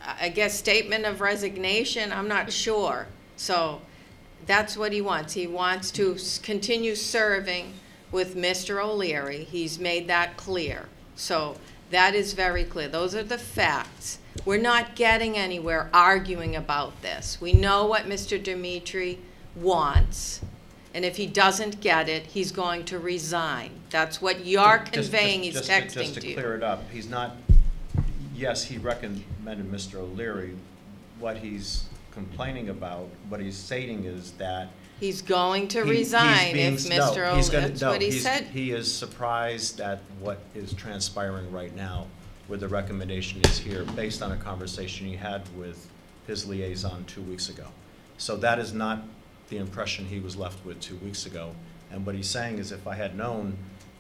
I I guess, statement of resignation. I'm not sure. So that's what he wants. He wants to continue serving with Mr. O'Leary. He's made that clear. So that is very clear. Those are the facts. We're not getting anywhere arguing about this. We know what Mr. Dimitri wants, and if he doesn't get it, he's going to resign. That's what you're Just- just- conveying, he's just to- texting Just to to you. clear it up, he's not, yes, he recommended Mr. O'Leary. What he's complaining about, what he's stating is that. He's going to he- resign being- if Mr. he's O'Leary, that's no, what he said. He is surprised at what is transpiring right now, where the recommendation is here, based on a conversation he had with his liaison two weeks ago. So that is not the impression he was left with two weeks ago. And what he's saying is if I had known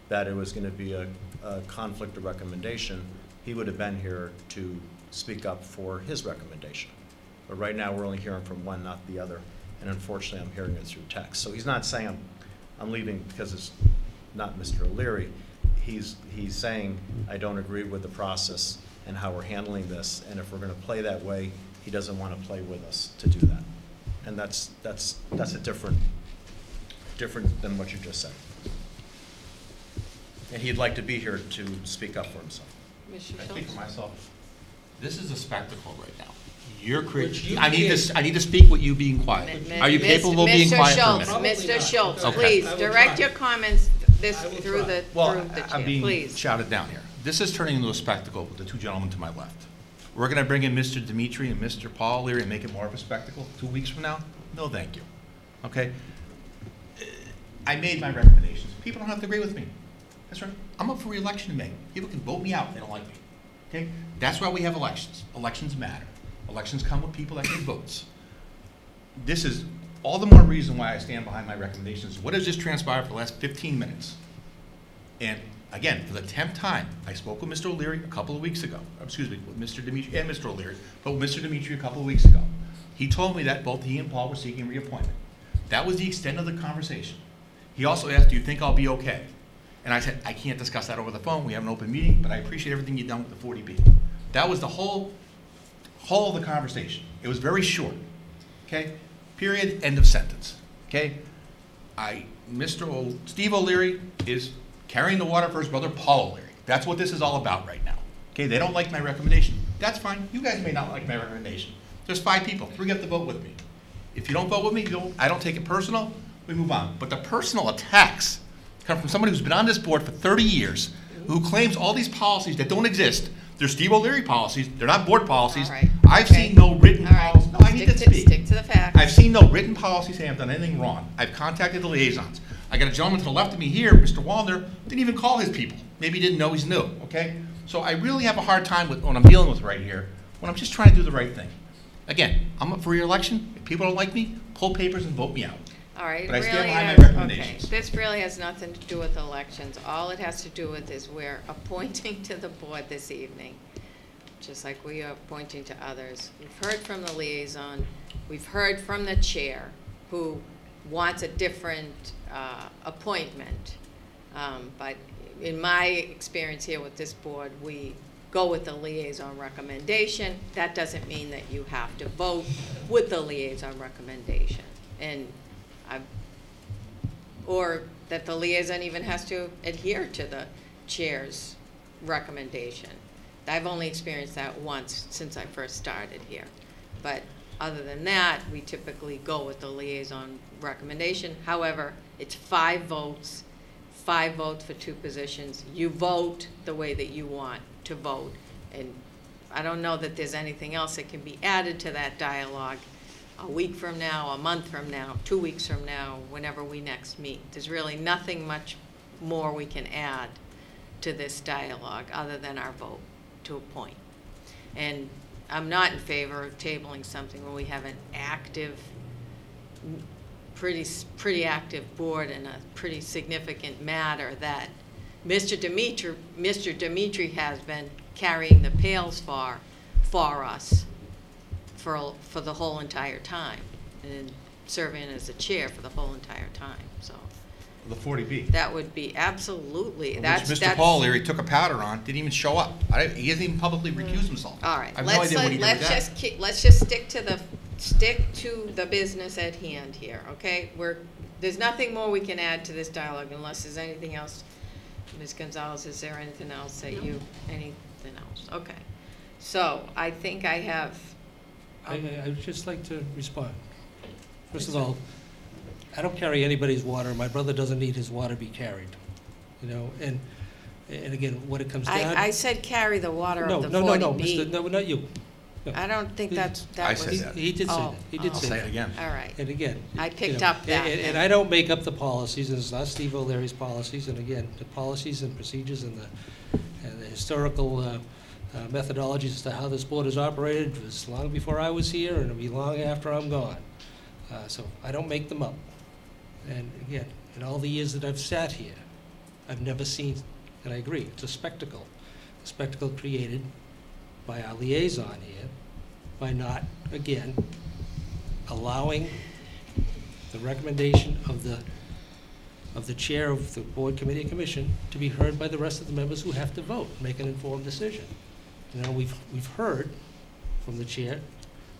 that it was going to be a, a conflict of recommendation, he would have been here to speak up for his recommendation. But right now, we're only hearing from one, not the other, and unfortunately, I'm hearing it through text. So he's not saying I'm, I'm leaving because it's not Mr. O'Leary. He's, he's saying, I don't agree with the process and how we're handling this, and if we're gonna play that way, he doesn't wanna play with us to do that. And that's, that's, that's a different, different than what you just said. And he'd like to be here to speak up for himself. I speak for myself. This is a spectacle right now. You're Which creating, you I need create- to, s- I need to speak with you being quiet. Mi- Are you Mis- capable of being quiet for a Mr. minute? Schultz, Mr. Schultz, Okay. please, direct try. your comments this, through try. the, Well, through the I- chair, I'm being please. shouted down here. This is turning into a spectacle with the two gentlemen to my left. We're gonna bring in Mr. Dimitri and Mr. Paul Leary and make it more of a spectacle two weeks from now? No, thank you. Okay? I made my recommendations. People don't have to agree with me. That's right. I'm up for reelection in May. People can vote me out if they don't like me. Okay? That's why we have elections. Elections matter. Elections come with people that get votes. this is all the more reason why I stand behind my recommendations. What has just transpired for the last 15 minutes? And again, for the tenth time, I spoke with Mr. O'Leary a couple of weeks ago, excuse me, with Mr. Dimitri, and Mr. O'Leary, but with Mr. Dimitri a couple of weeks ago. He told me that both he and Paul were seeking reappointment. That was the extent of the conversation. He also asked, do you think I'll be okay? And I said, I can't discuss that over the phone, we have an open meeting, but I appreciate everything you've done with the 40B. That was the whole, whole of the conversation. It was very short, okay? Period, end of sentence, okay? I, Mr. O, Steve O'Leary is carrying the water for his brother Paul O'Leary. That's what this is all about right now. Okay, they don't like my recommendation. That's fine. You guys may not like my recommendation. There's five people. Three have to vote with me. If you don't vote with me, you don't, I don't take it personal. We move on. But the personal attacks come from somebody who's been on this board for 30 years, who claims all these policies that don't exist. They're Steve O'Leary policies. They're not board policies. Right. I've Okay. seen no written right. policies. No, I need to, to speak. Stick to the facts. I've seen no written policies saying I've done anything wrong. I've contacted the liaisons. I got a gentleman to the left of me here, Mr. Wallner, didn't even call his people. Maybe he didn't know he's new, okay? So I really have a hard time with what I'm dealing with right here, when I'm just trying to do the right thing. Again, I'm up for reelection. If people don't like me, pull papers and vote me out. All right, But I stand behind my recommendations. okay, this really has nothing to do with elections. All it has to do with is we're appointing to the board this evening, just like we are appointing to others. We've heard from the liaison, we've heard from the chair, who wants a different uh, appointment. Um, But in my experience here with this board, we go with the liaison recommendation. That doesn't mean that you have to vote with the liaison recommendation. And I, or that the liaison even has to adhere to the chair's recommendation. I've only experienced that once since I first started here. But other than that, we typically go with the liaison recommendation. However, it's five votes, five votes for two positions. You vote the way that you want to vote. And I don't know that there's anything else that can be added to that dialogue a week from now, a month from now, two weeks from now, whenever we next meet. There's really nothing much more we can add to this dialogue other than our vote to appoint. And I'm not in favor of tabling something where we have an active, pretty, pretty active board and a pretty significant matter that Mr. Dimitri, Mr. Dimitri has been carrying the pails for, for us for, for the whole entire time, and serving as the chair for the whole entire time, so The 40B. that would be absolutely, Which that's, Mr. that's. Paul O'Leary took a powder on, didn't even show up. I, he hasn't even publicly mm. recused himself. All right, I have no let's, idea what he did with let's that. just, keep- let's just stick to the, stick to the business at hand here, okay? We're, there's nothing more we can add to this dialogue unless there's anything else. Ms. Gonzalez, is there anything else that you, anything else? Okay. So I think I have, I, I- I'd just like to respond. First of all, I don't carry anybody's water, my brother doesn't need his water be carried, you know, and, and again, what it comes down. I, I said carry the water No, of the no, no, no, Mr., 40B. no, not you. No. I don't think that's, that I was. said He that. he did say Oh, that, he did oh. I'll say say that. it again. All right. And again. I you picked know, up that And, and then. I don't make up the policies, and it's not Steve O'Leary's policies, and again, the policies and procedures and the, and the historical uh, uh, methodologies as to how this board is operated was long before I was here, and it'll be long after I'm gone. Uh, So I don't make them up. And again, in all the years that I've sat here, I've never seen, and I agree, it's a spectacle. A spectacle created by our liaison here, by not, again, allowing the recommendation of the, of the chair of the board committee and commission to be heard by the rest of the members who have to vote, make an informed decision. You know, we've, we've heard from the chair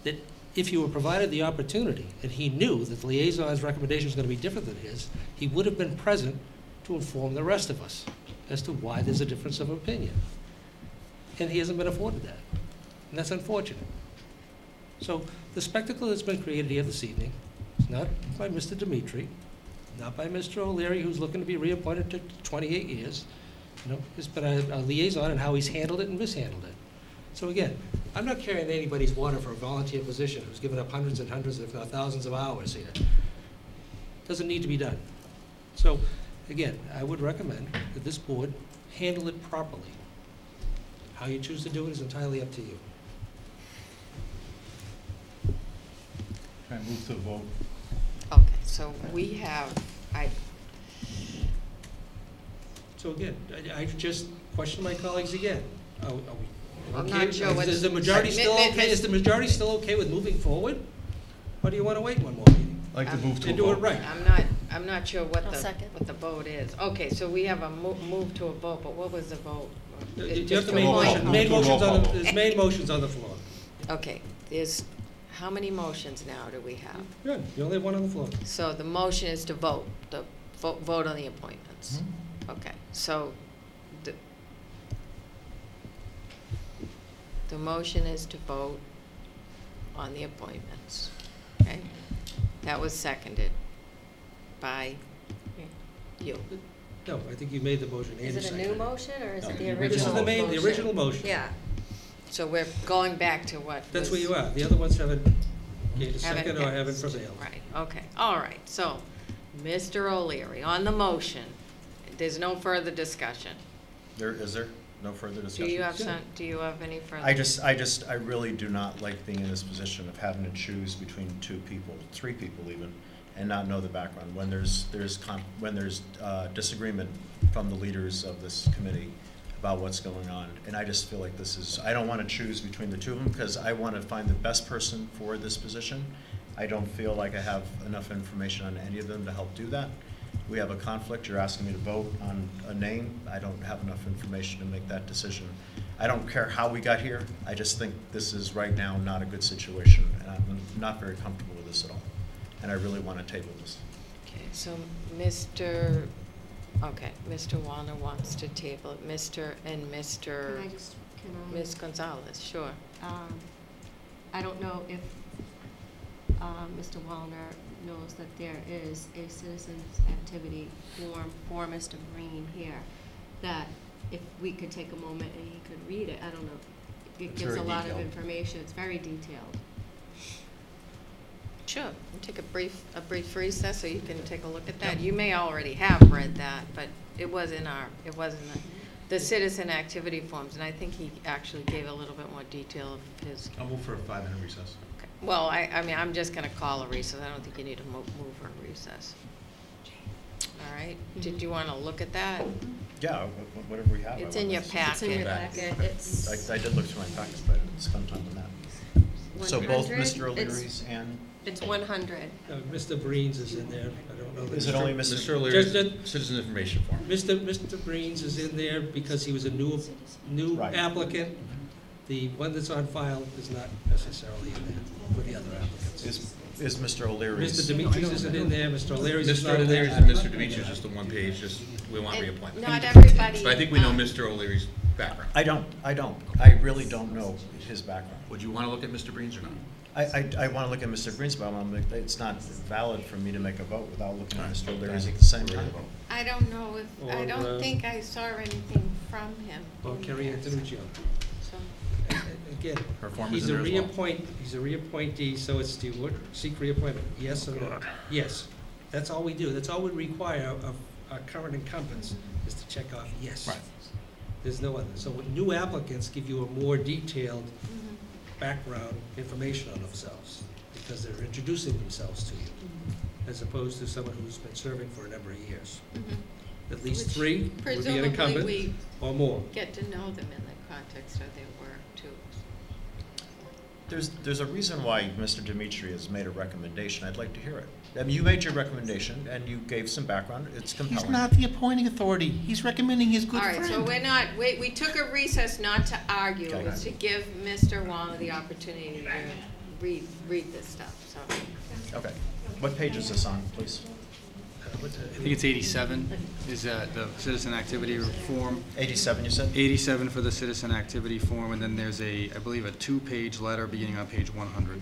that if you were provided the opportunity, and he knew that the liaison's recommendation was gonna be different than his, he would have been present to inform the rest of us as to why there's a difference of opinion. And he hasn't been afforded that, and that's unfortunate. So the spectacle that's been created here this evening is not by Mr. Dimitri, not by Mr. O'Leary, who's looking to be reappointed to 28 years. You know, it's been a a liaison and how he's handled it and mishandled it. So again, I'm not carrying anybody's water for a volunteer position who's given up hundreds and hundreds, if not thousands of hours here. Doesn't need to be done. So, again, I would recommend that this board handle it properly. How you choose to do it is entirely up to you. Can I move to vote. Okay, so we have, I, So again, I, I just question my colleagues again. Are, are we? I'm okay? not sure Is- what's- Is the majority Mi- still mi- okay, is the majority still okay with moving forward? Or do you want to wait one more meeting? I'd like to move to a And do it vote. right. I'm not, I'm not sure what I'll the, second. what the vote is. Okay, so we have a mo- move to a vote, but what was the vote? You It's you have just to a make roll call. main to roll motions on the, vote. there's main motions on the floor. Okay, there's, how many motions now do we have? Good, you only have one on the floor. So the motion is to vote, the vote, vote on the appointments. Hmm? Okay, so the, the motion is to vote on the appointments, okay? That was seconded by you. No, I think you made the motion, Andy Is it a seconded new motion, or is No, it the the original This is original the motion? main, the original motion. Yeah. So we're going back to what That's was- where you are. The other ones haven't gained a Haven't second or haven't prevailed. Right, okay, all right, so, Mr. O'Leary, on the motion, there's no further discussion. There, is there no further Do discussion? you have some, do you have any further? I just, I just, I really do not like being in this position of having to choose between two people, three people even, and not know the background. When there's, there's, con- when there's uh, disagreement from the leaders of this committee about what's going on. And I just feel like this is, I don't want to choose between the two of them because I want to find the best person for this position. I don't feel like I have enough information on any of them to help do that. We have a conflict, you're asking me to vote on a name, I don't have enough information to make that decision. I don't care how we got here, I just think this is right now not a good situation, and I'm not very comfortable with this at all. And I really want to table this. Okay, so Mr., okay, Mr. Wallner wants to table it, Mr. and Mr. Can I just, can I? Ms. Gonzalez, sure. Um, I don't know if um, Mr. Wallner knows that there is a citizens' activity form for Mr. Breen here, that if we could take a moment and he could read it, I don't know. It It's gives a very lot of detailed. information, it's very detailed. Sure, we'll take a brief, a brief recess so you can take a look at that. You may already have read that, but it was in our, it was in the, the citizen activity forms, and I think he actually gave a little bit more detail of his, I'll move for a five-minute recess. Okay. well, I, I mean, I'm just gonna call a recess, I don't think you need to move, move for a recess. All right, did you wanna look at that? Yeah, wh- wh- whatever we have. It's in wanna your see. It's in your packet. packet, it's. I, I did look through my packet, but I didn't spend time on that. So both Mr. O'Leary's and, It's one hundred. Uh, Mr. Breen's is in there, I don't know. that- Is it only Mr. Mr. O'Leary's Just- citizen information form. Mr. Mr. Breen's is in there because he was a new, new Right. applicant. The one that's on file is not necessarily in there with the other applicants. is, is Mr. O'Leary's? Mr. Dimitri's isn't in there, Mr. O'Leary's is not in there. O'Leary's and Mr. Dimitri's, just the one page, just, we want And reappointment. Not everybody. But I think we know um, Mr. O'Leary's background. I don't, I don't. I really don't know his background. Would you want to look at Mr. Breen's or not? I, I, I want to look at Mr. Greenspan, I'm like, it's not valid for me to make a vote without looking at Mr. O'Leary's at the same time. I don't know if, I Or, don't uh, think I saw anything from him. Or Kerry Antonucci. So, And- and Again, Her he's a there as well. reappoint, he's a reappointee, so it's to what- seek reappointment, yes or no? Yes. That's all we do, that's all we require of our current incumbents, is to check off yes. Right. There's no other. So new applicants give you a more detailed mhm, background information on themselves, because they're introducing themselves to you, Mm-hmm. as opposed to someone who's been serving for a number of years. mhm. At least Which three would be an incumbent, we or more. get to know them in the context of their work, too. There's, there's a reason why Mr. Dimitri has made a recommendation. I'd like to hear it. I mean, you made your recommendation and you gave some background. It's compelling. He's not the appointing authority. He's recommending his good All friend. so we're not, we, we took a recess not to argue, it Okay. was to give Mr. Wallner the opportunity to read, read this stuff, so. Okay. What page is this on, please? I think it's 87 is uh, the citizen activity form. Eighty-seven, you said? 87 for the citizen activity form, and then there's a, I believe, a two-page letter beginning on page 100.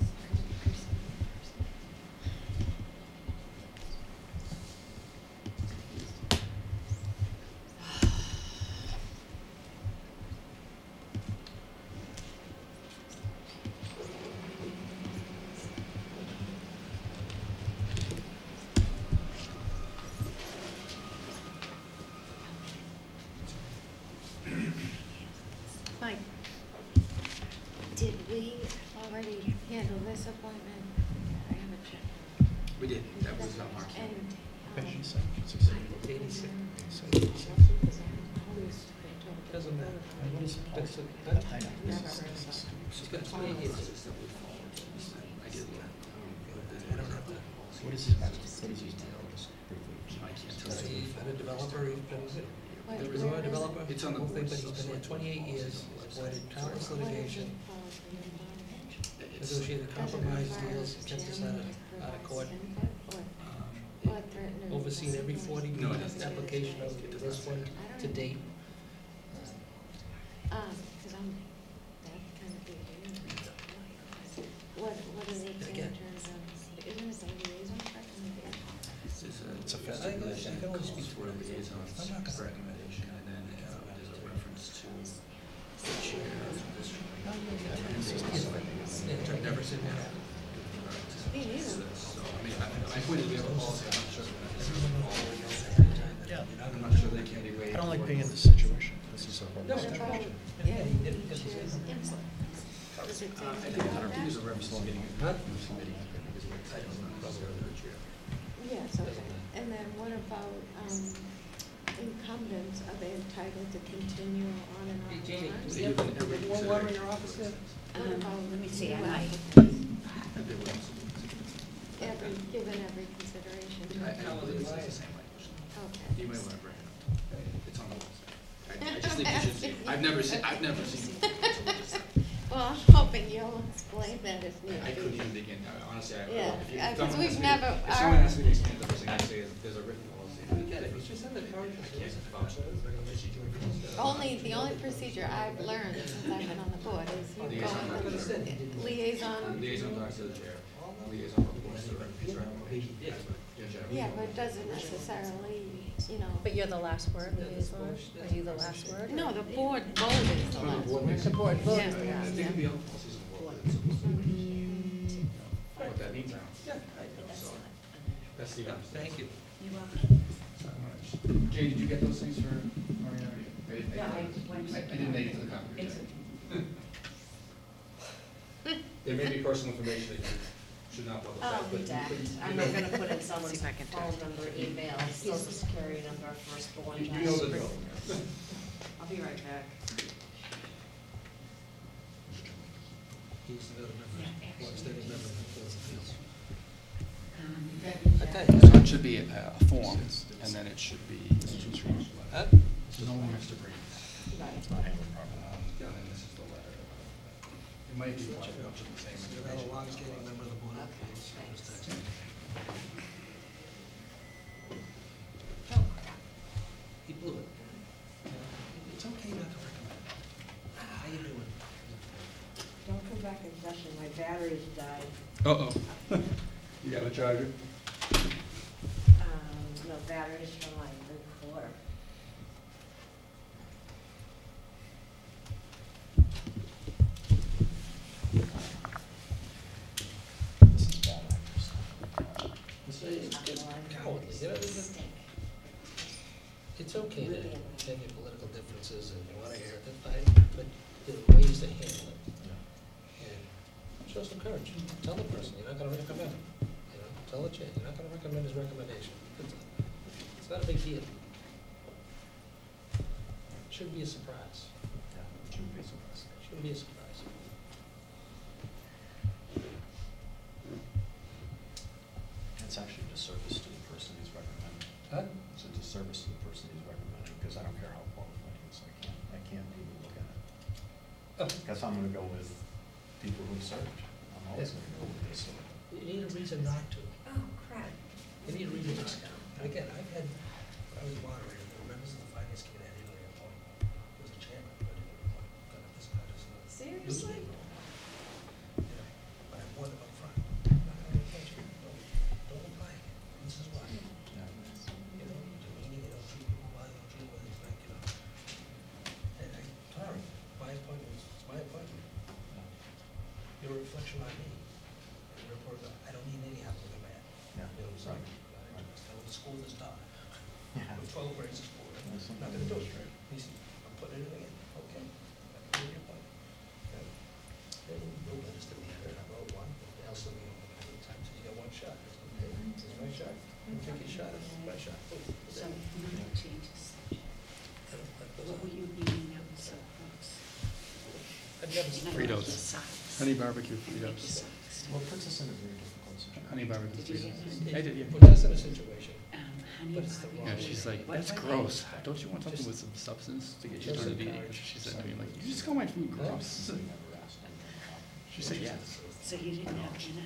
Last word, liaison? Are you the last word? No, the board voted the last. The board voted Yeah. the I last, yeah. it'd be helpful, policies and board, it's supposed to be. What that means now. Yeah, So, That's the. thank you. Jay, did you get those things for Mariana? I didn't make Yeah, I it. went- I, I didn't make it to the conference. It's- There may be personal information that you should not publish. Oh, but- redact. I'm not gonna put in someone's if I can phone text. number, email, social security number, firstborn You child. you know the drill. I'll be right back. He's the member, well, he's the other member of the Board of Appeals. Um, I tell you, So it should be a, a form, and then it should be. Huh? No one has to bring. Right. And this is the letter. It might be much, much of the same You're not a information. long-standing member of the Board of Okay, Appeals. thanks. Just text me. Oh, crap. He blew it. You know, not to recommend. How you doing? Don't come back in session, my batteries died. Uh-oh. You got a charger? Um, no batteries for my recorder. This is bad actors. It's, it's it's cowardly, you know, it's, it's okay to have your political differences and you wanna hear it, that's fine, but there are ways to handle it. And show some courage, tell the person, you're not gonna recommend him, you know, tell the chair, you're not gonna recommend his recommendation. It's it's not a big deal. Shouldn't be a surprise, Yeah, shouldn't be surprised. shouldn't be a surprise. It's actually a disservice to the person he's recommending. Huh? It's a disservice to the person he's recommending, because I don't care how qualified he is, I can't, I can't even look at it. Oh, Guess I'm gonna go with people who've served. I'm always gonna go with this. You need a reason not to. Oh, crap. You need a reason not to. And again, I've had, I was moderator, there were members of the finance committee I didn't really appoint. There was a chairman, but I didn't appoint. Got this guy does not. Seriously? okay, no minutes that we had, how about one? Nelson, how many times you get one shot? Okay, it's my shot. Take your shot, it's my shot. So minor changes. What were you meaning out so close? I've never seen. Fritos. Honey barbecue Fritos. What puts us in a very difficult situation? Honey barbecue you Fritos. get I did, yeah. Puts us in a situation. But it's the wrong- Yeah, she's like, that's what- gross. Don't you want something with some substance to get you Just- started eating? She said to me, like, you just call my food gross. She said, yes. So you didn't have dinner?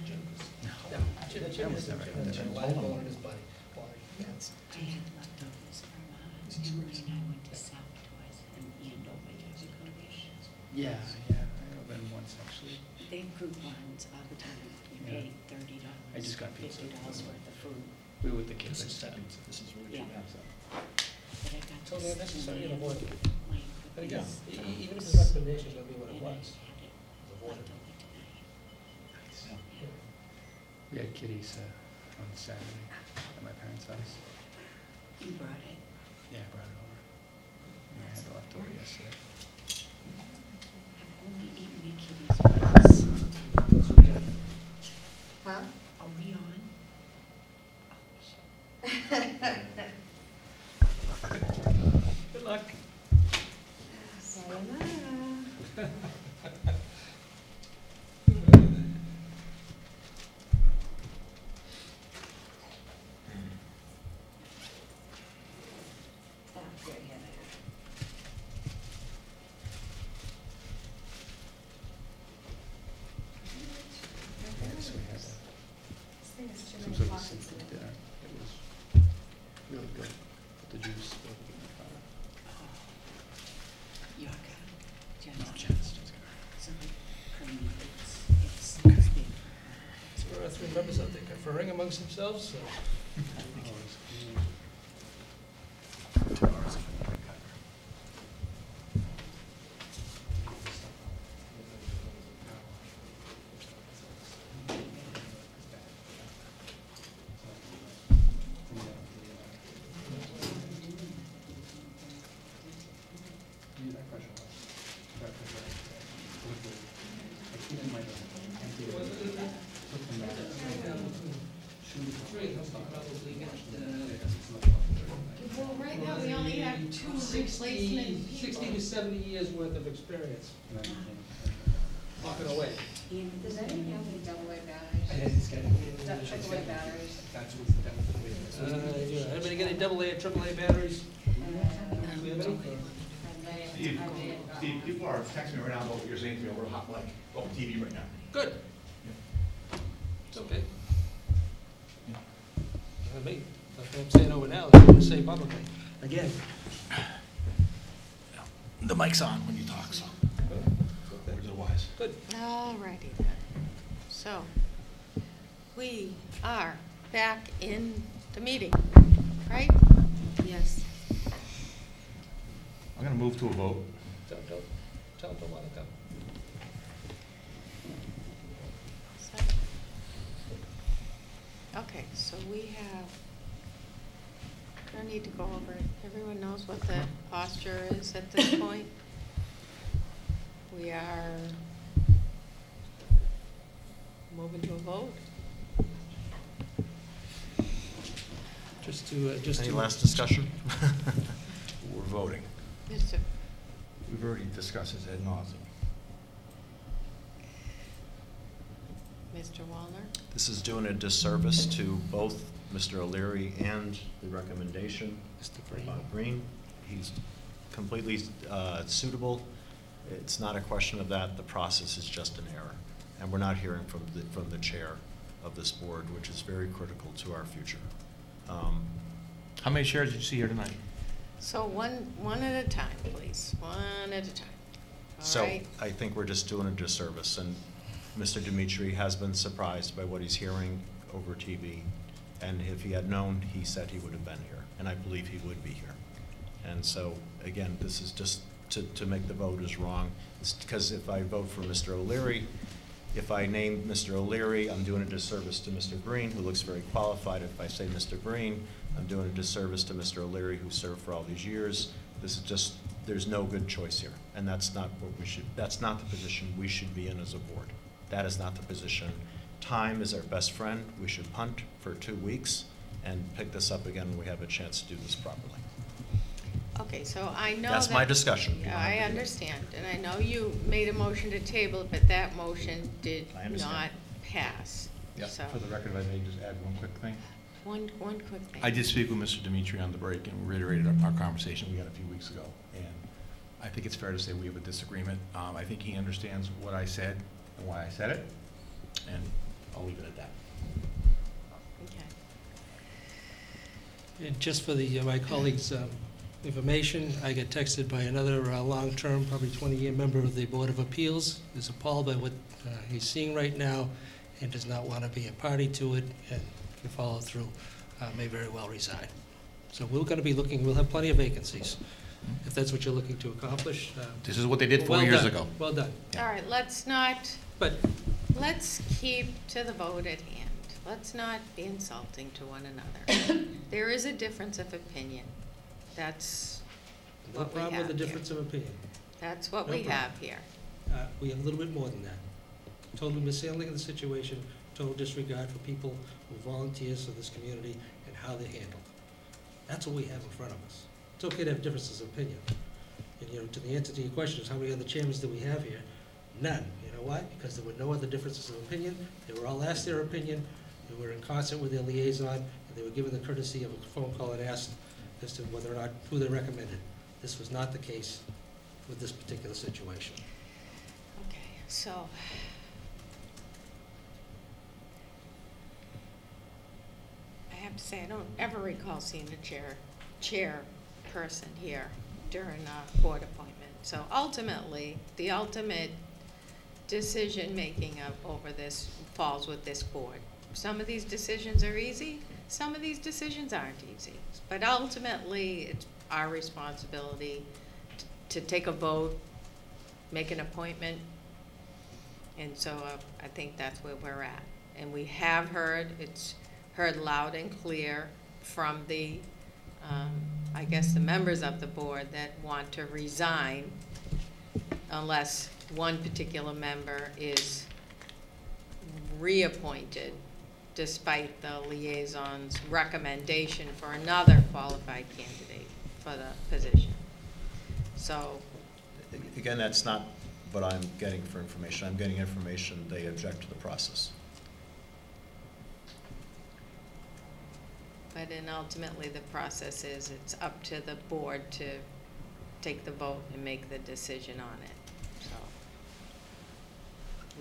No, Jim, Jim has never had that. Live bone in his body. Body. I had leftovers from, uh, Emery and I went to South twice and Andover to Kodesh. Yeah, yeah, I've been once actually. They have group ones all the time. You Yeah. pay thirty dollars. I just got pizza. Fifty dollars worth of food. We were with the kids. This I is just got second, pizza. this is really Yeah. too bad. But I got Totally to unnecessary, see and avoid it. my But again, cookies. e- e- even if his recommendation is gonna be what it And I was. had it avoid it. left over tonight. We had kitties uh, on Saturday at my parents' house. You brought it. Yeah, I brought it over. And I had the leftover yesterday. I've only eaten my kitties once. Huh? Are we on? Good luck. Sayonara. Oh, good, yeah, they are. Yeah, so we had uh, This thing has too some many sort of pockets soup in for it. dinner. It was really good. Put the juice over the fire. Yorka. Jen's. No, Jen's, Jen's got it. So creamy, it's, it's, it's big. So our three members, are they conferring amongst themselves, so. 60, 60 to 70 years worth of experience. Right. Walking away. Does anyone have any double A batteries? Triple A batteries? Uh, yeah. Anybody got any double A or triple A batteries? Uh, Steve, Steve, people are texting me right now about what you're saying to me over hot like over TV right now. Good. Back in the meeting, right? Yes. I'm gonna move to a vote. Don't, don't, tell them to want to come. Okay, so we have, I don't need to go over it. Everyone knows what the posture is at this point. We are moving to a vote. Just to, uh, just to. Any last discussion? We're voting. Mr. We've already discussed this ad nauseam. Mr. Wallner? This is doing a disservice to both Mr. O'Leary and the recommendation. Mr. Bob Breen. He's completely uh, suitable. It's not a question of that. The process is just an error. And we're not hearing from the, from the chair of this board, which is very critical to our future. Um, How many shares did you see here tonight? So one, one at a time, please, one at a time. All So right? I think we're just doing a disservice, and Mr. Dimitri has been surprised by what he's hearing over TV. And if he had known, he said he would have been here, and I believe he would be here. And so, again, this is just to, to make the vote is wrong. Because if I vote for Mr. O'Leary, if I name Mr. O'Leary, I'm doing a disservice to Mr. Breen, who looks very qualified. If I say Mr. Breen, I'm doing a disservice to Mr. O'Leary, who served for all these years. This is just, there's no good choice here, and that's not what we should, that's not the position we should be in as a board. That is not the position. Time is our best friend. We should punt for two weeks and pick this up again when we have a chance to do this properly. Okay, so I know That's my that- discussion. Yeah, I understand, and I know you made a motion to table, but that motion did I understand. not pass. Yep. So, For the record, if I may just add one quick thing. one, one quick thing. I did speak with Mr. Dimitri on the break and reiterated our, our conversation we had a few weeks ago. And I think it's fair to say we have a disagreement. Um, I think he understands what I said and why I said it, and I'll leave it at that. Okay. And just for the, uh, my colleagues' um, information, I got texted by another uh, long-term, probably 20-year member of the Board of Appeals, is appalled by what uh, he's seeing right now and does not want to be a party to it and can follow through, uh, may very well resign. So we're going to be looking, we'll have plenty of vacancies, if that's what you're looking to accomplish. uh, This is what they did four well years done, ago. Well done. Yeah. All right, let's not, But let's keep to the vote at hand. Let's not be insulting to one another. There is a difference of opinion. That's no what we problem with have the here. difference of opinion. That's what No we problem. have here. Uh, We have a little bit more than that. Total mishandling of the situation, total disregard for people who volunteers for this community and how they're handled. That's what we have in front of us. It's okay to have differences of opinion. And, you know, to the answer to your question is how many other chairmans do we have here? None. You know why? Because there were no other differences of opinion. They were all asked their opinion, they were in concert with their liaison, and they were given the courtesy of a phone call and asked as to whether or not, who they recommended. This was not the case with this particular situation. Okay, so. I have to say, I don't ever recall seeing a chair, chair person here during a board appointment. So ultimately, the ultimate decision-making over this falls with this board. Some of these decisions are easy, some of these decisions aren't easy. But ultimately, it's our responsibility t- to take a vote, make an appointment. And so uh, I think that's where we're at. And we have heard, it's heard loud and clear from the, um, I guess, the members of the board that want to resign unless one particular member is reappointed despite the liaison's recommendation for another qualified candidate for the position. So, Again, that's not what I'm getting for information. I'm getting information, they object to the process. but then ultimately, the process is, it's up to the board to take the vote and make the decision on it, so.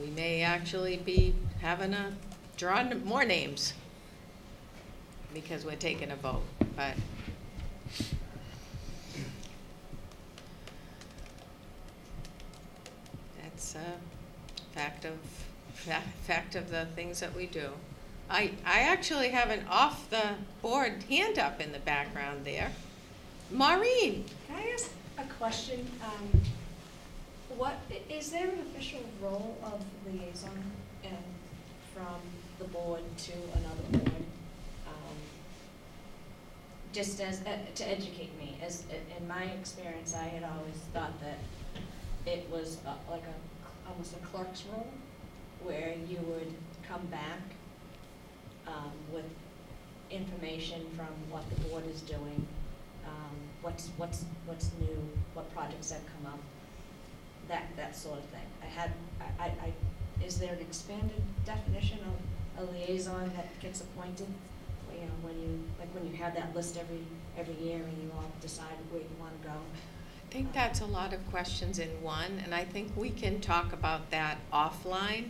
We may actually be having a, drawing more names because we're taking a vote, but. That's a fact of, fa- fact of the things that we do. I, I actually have an off-the-board hand up in the background there. Maureen? Can I ask a question? Um, is there an official role of liaison and from the board to another board? Um, Just as, uh, to educate me, as, i- in my experience, I had always thought that it was uh, like a, almost a clerk's role, where you would come back um, with information from what the board is doing, um, what's, what's, what's new, what projects have come up, that, that sort of thing. I had, I, I- is there an expanded definition of a liaison that gets appointed? You know, when you, like when you have that list every, every year and you all decide where you wanna go? I think that's a lot of questions in one, and I think we can talk about that offline.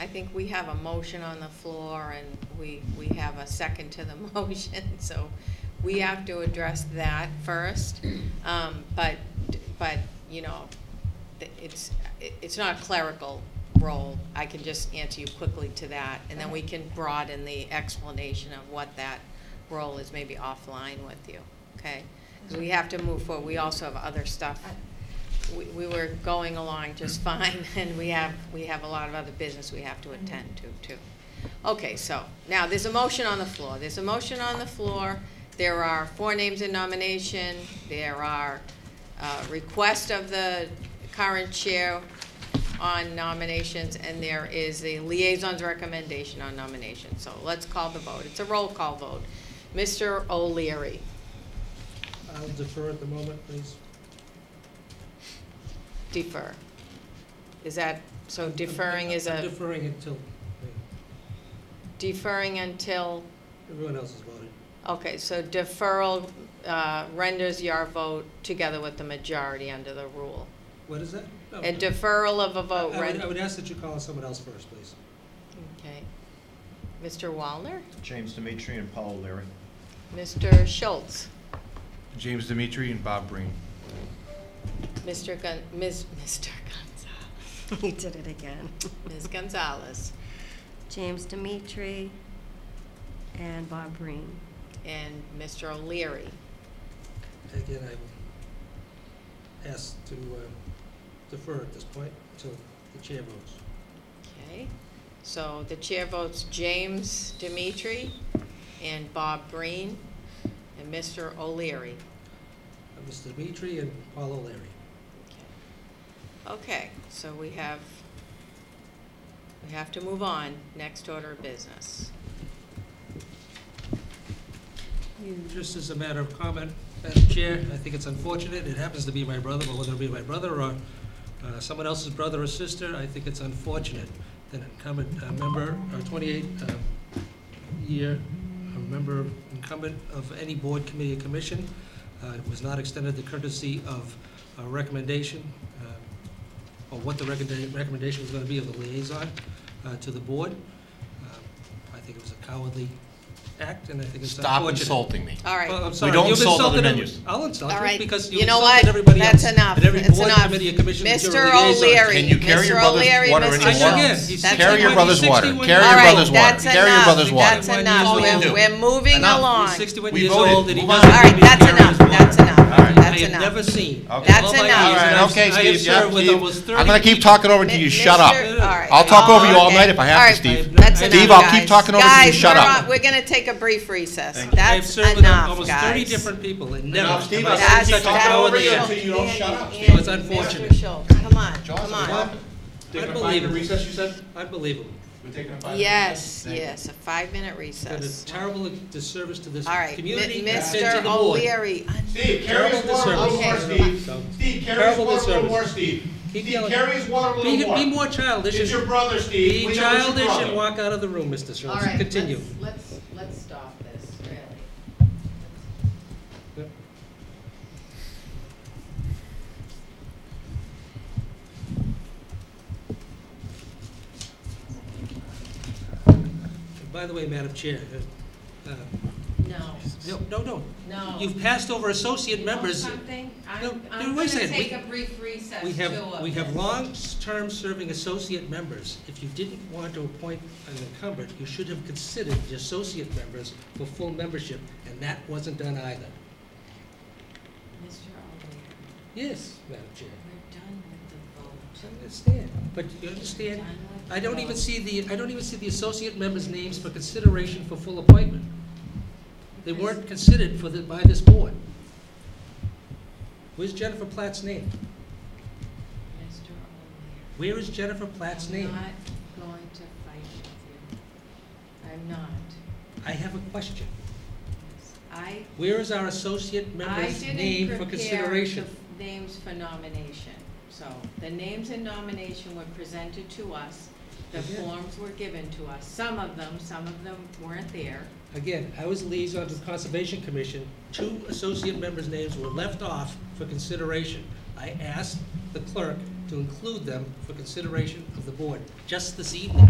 I think we have a motion on the floor and we, we have a second to the motion, so we have to address that first. Um, but, but, you know, it's, it's not clerical role. I can just answer you quickly to that, and then we can broaden the explanation of what that role is maybe offline with you, okay? Because we have to move forward. We also have other stuff. We, we were going along just fine, and we have, we have a lot of other business we have to attend to, too. Okay, so, now, there's a motion on the floor. There's a motion on the floor. There are four names in nomination. There are uh, request of the current chair on nominations, and there is the liaison's recommendation on nominations. So let's call the vote. It's a roll call vote. Mr. O'Leary. I'll defer at the moment, please. Defer. Is that, so deferring is I'm a, Deferring until deferring until, everyone else has voted. okay, so deferral uh, renders your vote together with the majority under the rule. What is that? No. A deferral of a vote I would, I would ask that you call on someone else first, please. okay. Mr. Wallner? James Dimitri and Paul O'Leary. Mr. Schultz? James Dimitri and Bob Breen. Mr. Gon, Ms., Mr. Gonzalez? He did it again. Ms. Gonzalez? James Dimitri and Bob Breen. And Mr. O'Leary? Again, I will ask to uh, defer at this point until the chair votes. Okay, so the chair votes James Dimitri and Bob Breen and Mr. O'Leary. Uh, Mr. Dimitri and Paul O'Leary. Okay, so we have, we have to move on. Next order of business. Just as a matter of comment, Madam Chair, I think it's unfortunate, it happens to be my brother, but whether it be my brother or uh, someone else's brother or sister, I think it's unfortunate that an incumbent uh, member, or 28-year member incumbent of any board, committee, or commission uh, was not extended the courtesy of a recommendation, uh, or what the recommenda- recommendation was going to be of the liaison uh, to the board. I think it was a cowardly act, and I think it's Stop unfortunate. insulting me. All right. Well, I'm We sorry, don't you've insult other insulted every- menus. I'll insult All you right, because you you've know insulted what? everybody That's else. enough. And every It's board, enough. committee, or commission that you're a Mr. liaison. O'Leary, Can you carry your Mr. brother's O'Leary, water Mr. in your water? Again, he's That's Carry your enough. brother's water. 61 Carry All your right, brother's water. that's Carry your enough. brother's water. That's That's enough. you We're, do. we're moving Enough. along. He's 61 We years voted. old, and he Move on. doesn't All right, maybe that's carry enough. his water. That's enough. All right. That's I have enough. never seen. Okay. That's all my enough. years, All and I've- okay, I have Steve, yeah, served with Steve. almost 30 I'm gonna keep people. talking over to you shut up. Mr. All right. I'll talk over you all Okay. night if I have All to, right, Steve. That's enough, Steve, I'll keep guys. talking over to you Guys, shut we're up. on- We're gonna take a brief recess. Thank I've That's served with enough, almost 30 guys. different people, and No, never. Steve, have I I seen said That's- keep talking that's- over cowardly you until you don't shut up. Andy, So it's unfortunate. Mr. Schultz, come on, come on. Unbelievable. recess, you said? Unbelievable. We're taking a five-minute Yes, recess? Thank you. yes, a five-minute Done recess. a terrible disservice to this All right, community Mi- and to Mr. the board. O'Leary. Steve, carry Terrible his water a little more, disservice. Steve. So- Steve, carry his Terrible water a little disservice. more, Steve. Keep Steve, yelling. carry his water a Be, little more. be more childish. It's and- your brother, Steve. Be We know it's your childish brother. and walk out of the room, Mr. All Schultz. right, Continue. let's, let's, let's stop this, really. Yep. By the way, Madam Chair, uh, uh, No, no, no, no. no. You've passed over associate You know members. something? No, I'm, no, I'm wait a gonna second. take We- a brief recess We too have, of we have this. long-term serving associate members. If you didn't want to appoint an incumbent, you should have considered the associate members for full membership, and that wasn't done either. Mr. O'Leary, Yes, Madam Chair. we're done with the vote. I understand, but you understand, Done with the I don't even see the, I don't even see the associate members' names for consideration for full appointment. They weren't considered for the, by this board. Where's Jennifer Platt's name? Where is Jennifer Platt's name? I'm not going to fight with you. I'm not. I have a question. I, Where is our associate I member's didn't name for prepare consideration? the names for nomination. So the names in nomination were presented to us. The forms were given to us. Some of them, some of them weren't there. Again, I was liaison to the Conservation Commission. Two associate members' names were left off for consideration. I asked the clerk to include them for consideration of the board, just this evening.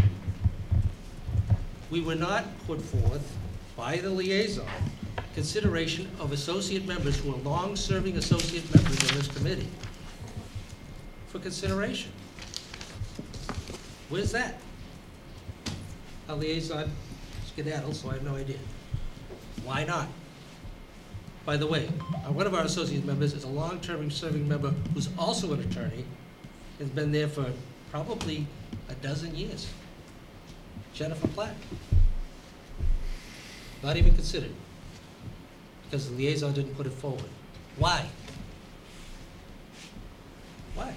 We were not put forth by the liaison consideration of associate members who are long-serving associate members in this committee for consideration. Where's that? A liaison skedaddle, so I have no idea. Why not? By the way, uh, one of our associate members is a long-term serving member who's also an attorney, has been there for probably a dozen years. Jennifer Platt. Not even considered, because the liaison didn't put it forward. Why? Why?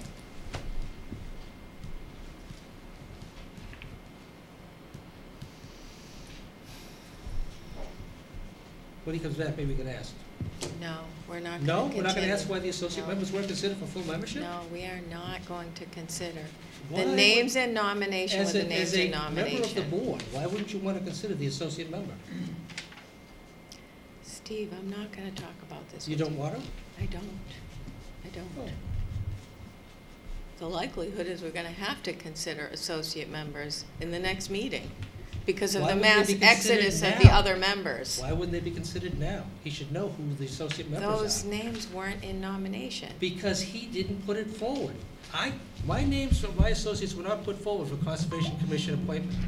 When he comes back, maybe we can ask. No, we're not gonna No, we're not gonna ask why the associate No. members weren't considered for full membership? No, we are not going to consider. Why The would- names in nomination As were a, the as names a in member of the nomination. board, why wouldn't you wanna consider the associate member? Steve, I'm not gonna talk about this. You with don't want to? I don't. I Oh. don't. The likelihood is we're gonna have to consider associate members in the next meeting because of Why the wouldn't they mass be considered exodus of the now? other members. Why wouldn't they be considered now? He should know who the associate members are. Those names weren't in nomination. Because he didn't put it forward. I, my names of my associates were not put forward for Conservation Commission appointment.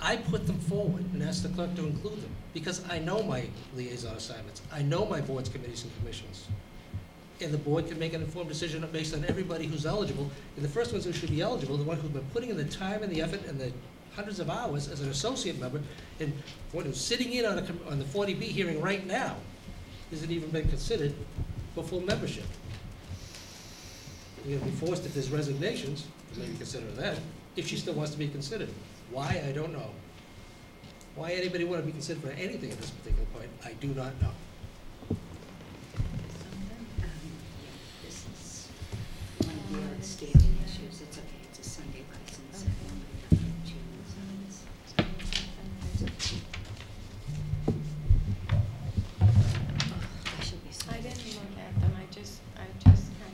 I put them forward and asked the clerk to include them, because I know my liaison assignments. I know my boards, committees, and commissions. And the board can make an informed decision based on everybody who's eligible. And the first ones who should be eligible, the one who's been putting in the time and the effort and the hundreds of hours as an associate member, and one who's sitting in on a, on the forty B hearing right now, isn't even been considered for full membership. You're gonna be forced, if there's resignations, to maybe consider that, if she still wants to be considered. Why, I don't know. Why anybody want to be considered for anything at this particular point, I do not know. Um, This is one of the outstanding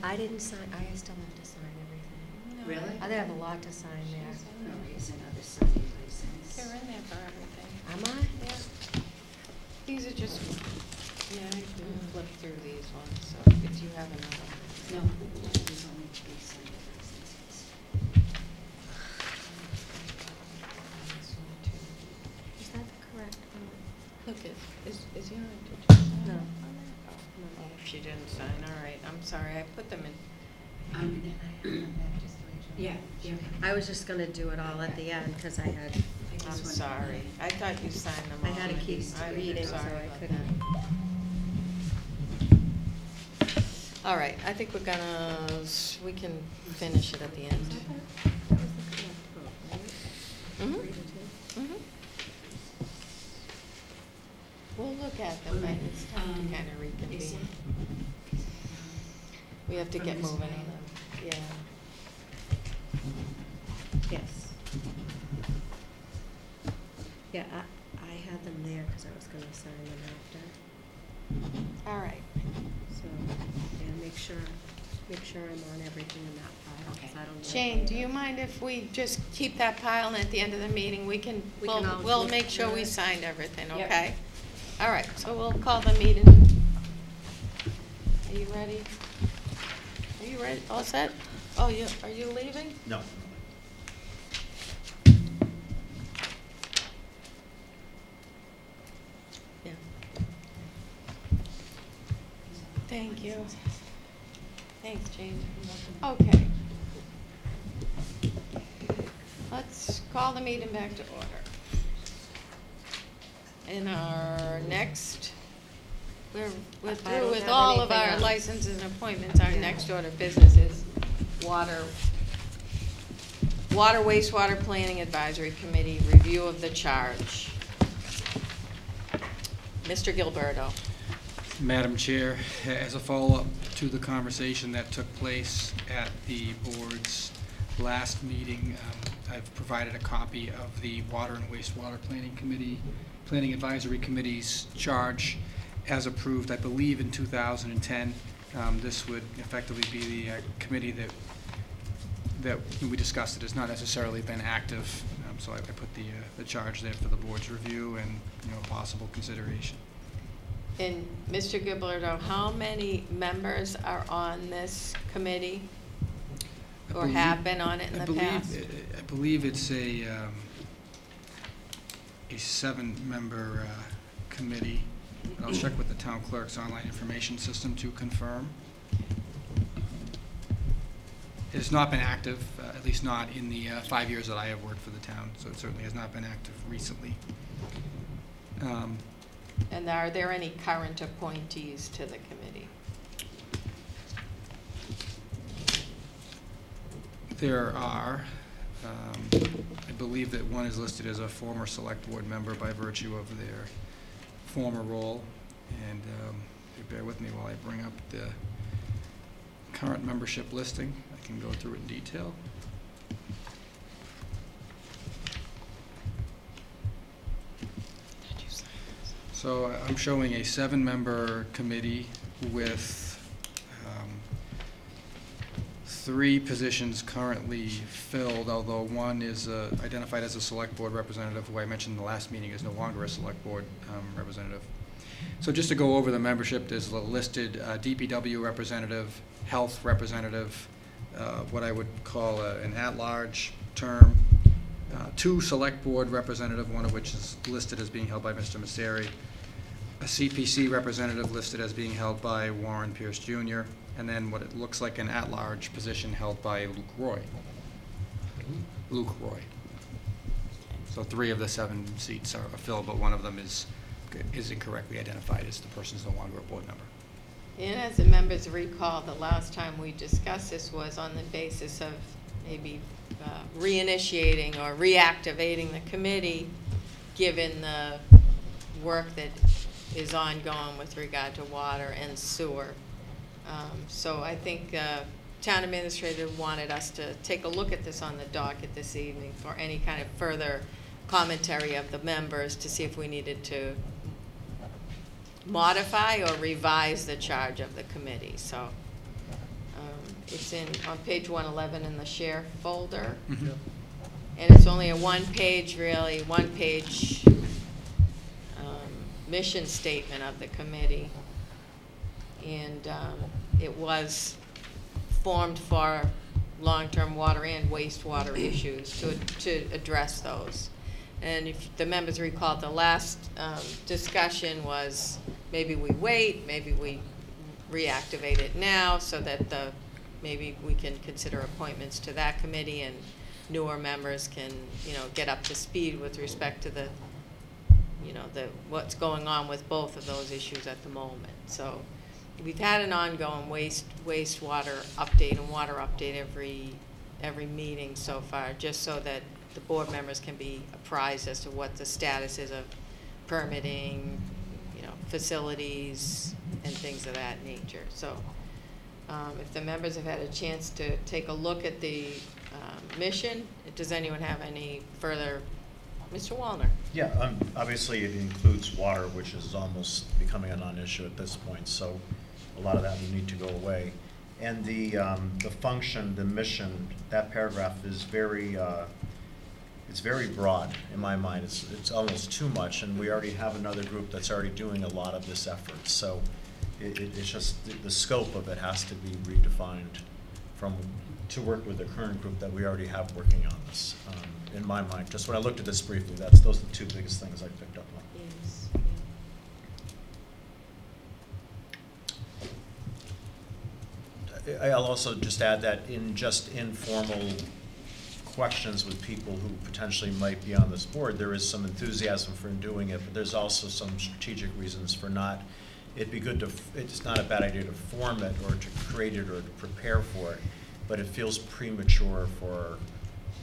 I didn't sign, I still have to sign everything. No, Really? I have a lot to sign there. No, it's another Sunday license. They're in there for everything. Am I? Yeah. These are just, yeah, I can mm. flip through these ones, so if you have another. No, she didn't sign, all right, I'm sorry, I put them in. Um, Yeah, yeah. I was just gonna do it all at the end, because I had, I I'm wanted sorry, I thought you signed them I all. had to keep I'm reading, so sorry I about couldn't. that. All right, I think we're gonna, s- we can finish it at the end. That was the correct vote, right? Mhm. Three to two? Mhm. We'll look at them, but it's time to Um, kind of reconvene. it- is it, We have to get moving on them, yeah. Yes. Yeah, I, I had them there, because I was gonna sign them after. All right. So, yeah, make sure, make sure I'm on everything in that file, because I don't know. Shane, do you mind if we just keep that pile and at the end of the meeting, we can, We we'll, can all we'll look make sure through we it? signed everything, Yep. okay? All right, so we'll call the meeting. Are you ready? Are you ready, all set? Oh, you, are you leaving? No. Yeah. Thank you. Thanks, Jane. Okay. Let's call the meeting back to order. In our next, we're, we're I through don't with have all of anything our else. licenses and appointments. Our Yeah. next order of business is water, Water wastewater planning advisory committee, review of the charge. Mr. Gilleberto. Madam Chair, as a follow-up to the conversation that took place at the board's last meeting, um, I've provided a copy of the Water and Wastewater Planning Committee, Planning Advisory Committee's charge as approved, I believe, in 2010. Um, This would effectively be the uh, committee that, that we discussed it has not necessarily been active, Um, so I I put the, uh, the charge there for the board's review and, you know, possible consideration. And Mr. Gilleberto, how many members are on this committee? Or believe- have been on it in I the believe- past? I believe it's a, um, a seven-member uh, committee. I'll check with the town clerk's online information system to confirm. It has not been active, uh, at least not in the uh, five years that I have worked for the town, so it certainly has not been active recently. Um, And are there any current appointees to the committee? There are, um, believe that one is listed as a former select board member by virtue of their former role, and um, bear with me while I bring up the current membership listing. I can go through it in detail. So I'm showing a seven-member committee with three positions currently filled, although one is uh, identified as a select board representative, who I mentioned in the last meeting is no longer a select board um, representative. So just to go over the membership, there's a listed uh, DPW representative, health representative, uh, what I would call a- an at-large term, uh, two select board representative, one of which is listed as being held by Mr. Misery, a CPC representative listed as being held by Warren Pierce Jr., and then what it looks like an at-large position held by Luke Roy. Luke Roy. So three of the seven seats are filled, but one of them is, is incorrectly identified as the person's no longer a board member. And as the members recall, the last time we discussed this was on the basis of maybe uh, reinitiating or reactivating the committee, given the work that is ongoing with regard to water and sewer. Um, So I think uh, town administrator wanted us to take a look at this on the docket this evening for any kind of further commentary of the members to see if we needed to modify or revise the charge of the committee. So um, it's in, on page 111 in the share folder. Mhm. And it's only a one-page, really, one-page um, mission statement of the committee. And um, it was formed for long-term water and wastewater issues to, to address those. And if the members recall, the last um, discussion was maybe we wait, maybe we reactivate it now so that the, maybe we can consider appointments to that committee and newer members can, you know, get up to speed with respect to the, you know, the, what's going on with both of those issues at the moment. So we've had an ongoing waste, wastewater update and water update every, every meeting so far, just so that the board members can be apprised as to what the status is of permitting, you know, facilities and things of that nature. So um, if the members have had a chance to take a look at the um, mission, does anyone have any further? Mr. Wallner? Yeah, um, obviously it includes water, which is almost becoming a non-issue at this point, so a lot of that will need to go away. And the, um, the function, the mission, that paragraph is very, uh, it's very broad in my mind. It's, it's almost too much, and we already have another group that's already doing a lot of this effort. So it, it- it's just, the- the scope of it has to be redefined from, to work with the current group that we already have working on this, um, in my mind. Just when I looked at this briefly, that's, those are the two biggest things I picked up on. Yes. I- I'll also just add that in just informal questions with people who potentially might be on this board, there is some enthusiasm for doing it, but there's also some strategic reasons for not. It'd be good to, it's not a bad idea to form it or to create it or to prepare for it, but it feels premature for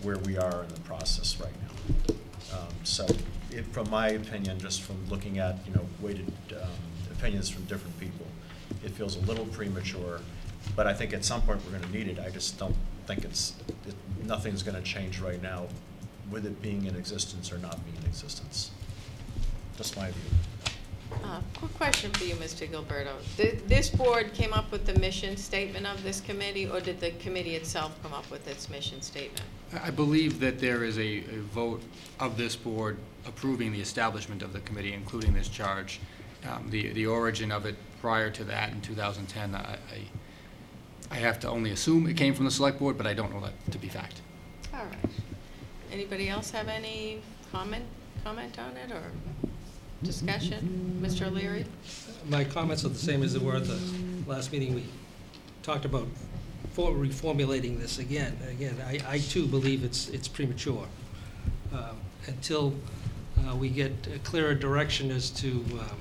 where we are in the process right now. Um, So, it, from my opinion, just from looking at, you know, weighted um, opinions from different people, it feels a little premature, but I think at some point we're gonna need it. I just don't think it's, it- nothing's gonna change right now with it being in existence or not being in existence. Just my view. Uh, Quick question for you, Mr. Gilleberto. Th- This board came up with the mission statement of this committee, or did the committee itself come up with its mission statement? I I believe that there is a, a vote of this board approving the establishment of the committee, including this charge. Um, The, the origin of it prior to that in 2010, I, I- I have to only assume it came from the select board, but I don't know that to be fact. All right. Anybody else have any comment, comment on it, or discussion? Mr. O'Leary? My comments are the same as they were at the last meeting. We talked about for reformulating this again. Again, I, I too believe it's, it's premature. Um, Until uh, we get a clearer direction as to um,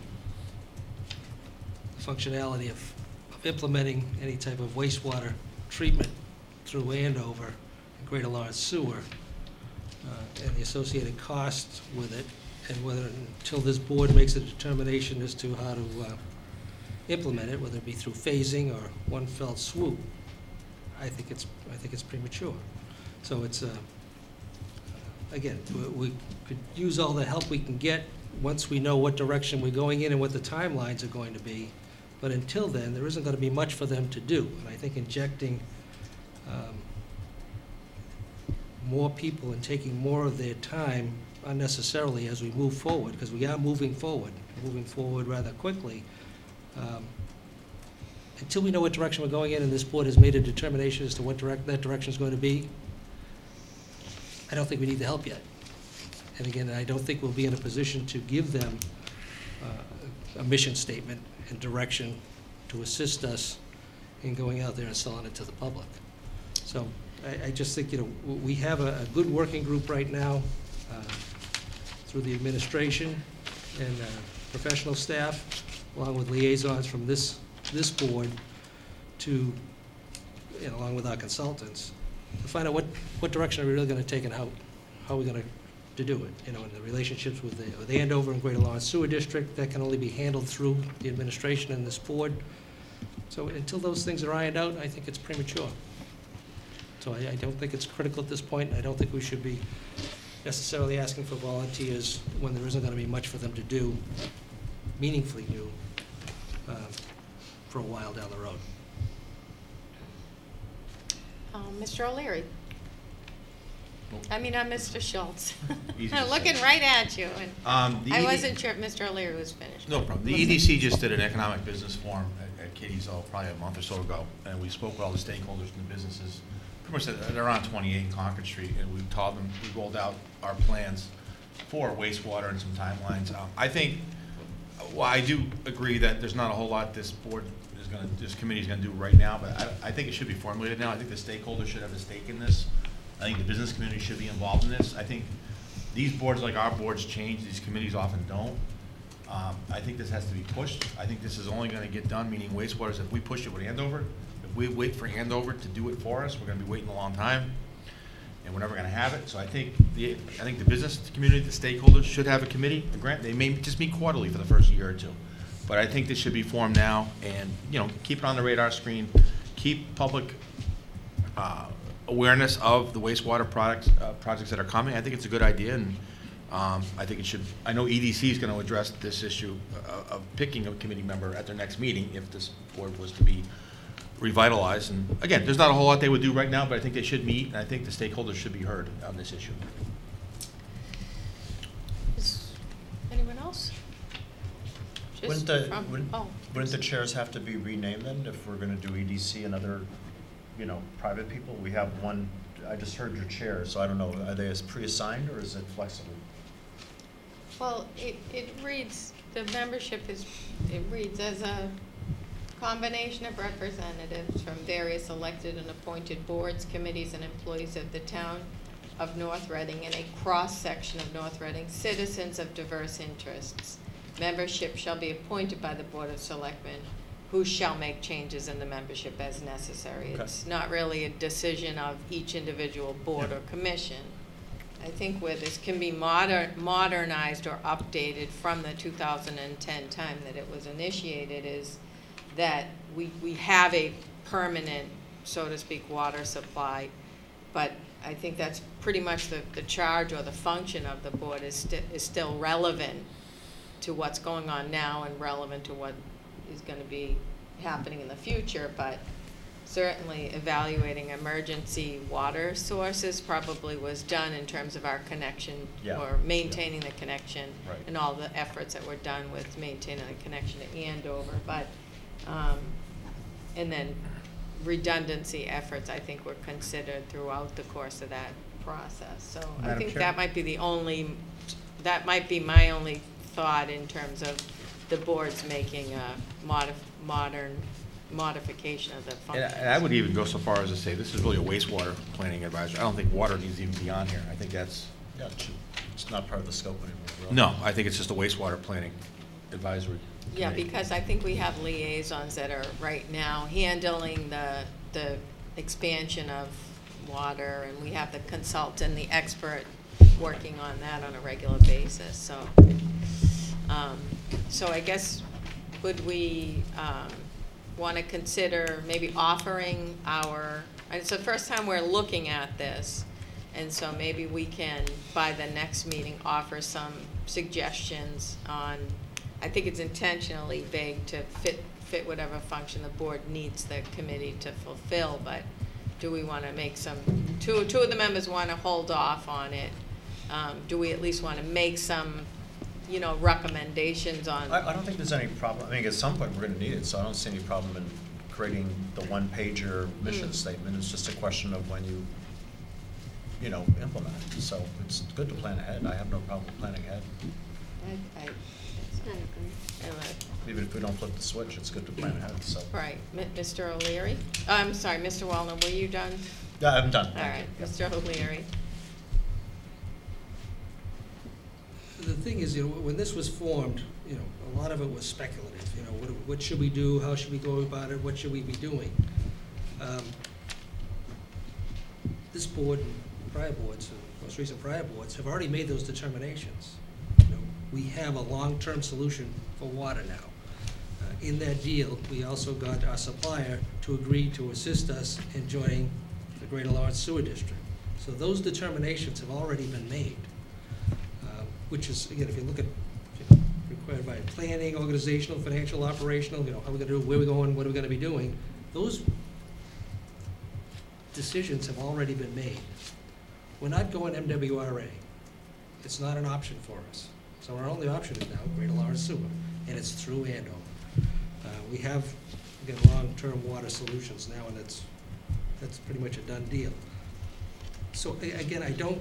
functionality of of implementing any type of wastewater treatment through Andover and Greater Lawrence Sewer, uh, and the associated costs with it, and whether, until this board makes a determination as to how to uh, implement it, whether it be through phasing or one fell swoop, I think it's, I think it's premature. So it's, uh, again, we- we could use all the help we can get once we know what direction we're going in and what the timelines are going to be. But until then, there isn't going to be much for them to do. And I think injecting um, more people and taking more of their time unnecessarily as we move forward, because we are moving forward, moving forward rather quickly. Um, Until we know what direction we're going in and this board has made a determination as to what direct, that direction is going to be, I don't think we need the help yet. And again, I don't think we'll be in a position to give them uh, a mission statement and direction to assist us in going out there and selling it to the public. So I, I just think, you know, we have a, a good working group right now uh, through the administration and uh, professional staff, along with liaisons from this, this board to, along with our consultants, to find out what, what direction are we really going to take and how, how are we going to, to do it? You know, and the relationships with the, with Andover and Greater Lawrence Sewer District, that can only be handled through the administration and this board. So until those things are ironed out, I think it's premature. So I, I don't think it's critical at this point. I don't think we should be necessarily asking for volunteers when there isn't gonna be much for them to do, meaningfully do, um, for a while down the road. Um, Mr. O'Leary? I mean, I'm Mr. Schultz. Easy to I'm say. looking right at you, and Um, the I ED wasn't sure if Mr. O'Leary was finished. No problem. The EDC just did an economic business forum at- at Kitty's, oh, probably a month or so ago, and we spoke with all the stakeholders and the businesses, pretty much they're around 28 in Concord Street, and we told them, we rolled out our plans for wastewater and some timelines. Um, I think, well, I do agree that there's not a whole lot this board is gonna, this committee's gonna do right now, but I, I think it should be formulated now. I think the stakeholders should have a stake in this. I think the business community should be involved in this. I think these boards, like our boards, change, these committees often don't. Um, I think this has to be pushed. I think this is only gonna get done, meaning wastewaters, if we push it with Andover, if we wait for Andover to do it for us, we're gonna be waiting a long time, and we're never gonna have it. So I think the, I think the business community, the stakeholders should have a committee, a grant, they may just meet quarterly for the first year or two. But I think this should be formed now, and, you know, keep it on the radar screen, keep public, uh, awareness of the wastewater products, uh, projects that are coming. I think it's a good idea, and um, I think it should, I know EDC is going to address this issue uh, of picking a committee member at their next meeting if this board was to be revitalized. And again, there's not a whole lot they would do right now, but I think they should meet, and I think the stakeholders should be heard on this issue. Is Anyone else? Just Wouldn't the, from- wouldn't, oh, wouldn't the chairs have to be renamed then if we're gonna do EDC and other, you know, private people? We have one, I just heard your chair, so I don't know, are they as pre-assigned or is it flexible? Well, it, it reads, the membership is, it reads as a combination of representatives from various elected and appointed boards, committees, and employees of the town of North Reading and a cross-section of North Reading, citizens of diverse interests. Membership shall be appointed by the Board of Selectmen, who shall make changes in the membership as necessary. Okay. It's not really a decision of each individual board or commission. I think where this can be modern, modernized or updated from the two thousand and ten time that it was initiated is that we, we have a permanent, so to speak, water supply. But I think that's pretty much the, the charge or the function of the board is sti- is still relevant to what's going on now and relevant to what is gonna be happening in the future, but certainly evaluating emergency water sources probably was done in terms of our connection Yeah. or maintaining the connection Right. and all the efforts that were done with maintaining the connection to Andover, but, um, and then redundancy efforts, I think, were considered throughout the course of that process. So I think Chair? that might be the only, that might be my only thought in terms of the board's making a modif, modern modification of the And function. I- and I would even go so far as to say, this is really a wastewater planning advisor. I don't think water needs to even be on here. I think that's, Yeah, it it's not part of the scope anymore. really. no, I think it's just a wastewater planning advisory. Yeah, committee. because I think we have liaisons that are right now handling the, the expansion of water, and we have the consultant, the expert working on that on a regular basis, so. Um, So I guess would we want to consider maybe offering our, it's the first time we're looking at this, and so maybe we can, by the next meeting, offer some suggestions on, I think it's intentionally vague to fit, fit whatever function the board needs the committee to fulfill, but do we want to make some, two, two of the members want to hold off on it. Um, Do we at least want to make some, you know, recommendations on? I, I don't think there's any problem, I mean, at some point, we're gonna need it, so I don't see any problem in creating the one-pager mission Mm. statement. It's just a question of when you, you know, implement it. So it's good to plan ahead, I have no problem planning ahead. I, I, Even if we don't flip the switch, it's good to plan ahead, so. Right, Mi- Mr. O'Leary? I'm sorry, Mr. Wallner, were you done? Yeah, I'm done. All right, Mr. O'Leary. The thing is, you know, when this was formed, you know, a lot of it was speculative, you know, what, what should we do, how should we go about it, what should we be doing? Um, This board and prior boards, most recent prior boards, have already made those determinations. You know, We have a long-term solution for water now. Uh, In that deal, we also got our supplier to agree to assist us in joining the Greater Lawrence Sewer District. So those determinations have already been made which is, again, if you look at, you know, required by planning, organizational, financial, operational, you know, how we gonna do, it, where we going, what are we gonna be doing, those decisions have already been made. We're not going MWRA. It's not an option for us. So our only option is now Greater Lawrence Sewer, and it's through Andover. Uh, We have, again, long-term water solutions now, and that's, that's pretty much a done deal. So, again, I don't,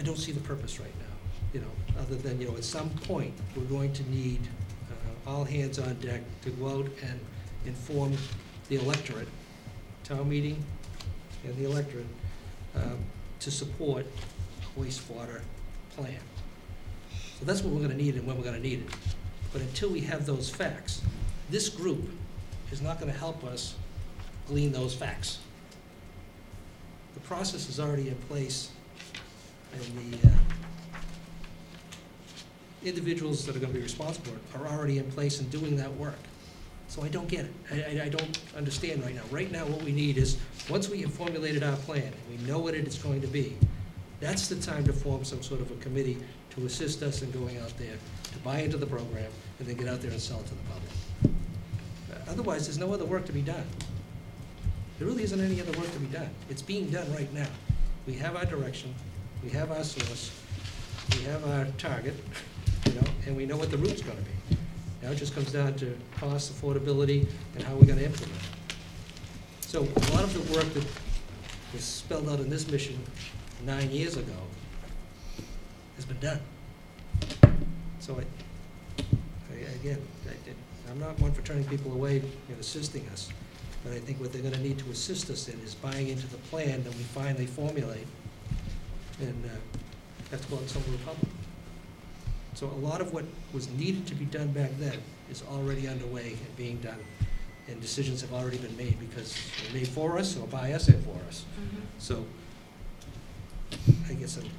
I don't see the purpose right now, you know, other than, you know, at some point, we're going to need uh, all hands on deck to go out and inform the electorate, town meeting and the electorate, um, to support a wastewater plan. So that's what we're gonna need and when we're gonna need it. But until we have those facts, this group is not gonna help us glean those facts. The process is already in place and the uh, individuals that are gonna be responsible are already in place and doing that work. So I don't get it. I, I, I don't understand right now. Right now, what we need is, once we have formulated our plan, and we know what it is going to be, that's the time to form some sort of a committee to assist us in going out there, to buy into the program, and then get out there and sell it to the public. Otherwise, there's no other work to be done. There really isn't any other work to be done. It's being done right now. We have our direction, we have our source, we have our target, you know, and we know what the route's gonna be. Now it just comes down to cost, affordability, and how we're gonna implement it. So a lot of the work that was spelled out in this mission nine years ago has been done. So I, I- again, I- I'm not one for turning people away and assisting us, but I think what they're gonna need to assist us in is buying into the plan that we finally formulate and uh, have to go out and tell the public. So a lot of what was needed to be done back then is already underway and being done, and decisions have already been made because they're made for us or by us and for us. So I guess I'm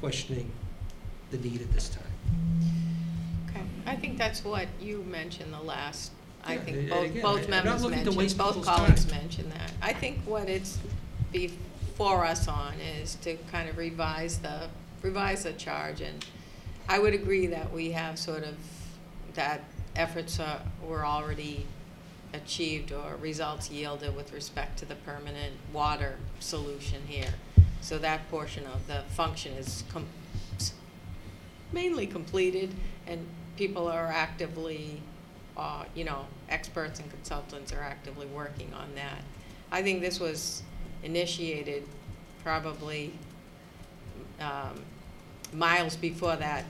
questioning the need at this time. Okay, I think that's what you mentioned the last, I Yeah, think both, again, both I'm members mentioned, both colleagues time. mentioned that. I think what it's before us on is to kind of revise the, revise the charge, and I would agree that we have sort of, that efforts are, were already achieved or results yielded with respect to the permanent water solution here. So that portion of the function is com- mainly completed, and people are actively, uh, you know, experts and consultants are actively working on that. I think this was initiated probably um, miles before that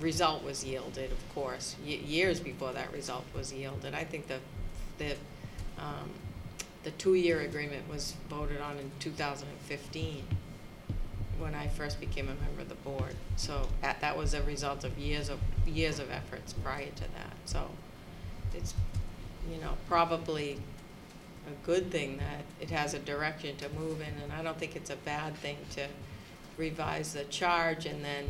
result was yielded, of course, ye- years before that result was yielded. I think the, the, um, the two-year agreement was voted on in 2015 when I first became a member of the board. So that, that was a result of years of, years of efforts prior to that. So it's, you know, probably good thing that it has a direction to move in, and I don't think it's a bad thing to revise the charge and then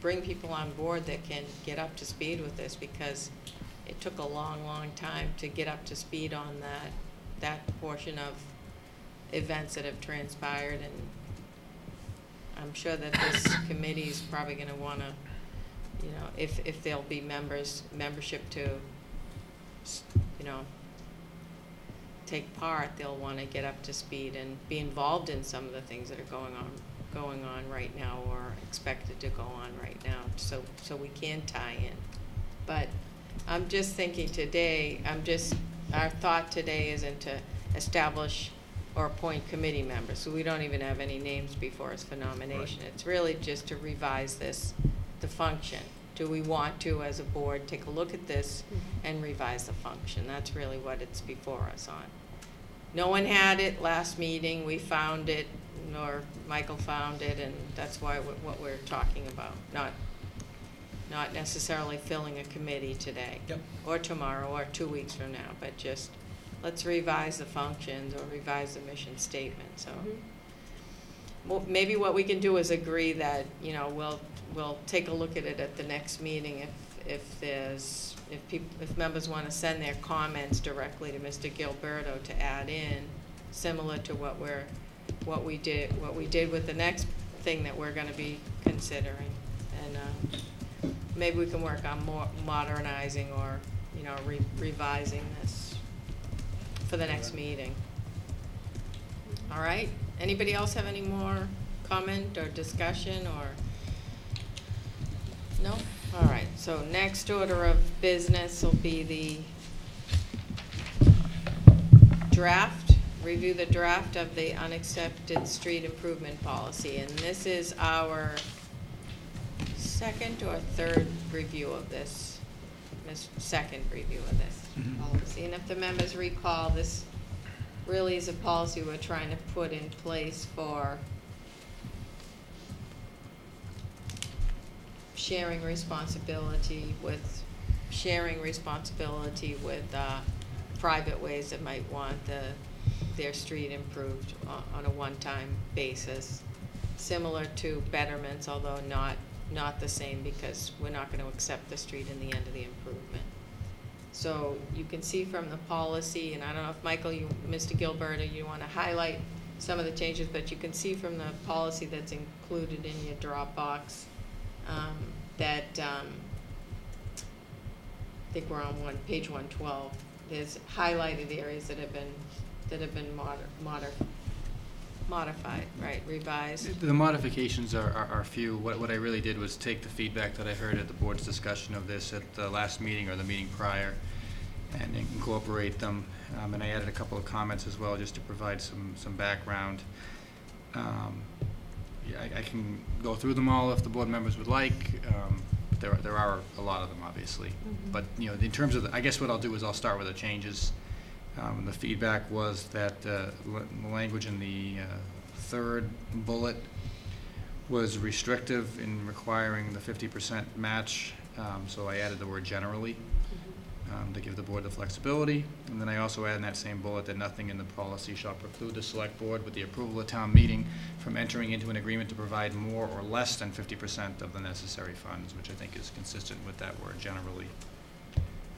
bring people on board that can get up to speed with this, because it took a long, long time to get up to speed on that, that portion of events that have transpired, and I'm sure that this committee is probably gonna wanna, you know, if, if there'll be members, membership to, you know, take part, they'll wanna get up to speed and be involved in some of the things that are going on, going on right now or expected to go on right now, so, so we can tie in. But I'm just thinking today, I'm just, our thought today isn't to establish or appoint committee members, so we don't even have any names before us for nomination. It's really just to revise this, the function. Do we want to, as a board, take a look at this mm-hmm. and revise the function? That's really what it's before us on. No one had it last meeting, we found it, or Michael found it, and that's why, what what we're talking about, not, not necessarily filling a committee today. Yep. Or tomorrow, or two weeks from now, but just, let's revise the functions or revise the mission statement, so. Mm-hmm. Well, maybe what we can do is agree that, you know, we'll, we'll take a look at it at the next meeting if, if there's, if people, if members want to send their comments directly to Mr. Gilleberto to add in, similar to what we're, what we did, what we did with the next thing that we're gonna be considering. And, uh, maybe we can work on more modernizing or, you know, re- revising this for the next meeting. All right, anybody else have any more comment or discussion or? No? All right, so next order of business will be the draft, review the draft of the unaccepted street improvement policy. And this is our second or third review of this, this second review of this mm-hmm. policy. And if the members recall, this really is a policy we're trying to put in place for sharing responsibility with, sharing responsibility with, uh, private ways that might want the, their street improved on, a one-time basis. Similar to betterments, although not, not the same because we're not gonna accept the street in the end of the improvement. So you can see from the policy, and I don't know if Michael, you, Mr. Gilleberto, you wanna highlight some of the changes, but you can see from the policy that's included in your Dropbox, um, that, um, I think we're on one, page one twelve, there's highlighted the areas that have been, that have been moder, moder, modified, right, revised. The modifications are, are, are few. What, what I really did was take the feedback that I heard at the board's discussion of this at the last meeting or the meeting prior and incorporate them. Um, and I added a couple of comments as well, just to provide some, some background. Um, I, I can go through them all if the board members would like. Um, there, are- there are a lot of them, obviously. Mhm. But, you know, in terms of, the- I guess what I'll do is I'll start with the changes. Um, the feedback was that, uh, the language in the, uh, third bullet was restrictive in requiring the fifty percent match, um, so I added the word generally, um, to give the board the flexibility. And then I also add in that same bullet that nothing in the policy shall preclude the select board with the approval of town meeting from entering into an agreement to provide more or less than fifty percent of the necessary funds, which I think is consistent with that word generally.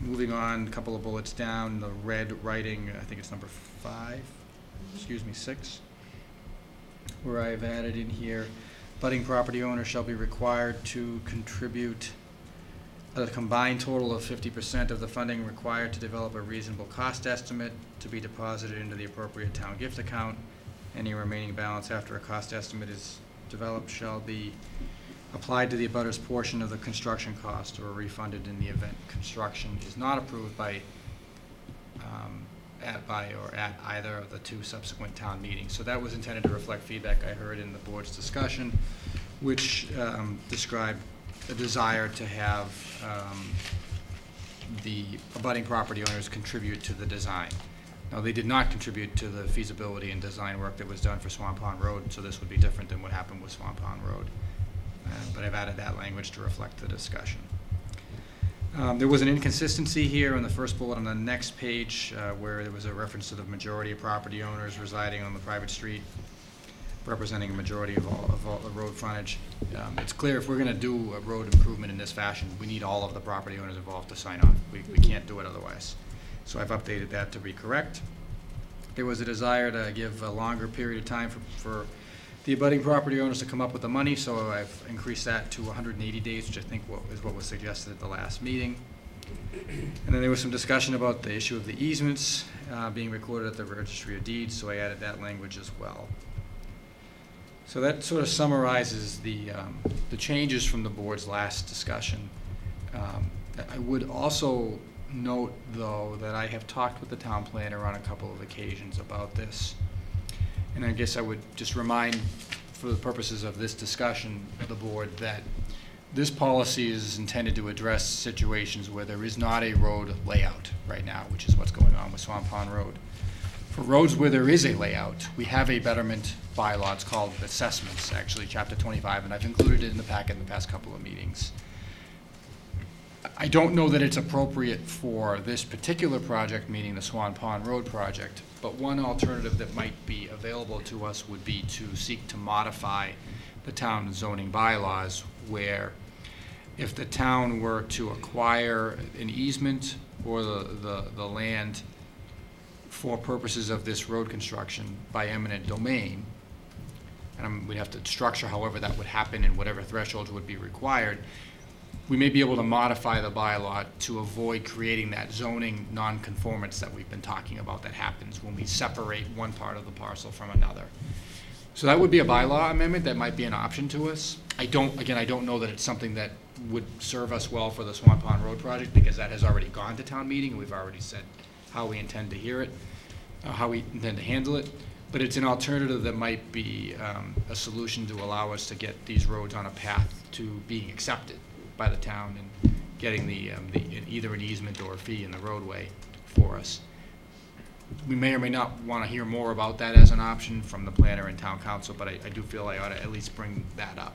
Moving on, a couple of bullets down, the red writing, I think it's number five, excuse me, six, where I've added in here, budding property owners shall be required to contribute a combined total of fifty percent of the funding required to develop a reasonable cost estimate to be deposited into the appropriate town gift account. Any remaining balance after a cost estimate is developed shall be applied to the abutter's portion of the construction cost or refunded in the event construction is not approved by, um, at, by, or at either of the two subsequent town meetings. So that was intended to reflect feedback I heard in the board's discussion, which, um, described a desire to have, um, the abutting property owners contribute to the design. Now, they did not contribute to the feasibility and design work that was done for Swan Pond Road, so this would be different than what happened with Swan Pond Road. Uh, But I've added that language to reflect the discussion. Um, There was an inconsistency here on the first bullet on the next page, uh, where there was a reference to the majority of property owners residing on the private street. Representing a majority of all, of all the road frontage. Um, It's clear if we're gonna do a road improvement in this fashion, we need all of the property owners involved to sign off. We, we can't do it otherwise. So I've updated that to be correct. There was a desire to give a longer period of time for, for the abutting property owners to come up with the money, so I've increased that to hundred and eighty days, which I think what, is what was suggested at the last meeting. And then there was some discussion about the issue of the easements, uh, being recorded at the registry of deeds, so I added that language as well. So that sort of summarizes the, um, the changes from the board's last discussion. Um, I would also note, though, that I have talked with the town planner on a couple of occasions about this. And I guess I would just remind, for the purposes of this discussion, the board, that this policy is intended to address situations where there is not a road layout right now, which is what's going on with Swan Pond Road. For roads where there is a layout, we have a betterment bylaw, it's called assessments, actually, chapter twenty-five, and I've included it in the packet in the past couple of meetings. I don't know that it's appropriate for this particular project, meaning the Swan Pond Road project, but one alternative that might be available to us would be to seek to modify the town zoning bylaws where if the town were to acquire an easement or the, the, the land for purposes of this road construction by eminent domain, and we'd have to structure however that would happen and whatever thresholds would be required, we may be able to modify the bylaw to avoid creating that zoning nonconformance that we've been talking about that happens when we separate one part of the parcel from another. So that would be a bylaw amendment, that might be an option to us. I don't, again, I don't know that it's something that would serve us well for the Swan Pond Road project, because that has already gone to town meeting, and we've already said how we intend to hear it, how we intend to handle it. But it's an alternative that might be um, a solution to allow us to get these roads on a path to being accepted by the town and getting the, um, the, either an easement or a fee in the roadway for us. We may or may not want to hear more about that as an option from the planner and town counsel, but I, I do feel I ought to at least bring that up.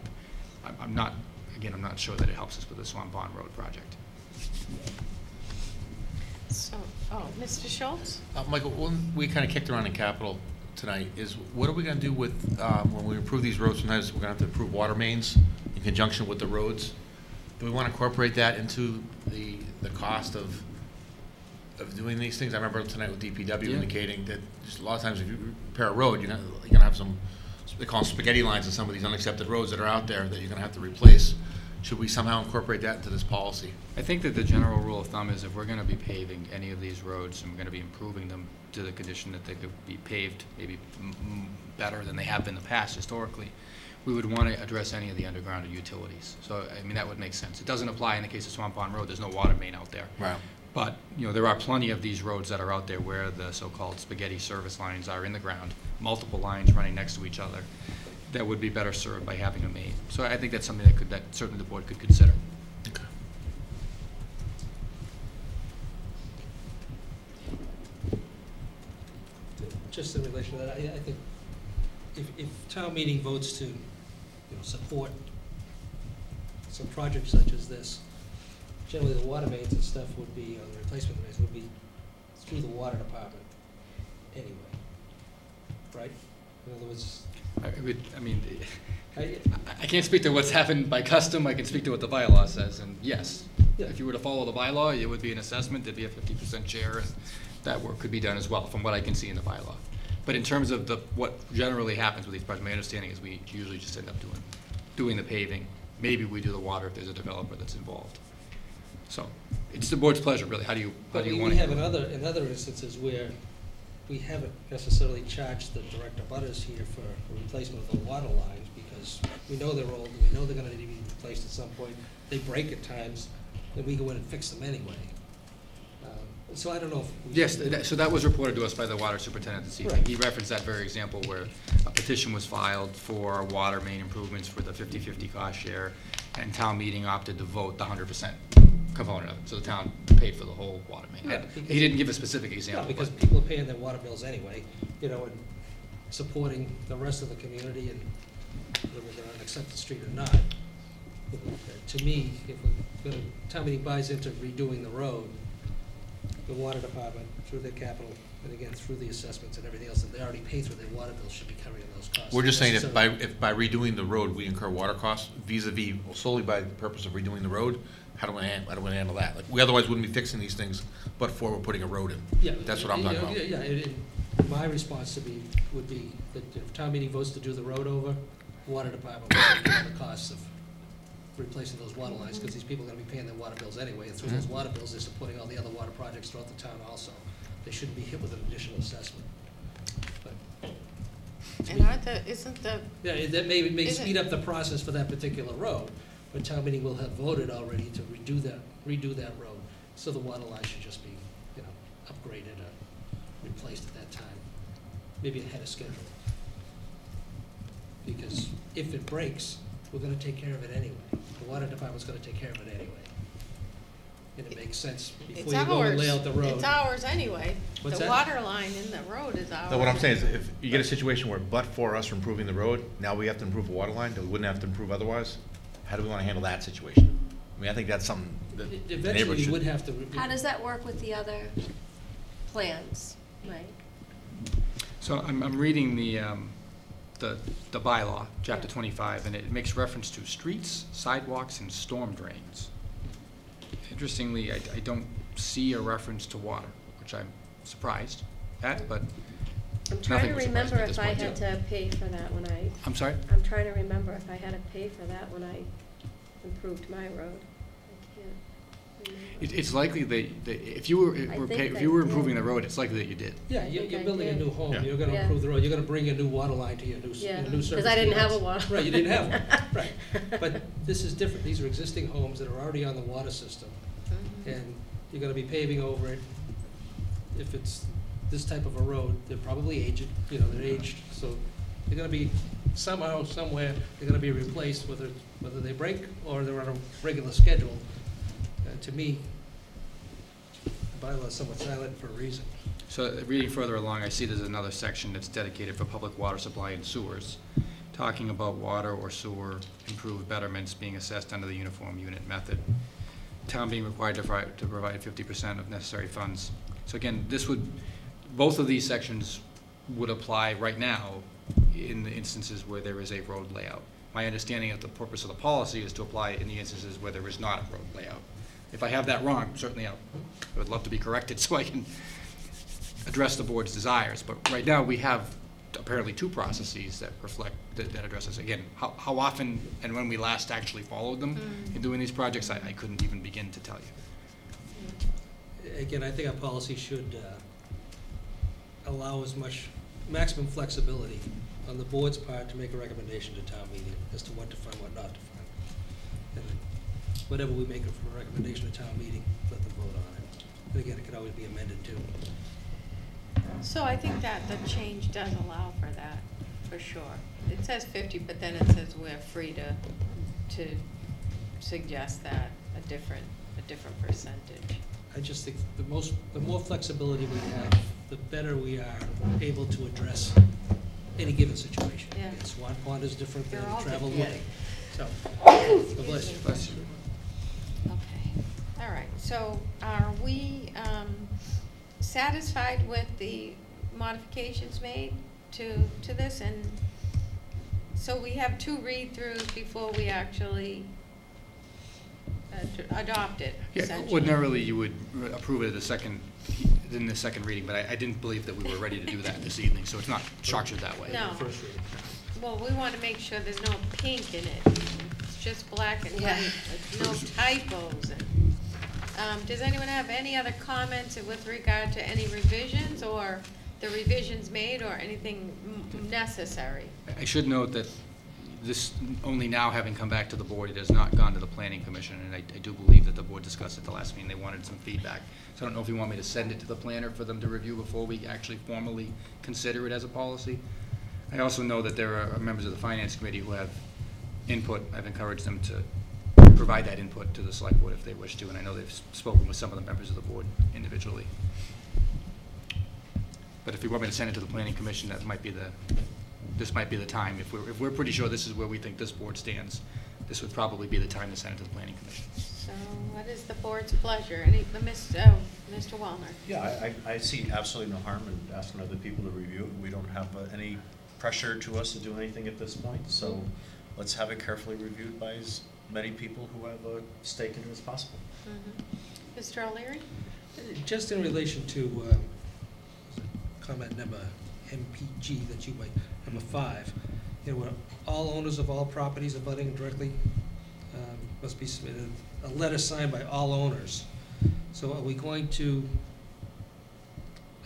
I'm, I'm not, again, I'm not sure that it helps us with the Swan Pond Road project. So, oh, Mr. Schultz? Uh, Michael, one we kind of kicked around in capital tonight is, what are we gonna do with, um, when we improve these roads, sometimes we're gonna have to improve water mains in conjunction with the roads. Do we want to incorporate that into the, the cost of, of doing these things? I remember tonight with DPW Yeah. indicating that just a lot of times if you repair a road, you're gonna, you're gonna have some, they call them spaghetti lines in some of these unaccepted roads that are out there that you're gonna have to replace. Should we somehow incorporate that into this policy? I think that the general rule of thumb is if we're gonna be paving any of these roads and we're gonna be improving them to the condition that they could be paved maybe m- m- better than they have been in the past historically, we would wanna address any of the underground utilities. So, I mean, that would make sense. It doesn't apply in the case of Swan Pond Road, there's no water main out there. Right. But, you know, there are plenty of these roads that are out there where the so-called spaghetti service lines are in the ground, multiple lines running next to each other, that would be better served by having a main. So I think that's something that could, that certainly the board could consider. Just in relation to that, I, I think if, if town meeting votes to, you know, support some projects such as this, generally the water mains and stuff would be, uh, the replacement mains would be through the water department anyway, right? In other words, I would, I mean, I, I- can't speak to what's happened by custom, I can speak to what the bylaw says, and yes, Yeah. if you were to follow the bylaw, it would be an assessment, there'd be a fifty percent share, and that work could be done as well, from what I can see in the bylaw. But in terms of the, what generally happens with these projects, my understanding is we usually just end up doing, doing the paving. Maybe we do the water if there's a developer that's involved. So, it's the board's pleasure, really, how do you, how But do you we want to? have in other, in other instances where we haven't necessarily charged the direct abutters here for a replacement of the water lines, because we know they're old, and we know they're gonna need to be replaced at some point, they break at times, then we go in and fix them anyway. So I don't know if. Yes, that- so that was reported to us by the water superintendent this evening. Right. He referenced that very example where a petition was filed for water main improvements for the 50-50 cost share, and town meeting opted to vote the hundred percent component of it, so the town paid for the whole water main. Yeah, because- He didn't give a specific example, because but, people are paying their water bills anyway, you know, and supporting the rest of the community and whether they're on an accepted street or not. To me, if we're gonna, town meeting buys into redoing the road, the water department, through their capital, and again, through the assessments and everything else that they already pay through their water bills, should be covering those costs. We're just saying if by, if by redoing the road, we incur water costs vis-à-vis solely by the purpose of redoing the road, how do we, han- how do we handle that? Like, we otherwise wouldn't be fixing these things, but for we're putting a road in. Yeah. That's what I'm talking about. Yeah, yeah, and- and my response to be, would be that if town meeting votes to do the road over, water department will bear the costs of replacing those water lines, because these people are gonna be paying their water bills anyway, and through those Mhm. water bills, they're supporting all the other water projects throughout the town also. They shouldn't be hit with an additional assessment. But, And aren't the, isn't the, Yeah, it- that may, may Is it- speed up the process for that particular road, but town meeting will have voted already to redo that, redo that road. So the water line should just be, you know, upgraded or replaced at that time, maybe ahead of schedule. Because if it breaks, we're gonna take care of it anyway. The water department's gonna take care of it anyway. And it makes sense it's before you go and ours, lay out the road. it's ours anyway. What's The that? water line in the road is ours. No, what I'm saying is, if you get a situation where but for us improving the road, now we have to improve a water line that we wouldn't have to improve otherwise, how do we wanna handle that situation? I mean, I think that's something that the neighborhood Eventually, you should. would have to. re- How does that work with the other plans, Mike? So I'm, I'm reading the, um, the, the bylaw, chapter twenty-five, and it makes reference to streets, sidewalks, and storm drains. Interestingly, I, I don't see a reference to water, which I'm surprised at, but, I'm trying Nothing to remember me at this if I point, had to pay for that when I, I'm sorry? I'm trying to remember if I had to pay for that when I improved my road. I can't remember. It, it's likely that, that if you were, if I were think pay- if I you were did. improving the road, it's likely that you did. Yeah, you're, think you're I building a did. new home, Yeah. you're gonna Yeah. improve the road, you're gonna bring a new water line to your new, s- Yeah, your new service. 'cause I didn't have a units. water Right, you didn't have one, line. right. But this is different, these are existing homes that are already on the water system, Mhm. and you're gonna be paving over it. If it's this type of a road, they're probably aged, you know, they're aged, so they're gonna be somehow, somewhere, they're gonna be replaced, whether, whether they break or they're on a regular schedule. To me, the bylaw is somewhat silent for a reason. So uh, reading further along, I see there's another section that's dedicated for public water supply and sewers, talking about water or sewer improved betterments being assessed under the uniform unit method. Town being required to provide, to provide fifty percent of necessary funds. So again, this would, both of these sections would apply right now in the instances where there is a road layout. My understanding of the purpose of the policy is to apply in the instances where there is not a road layout. If I have that wrong, certainly I would love to be corrected so I can address the board's desires, but right now, we have apparently two processes that reflect, that, that address this. Again, how, how often and when we last actually followed them in doing these projects, I, I couldn't even begin to tell you. Again, I think our policy should uh, allow as much, maximum flexibility on the board's part to make a recommendation to town meeting as to what to fund, what not to fund. And whatever we make a recommendation to town meeting, let them vote on it. And again, it could always be amended too. So I think that the change does allow for that, for sure. It says fifty, but then it says we're free to, to suggest that, a different, a different percentage. I just think the most, the more flexibility we have, the better we are able to address any given situation. Yeah. Again, Swan Pond is different than They're all Travel different. Wood. So, God bless you. Bless you. Okay, all right, so are we um, satisfied with the modifications made to, to this? And so we have two read-throughs before we actually uh, to adopt it, Yeah, essentially? ordinarily, you would approve it at the second, in the second reading, but I, I didn't believe that we were ready to do that this evening, so it's not structured that way. No. First reading. Well, we want to make sure there's no pink in it. It's just black and Yeah. white, with no typos. And, um, Does anyone have any other comments with regard to any revisions or the revisions made or anything necessary? I should note that this, only now having come back to the board, it has not gone to the planning commission, and I, I do believe that the board discussed at the last meeting, they wanted some feedback. So I don't know if you want me to send it to the planner for them to review before we actually formally consider it as a policy. I also know that there are members of the finance committee who have input. I've encouraged them to provide that input to the select board if they wish to, and I know they've spoken with some of the members of the board individually. But if you want me to send it to the planning commission, that might be the, this might be the time. If we're, if we're pretty sure this is where we think this board stands, this would probably be the time to send it to the planning commission. So what is the board's pleasure? Any, Ms., uh, Mr. Wallner? Yeah, I, I I see absolutely no harm in asking other people to review it. We don't have uh, any pressure to us to do anything at this point, so let's have it carefully reviewed by as many people who have a stake in it as possible. Mhm. Mr. O'Leary? Just in relation to uh, comment number MPG that you made, number five, you know, all owners of all properties abutting directly um, must be submitted, a letter signed by all owners. So are we going to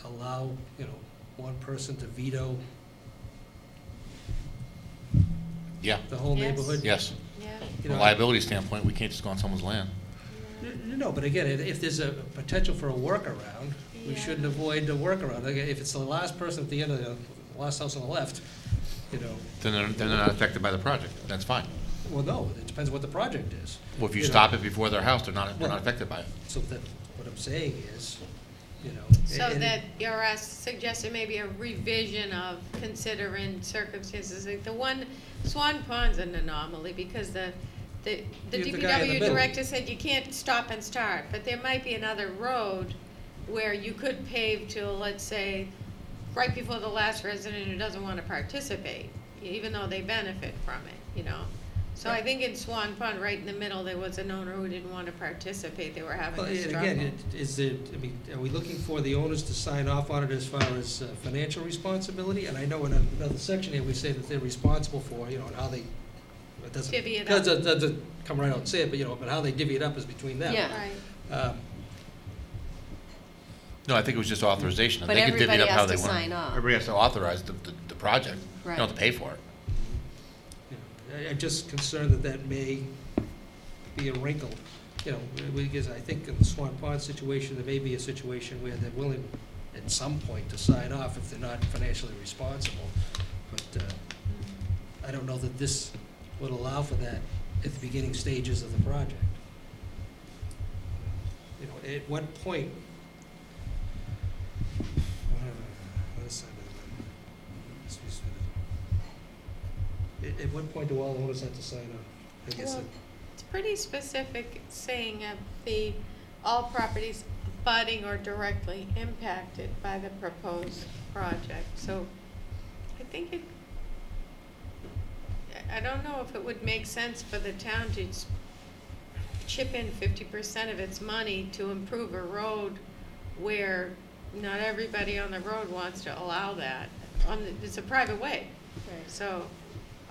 allow, you know, one person to veto Yeah, the whole Yes. neighborhood? yes. Yeah. You From a liability standpoint, we can't just go on someone's land. No, but again, if- if there's a potential for a workaround, we Yeah. shouldn't avoid the workaround. Like, If it's the last person at the end of the, last house on the left, you know, Then they're, then they're not affected by the project. That's fine. well, no, it depends what the project is. Well, if you know. stop it before their house, they're not, they're Well- not affected by it. So that, what I'm saying is, you know. So and- that you're uh, suggesting maybe a revision of considering circumstances, like the one, Swan Pond's an anomaly because the, the, the the guy in the DPW middle. director said you can't stop and start, but there might be another road where you could pave till, let's say, right before the last resident who doesn't wanna participate, even though they benefit from it, you know? So I think in Swan Pond, right in the middle, there was an owner who didn't wanna participate, they were having Well, a and struggle. again, it- is it, I mean, are we looking for the owners to sign off on it as far as uh, financial responsibility? And I know in another section here, we say that they're responsible for, you know, and how they, it doesn't. Divvy it doesn't- up. Doesn't come right out and say it, but, you know, but how they divvy it up is between them. Yeah. Right. Um, No, I think it was just authorization. But They could divvy it everybody up how has they to want. sign off. Everybody has to authorize the, the, the project. You don't have to pay for it. I- I'm just concerned that that may be a wrinkle, you know, because I think in the Swan Pond situation, there may be a situation where they're willing at some point to sign off if they're not financially responsible. But uh, I don't know that this would allow for that at the beginning stages of the project. You know, at what point? uh, what is that? At, at what point do all owners have to sign up? I guess Well, it- It's pretty specific, saying of the, all properties abutting or directly impacted by the proposed project, so I think it, I- I don't know if it would make sense for the town to s- chip in fifty percent of its money to improve a road where not everybody on the road wants to allow that. On, the- it's a private way, so,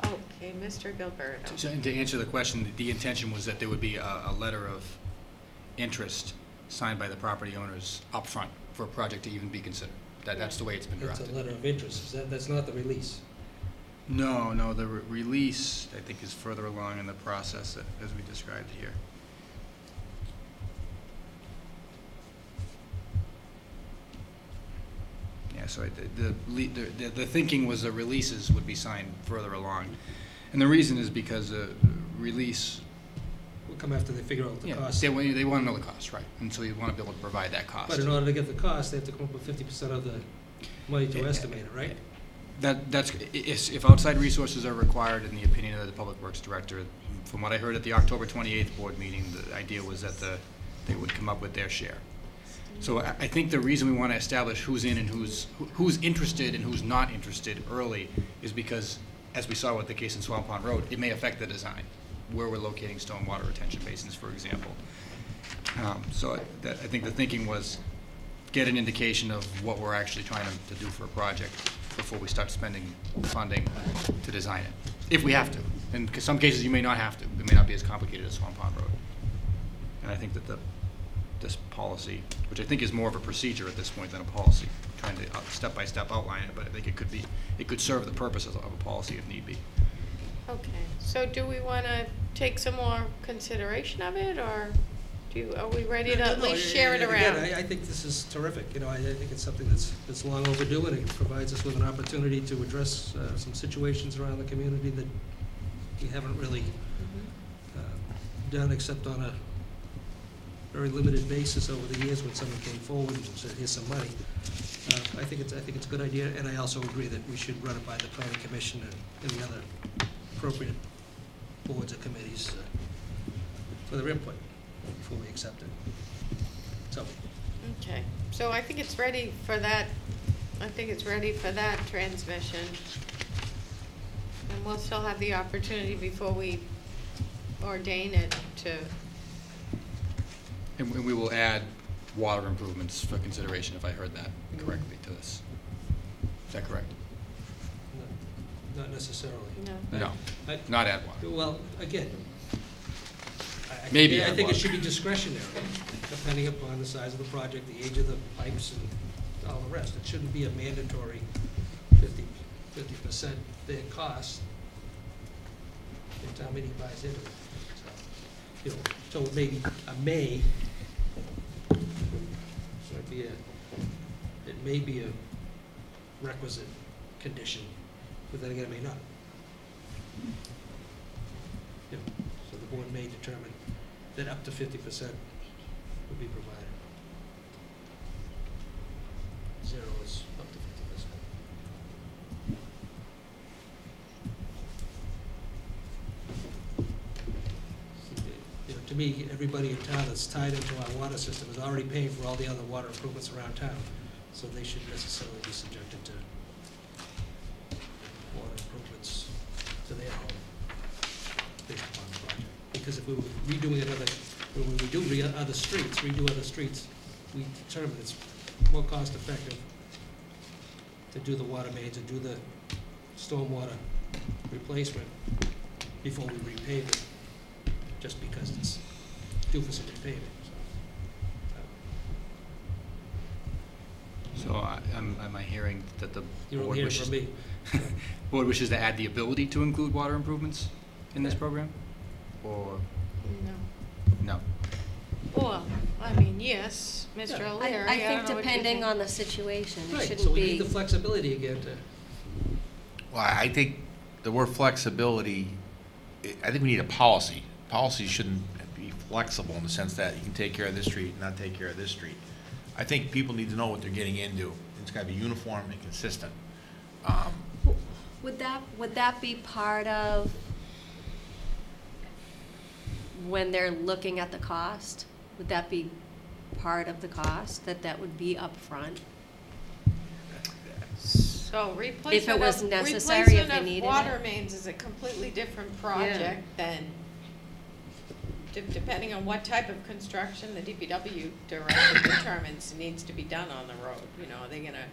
okay, Mr. Gilleberto. So, and to answer the question, the intention was that there would be a, a letter of interest signed by the property owners upfront for a project to even be considered. That, that's the way it's been It's drafted. a letter of interest, is that, that's not the release. No, no, the re- release, I think, is further along in the process a- as we described here. Yeah, so I- the, the, the, thinking was the releases would be signed further along. And the reason is because the release, Will come after they figure out the yeah, cost. they, wa- they want to know the cost, right? And so you want to be able to provide that cost. But in order to get the cost, they have to come up with fifty percent of the money to Yeah, estimate it, right? That, that's, if, if outside resources are required, in the opinion of the Public Works Director, from what I heard at the October twenty-eighth board meeting, the idea was that the, they would come up with their share. So I, think the reason we want to establish who's in and who's, who's interested and who's not interested early is because, as we saw with the case in Swan Pond Road, it may affect the design, where we're locating stormwater retention basins, for example. Um, So I- that, I think the thinking was, get an indication of what we're actually trying to, to do for a project before we start spending funding to design it, if we have to. In some cases, you may not have to. It may not be as complicated as Swan Pond Road. And I think that the, this policy, which I think is more of a procedure at this point than a policy, trying to uh, step-by-step outline it, but I think it could be, it could serve the purpose of of a policy if need be. Okay, so do we want to take some more consideration of it, or do, you- are we ready to No, at no, least share it again, around? I, I think this is terrific, you know, I, I think it's something that's, that's long overdue, and it provides us with an opportunity to address, uh, some situations around the community that we haven't really, Mhm. uh, done except on a very limited basis over the years when someone came forward and said, here's some money. Uh, I think it's, I think it's a good idea, and I also agree that we should run it by the planning commission and, and the other appropriate boards or committees uh, for their input before we accept it. So, Okay, so I think it's ready for that, I think it's ready for that transmission. And we'll still have the opportunity before we ordain it to, And we- we will add water improvements for consideration, if I heard that correctly, to this. Is that correct? No, Not necessarily. no. No, I- not add water. Well, again, I- I think- Maybe I add think it water. should be discretionary, depending upon the size of the project, the age of the pipes and all the rest. It shouldn't be a mandatory fifty, fifty percent their cost if town meeting buys into it. So, You know, so maybe a may, be a, it may be a requisite condition, but then again, it may not. Yeah, so the board may determine that up to fifty percent will be provided. Zero is up to fifty percent. You know, to me, everybody in town that's tied into our water system is already paying for all the other water improvements around town, so they shouldn't necessarily be subjected to water improvements to their home based upon the project. Because if we were redoing another, when we redo re- other streets, redo other streets, we determine it's more cost effective to do the water mains and do the stormwater replacement before we repave it, just because it's due for some repaving, so. So I- am, am I hearing that the You're board hearing wishes? from me. Board wishes to add the ability to include water improvements in this program? Or, No. no? Well, I mean, yes, Mr. Yeah. O'Leary, I, I I don't think know what you depending think. on the situation, it Right, shouldn't so we be. need the flexibility again to, Well, I think the word flexibility, I I think we need a policy. Policy shouldn't be flexible in the sense that you can take care of this street and not take care of this street. I think people need to know what they're getting into. It's gotta be uniform and consistent. Um, Would that, would that be part of when they're looking at the cost? Would that be part of the cost, that that would be upfront? So replacement was of, necessary, if they replacement needed of water it. mains is a completely different project than, de- depending on what type of construction the DPW director determines needs to be done on the road, you know, are they gonna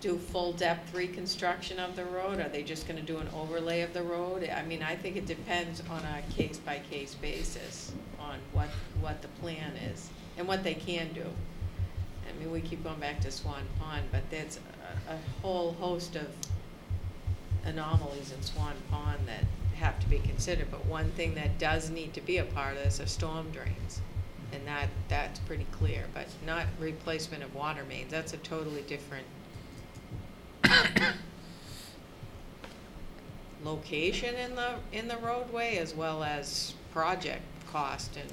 do full depth reconstruction of the road, are they just gonna do an overlay of the road? I mean, I think it depends on a case by case basis on what, what the plan is and what they can do. I mean, we keep going back to Swan Pond, but there's a, a whole host of anomalies in Swan Pond that have to be considered, but one thing that does need to be a part of this are storm drains. And that, that's pretty clear, but not replacement of water mains, that's a totally different location in the, in the roadway as well as project cost and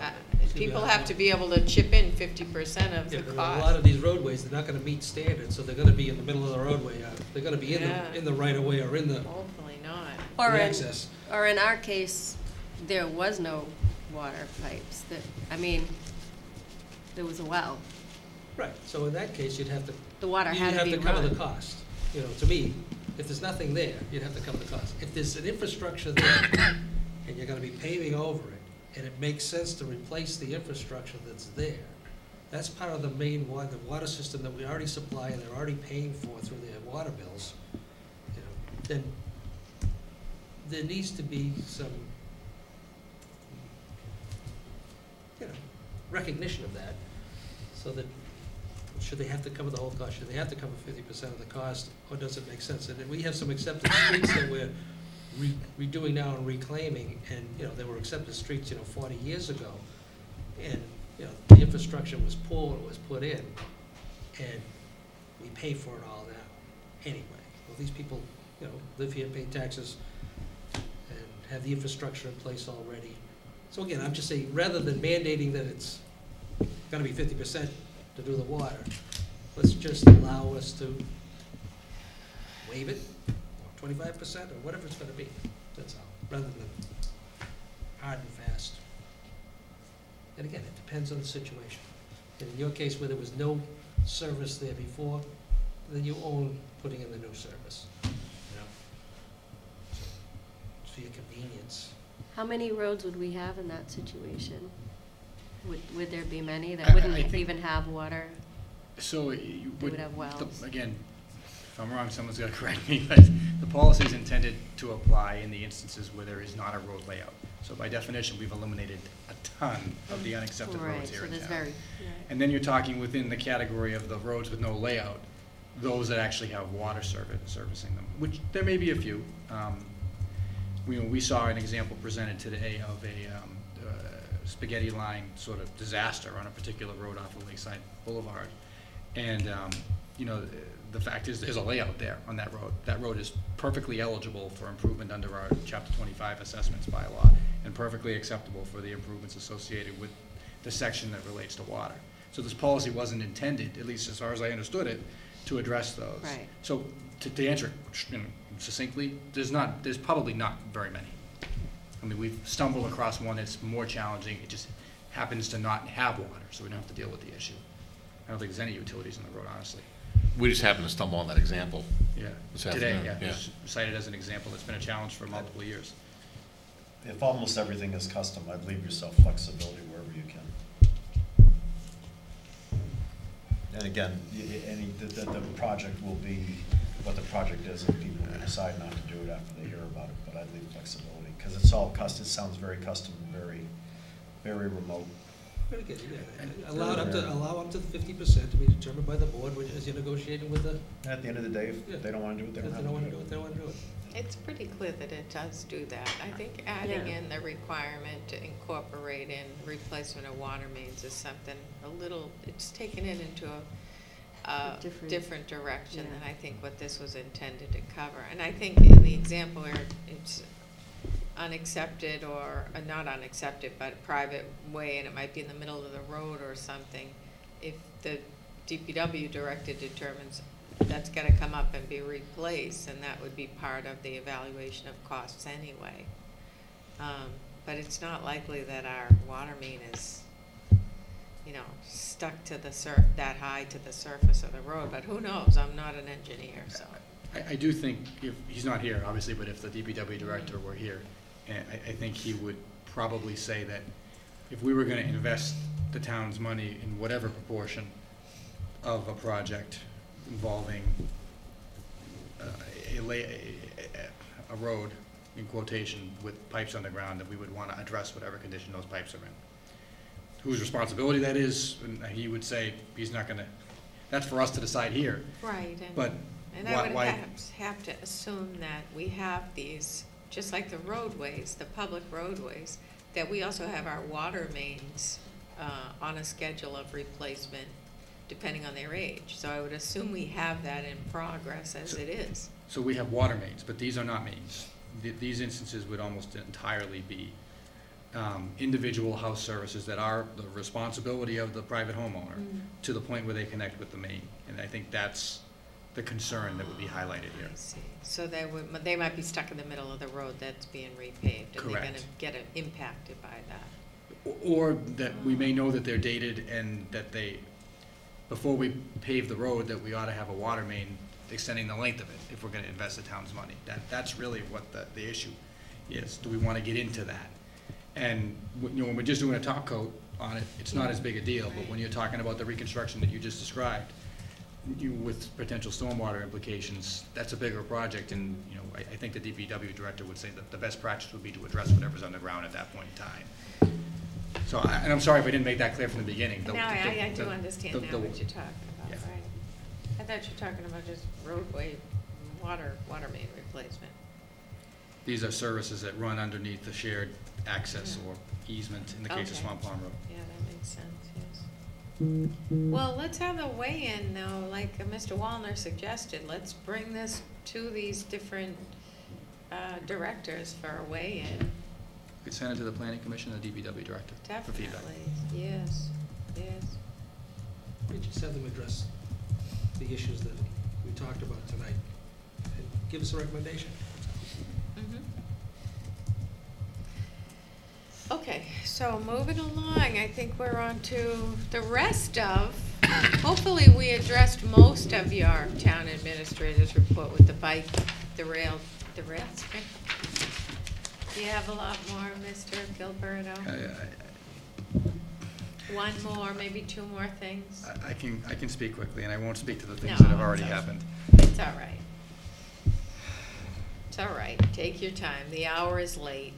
uh, people have to be able to chip in fifty percent of Yeah, the but cost. a lot of these roadways, they're not gonna meet standards, so they're gonna be in the middle of the roadway, uh, they're gonna be in Yeah. the, in the right of way or in the, not. Or the in, access. or in our case, there was no water pipes, that, I mean, there was a well. Right, so in that case, you'd have to. The water had to be You'd have to cover run. the cost, you know, to me, if there's nothing there, you'd have to cover the cost. If there's an infrastructure there, and you're gonna be paving over it, and it makes sense to replace the infrastructure that's there, that's part of the main water, the water system that we already supply and they're already paying for through their water bills, you know, then there needs to be some, you know, recognition of that, so that, should they have to cover the whole cost, should they have to cover fifty percent of the cost, or does it make sense? And we have some accepted streets that we're re- redoing now and reclaiming, and, you know, they were accepted streets, you know, forty years ago. And, you know, the infrastructure was poor when it was put in, and we pay for it all now, anyway. Well, these people, you know, live here, pay taxes, have the infrastructure in place already. So again, I'm just saying, rather than mandating that it's gonna be fifty percent to do the water, let's just allow us to waive it, or twenty-five percent, or whatever it's gonna be, that's all, rather than hard and fast. And again, it depends on the situation. And in your case, where there was no service there before, then you own putting in the new service. It's For your convenience. How many roads would we have in that situation? Would, would there be many that wouldn't think- even have water? So you would. would have the- Again, if I'm wrong, someone's gonna correct me, but the policy is intended to apply in the instances where there is not a road layout. So by definition, we've eliminated a ton of the unaccepted Right, roads here so in town. very, And then you're talking within the category of the roads with no layout, those that actually have water service, servicing them, which there may be a few. Um, We, we saw an example presented today of a um, uh, spaghetti line sort of disaster on a particular road off of Lakeside Boulevard. And, um, you know, the fact is, there's a layout there on that road. That road is perfectly eligible for improvement under our chapter twenty-five assessments bylaw and perfectly acceptable for the improvements associated with the section that relates to water. So this policy wasn't intended, at least as far as I understood it, to address those. Right. So to, to answer you know, succinctly, there's not, there's probably not very many. I mean, we've stumbled across one that's more challenging, it just happens to not have water, so we don't have to deal with the issue. I don't think there's any utilities on the road, honestly. We just happened to stumble on that example. Yeah, This today, afternoon, yeah, yeah. it's cited as an example, that's been a challenge for multiple years. If almost everything is custom, I'd leave yourself flexibility wherever you can. And again, y- y- any, the, the, the project will be what the project is, and people may decide not to do it after they hear about it, but I'd leave flexibility, because it's all custom, it sounds very custom, very, very remote. But again, yeah, allow up to, allow up to fifty percent to be determined by the board when- as you're negotiating with the, And at the end of the day, Yeah. if they don't wanna do it, they if don't they don't wanna to do do it, it. they don't wanna do it. It's pretty clear that it does do that. I think adding Yeah. in the requirement to incorporate in replacement of water mains is something a little, it's taken it into a, a Different- different direction yeah. than I think what this was intended to cover. And I think in the example where it's unaccepted or, uh, not unaccepted, but a private way, and it might be in the middle of the road or something, if the DPW director determines that's gotta come up and be replaced, and that would be part of the evaluation of costs anyway. Um, but it's not likely that our water main is, you know, stuck to the sur, that high to the surface of the road, but who knows, I'm not an engineer, so. I, I do think, if, he's not here, obviously, but if the DPW director were here, and I, I think he would probably say that if we were gonna invest the town's money in whatever proportion of a project involving uh, a, a, a road, in quotation, with pipes underground, that we would wanna address whatever condition those pipes are in. Whose responsibility that is, and he would say, he's not gonna, that's for us to decide here, Right, and. but And why- I would why- have, have to assume that we have these, just like the roadways, the public roadways, that we also have our water mains uh, on a schedule of replacement depending on their age. So I would assume we have that in progress as So- it is. So we have water mains, but these are not mains. Th- These instances would almost entirely be um, individual house services that are the responsibility of the private homeowner Mm. to the point where they connect with the main. And I think that's the concern that would be highlighted here. So they would, they might be stuck in the middle of the road that's being repaved. And they're gonna Correct. get impacted by that. Or that we may know that they're dated and that they, before we pave the road, that we ought to have a water main extending the length of it if we're gonna invest the town's money. That, that's really what the, the issue is. Do we wanna get into that? And, you know, when we're just doing a top coat on it, it's not as big a deal, but when you're talking about the reconstruction that you just described, you, with potential stormwater implications, that's a bigger project, and, you know, I, I think the DPW director would say that the best practice would be to address whatever's on the ground at that point in time. So, I- and I'm sorry if I didn't make that clear from the beginning. The- Now, I, the- I do the- understand the- now the- what you're talking about, Yeah. right? I thought you were talking about just roadway, water, water main replacement. These are services that run underneath the shared access Yeah. or easement in the case of Swan Pond Road. Yeah, that makes sense, yes. Well, let's have a weigh-in though, like uh, Mr. Wallner suggested, let's bring this to these different, uh, directors for a weigh-in. Could send it to the planning commission and the DPW director for feedback. Definitely, yes, yes. We just have them address the issues that we talked about tonight and give us a recommendation. Mhm. Okay, so moving along, I think we're on to the rest of, hopefully we addressed most of your town administrator's report with the bike, the rail, the rails. Do you have a lot more, Mr. Gilleberto? One more, maybe two more things? I- I can, I can speak quickly, and I won't speak to the things that have already happened. It's all right. It's all right, take your time, the hour is late.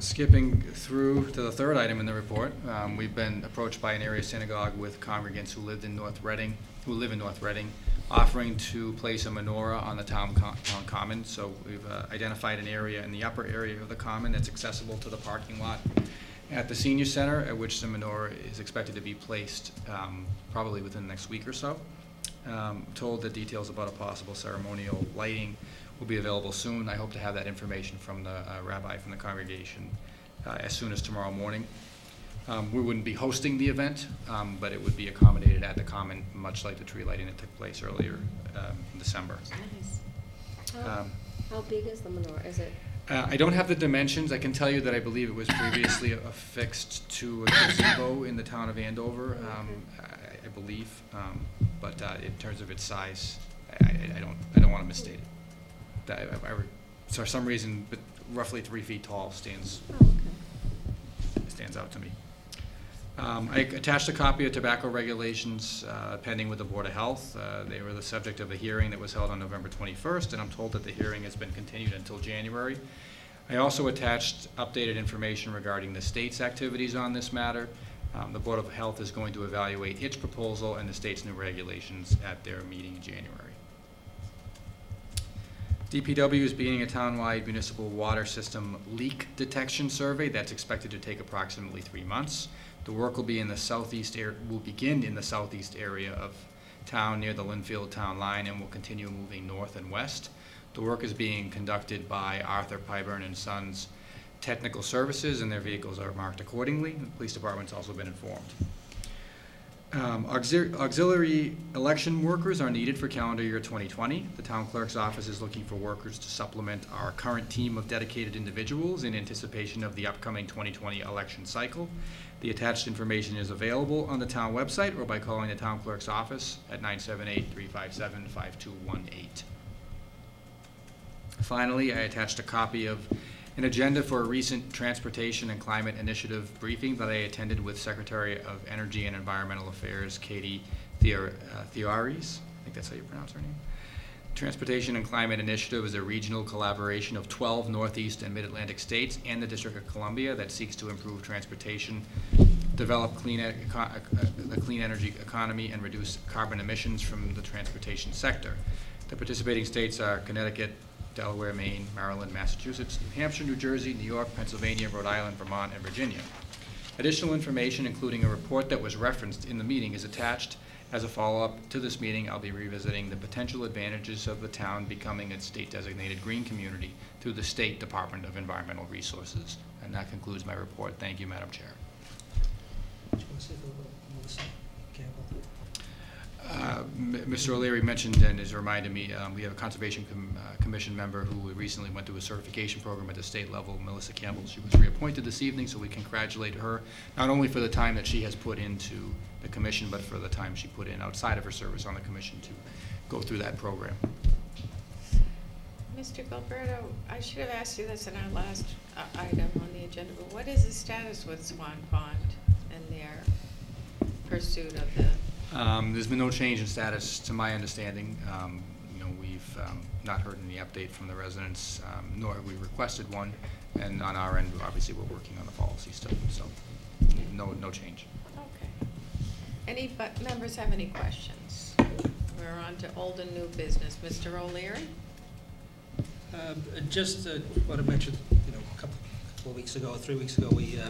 Skipping through to the third item in the report, um, we've been approached by an area synagogue with congregants who lived in North Reading, who live in North Reading, offering to place a menorah on the town co- town common. So we've uh, identified an area in the upper area of the common that's accessible to the parking lot at the senior center, at which the menorah is expected to be placed um, probably within the next week or so. Um, Told the details about a possible ceremonial lighting will be available soon. I hope to have that information from the uh, rabbi from the congregation uh, as soon as tomorrow morning. Um, We wouldn't be hosting the event, um, but it would be accommodated at the common, much like the tree lighting that took place earlier um, in December. Nice. How, Um, how big is the menorah? Is it, uh, I don't have the dimensions. I can tell you that I believe it was previously affixed to a gazebo in the town of Andover, um, I, I believe. Um, but uh, in terms of its size, I, I- I don't, I don't want to misstate it. That, I, I, for some reason, but roughly three feet tall stands, oh, okay. stands out to me. Um, I attached a copy of tobacco regulations uh, pending with the Board of Health. Uh, They were the subject of a hearing that was held on November 21st, and I'm told that the hearing has been continued until January. I also attached updated information regarding the state's activities on this matter. Um, The Board of Health is going to evaluate its proposal and the state's new regulations at their meeting in January. DPW is beginning a townwide municipal water system leak detection survey that's expected to take approximately three months. The work will be in the southeast air, will begin in the southeast area of town near the Lynnfield Town Line and will continue moving north and west. The work is being conducted by Arthur Pyburn and Sons Technical Services, and their vehicles are marked accordingly. The police department's also been informed. Um, auxil- Auxiliary election workers are needed for calendar year 2020. The town clerk's office is looking for workers to supplement our current team of dedicated individuals in anticipation of the upcoming 2020 election cycle. The attached information is available on the town website or by calling the town clerk's office at 978-357-5218. Finally, I attached a copy of an agenda for a recent Transportation and Climate Initiative briefing that I attended with Secretary of Energy and Environmental Affairs, Katie Theo- uh. I think that's how you pronounce her name. Transportation and Climate Initiative is a regional collaboration of 12 Northeast and Mid-Atlantic states and the District of Columbia that seeks to improve transportation, develop clean, clean energy economy, and reduce carbon emissions from the transportation sector. The participating states are Connecticut, Delaware, Maine, Maryland, Massachusetts, New Hampshire, New Jersey, New York, Pennsylvania, Rhode Island, Vermont, and Virginia. Additional information, including a report that was referenced in the meeting, is attached. As a follow-up to this meeting, I'll be revisiting the potential advantages of the town becoming a state-designated green community through the State Department of Environmental Resources. And that concludes my report. Thank you, Madam Chair. Do you want to say a little bit, Melissa Campbell? Uh, Mr. O'Leary mentioned and has reminded me, um, we have a Conservation Com- uh, Commission member who recently went through a certification program at the state level, Melissa Campbell. She was reappointed this evening, so we congratulate her, not only for the time that she has put into the commission, but for the time she put in outside of her service on the commission to go through that program. Mr. Gilleberto, I should have asked you this in our last uh, item on the agenda, but what is the status with Swan Pond and their pursuit of the, Um, There's been no change in status, to my understanding. Um, You know, we've um, not heard any update from the residents, um, nor have we requested one. And on our end, obviously, we're working on the policy still, so no, no change. okay. Any but members have any questions? We're on to old and new business. Mr. O'Leary? Um, uh, Just want to mention, you know, a couple, couple of weeks ago, three weeks ago, we, uh,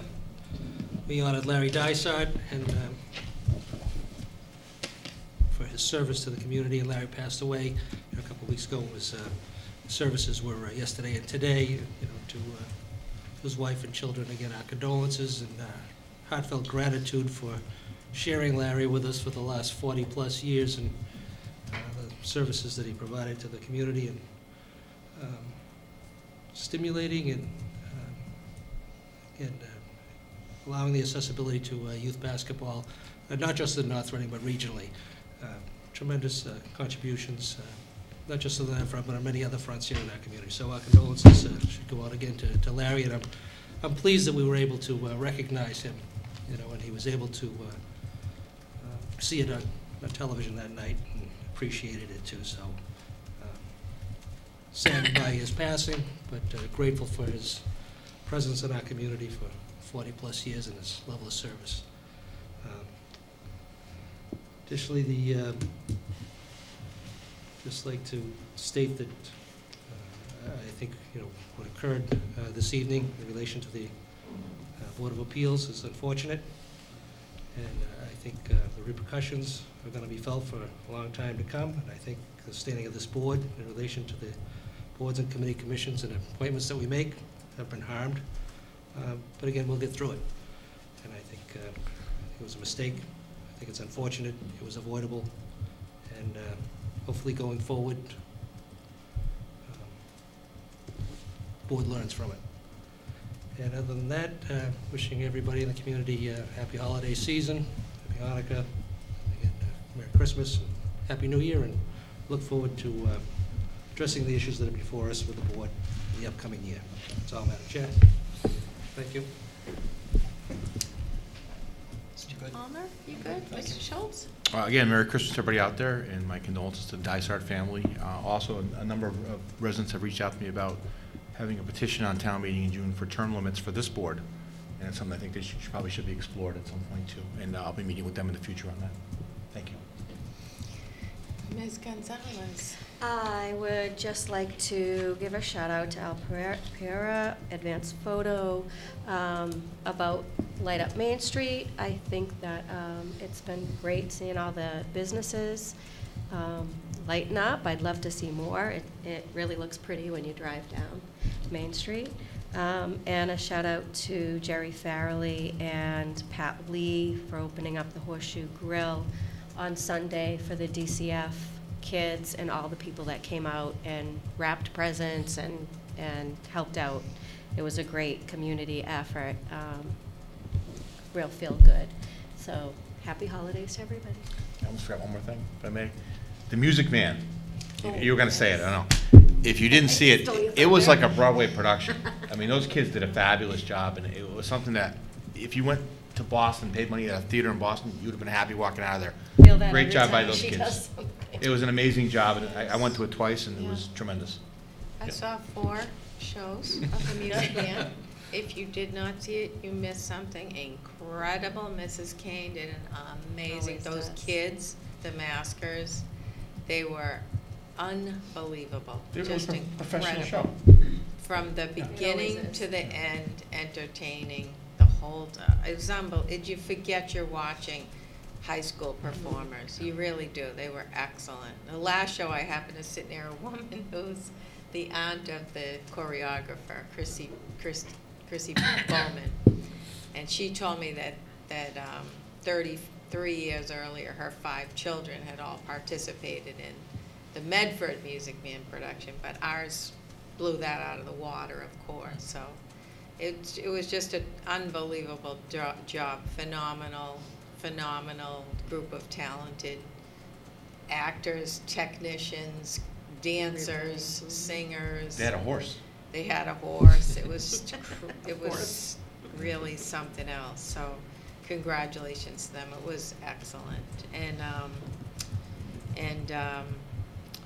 we honored Larry Dysart and um, for his service to the community, and Larry passed away, you know, a couple weeks ago. His uh, services were uh, yesterday and today, you know, to uh, his wife and children, again, our condolences and heartfelt gratitude for sharing Larry with us for the last 40-plus years and the services that he provided to the community and um, stimulating and uh, allowing the accessibility to uh, youth basketball, uh, not just in North Reading, but regionally. Tremendous uh, contributions, uh, not just on that front, but on many other fronts here in our community. So our condolences uh, should go out again to to Larry, and I'm, I'm pleased that we were able to uh, recognize him, you know, and he was able to uh, see it on, on television that night and appreciated it too, so. Saddened by his passing, but grateful for his presence in our community for 40-plus years and his level of service. Additionally, the, um, just like to state that uh, I think, you know, what occurred uh, this evening in relation to the uh, Board of Appeals is unfortunate, and uh, I think uh, the repercussions are going to be felt for a long time to come, and I think the standing of this board in relation to the boards and committee commissions and appointments that we make have been harmed, Um, but again, we'll get through it. And I think uh, it was a mistake, think it's unfortunate, it was avoidable, and uh, hopefully going forward, um, board learns from it. And other than that, uh, wishing everybody in the community uh, happy holiday season, happy Hanukkah, and again, uh, Merry Christmas, and Happy New Year, and look forward to uh, addressing the issues that are before us with the board in the upcoming year. That's all, Madam Chair. Thank you. Palmer, you good? Mr. Schultz? Uh, Again, Merry Christmas to everybody out there, and my condolences to the Dysart family. Uh, Also, a number of of residents have reached out to me about having a petition on town meeting in June for term limits for this board, and it's something I think that should, probably should be explored at some point, too. And uh, I'll be meeting with them in the future on that. Thank you. Ms. Gonzalez? I would just like to give a shout out to Al Pereira- Pereira, Advanced Photo, um, about Light Up Main Street. I think that um, it's been great seeing all the businesses um, lighten up. I'd love to see more. It, it really looks pretty when you drive down Main Street. Um, and a shout out to Jerry Farrelly and Pat Lee for opening up the Horseshoe Grill on Sunday for the DCF kids and all the people that came out and wrapped presents and, and helped out. It was a great community effort, um, real feel good. So happy holidays to everybody. I almost forgot one more thing, if I may. The Music Man. You- Oh, You were gonna say it, I don't know. If you didn't see it, Stole it was like a Broadway production. I mean, those kids did a fabulous job, and it was something that, if you went to Boston, paid money at a theater in Boston, you'd have been happy walking out of there. Feel that Great job by those kids. It was an amazing job, and I, I went to it twice, and it was tremendous. I Yeah. saw four shows of the music band. If you did not see it, you missed something incredible. Mrs. Kane did an amazing, Always those does. kids, the maskers, they were unbelievable. It was just a professional incredible. From the beginning to the end, entertaining the whole time. It was unbel, you forget you're watching high school performers. You really do. They were excellent. The last show, I happened to sit near a woman who's the aunt of the choreographer, Chrissy, Chris- Chrissy Bowman. And she told me that, that um, 33 years earlier, her five children had all participated in the Medford Music Man production, but ours blew that out of the water, of course. So it, it was just an unbelievable jo- job, phenomenal, phenomenal group of talented actors, technicians, dancers, singers. They had a horse. They had a horse. It was, it was really something else. So congratulations to them. It was excellent. And, um, and, um,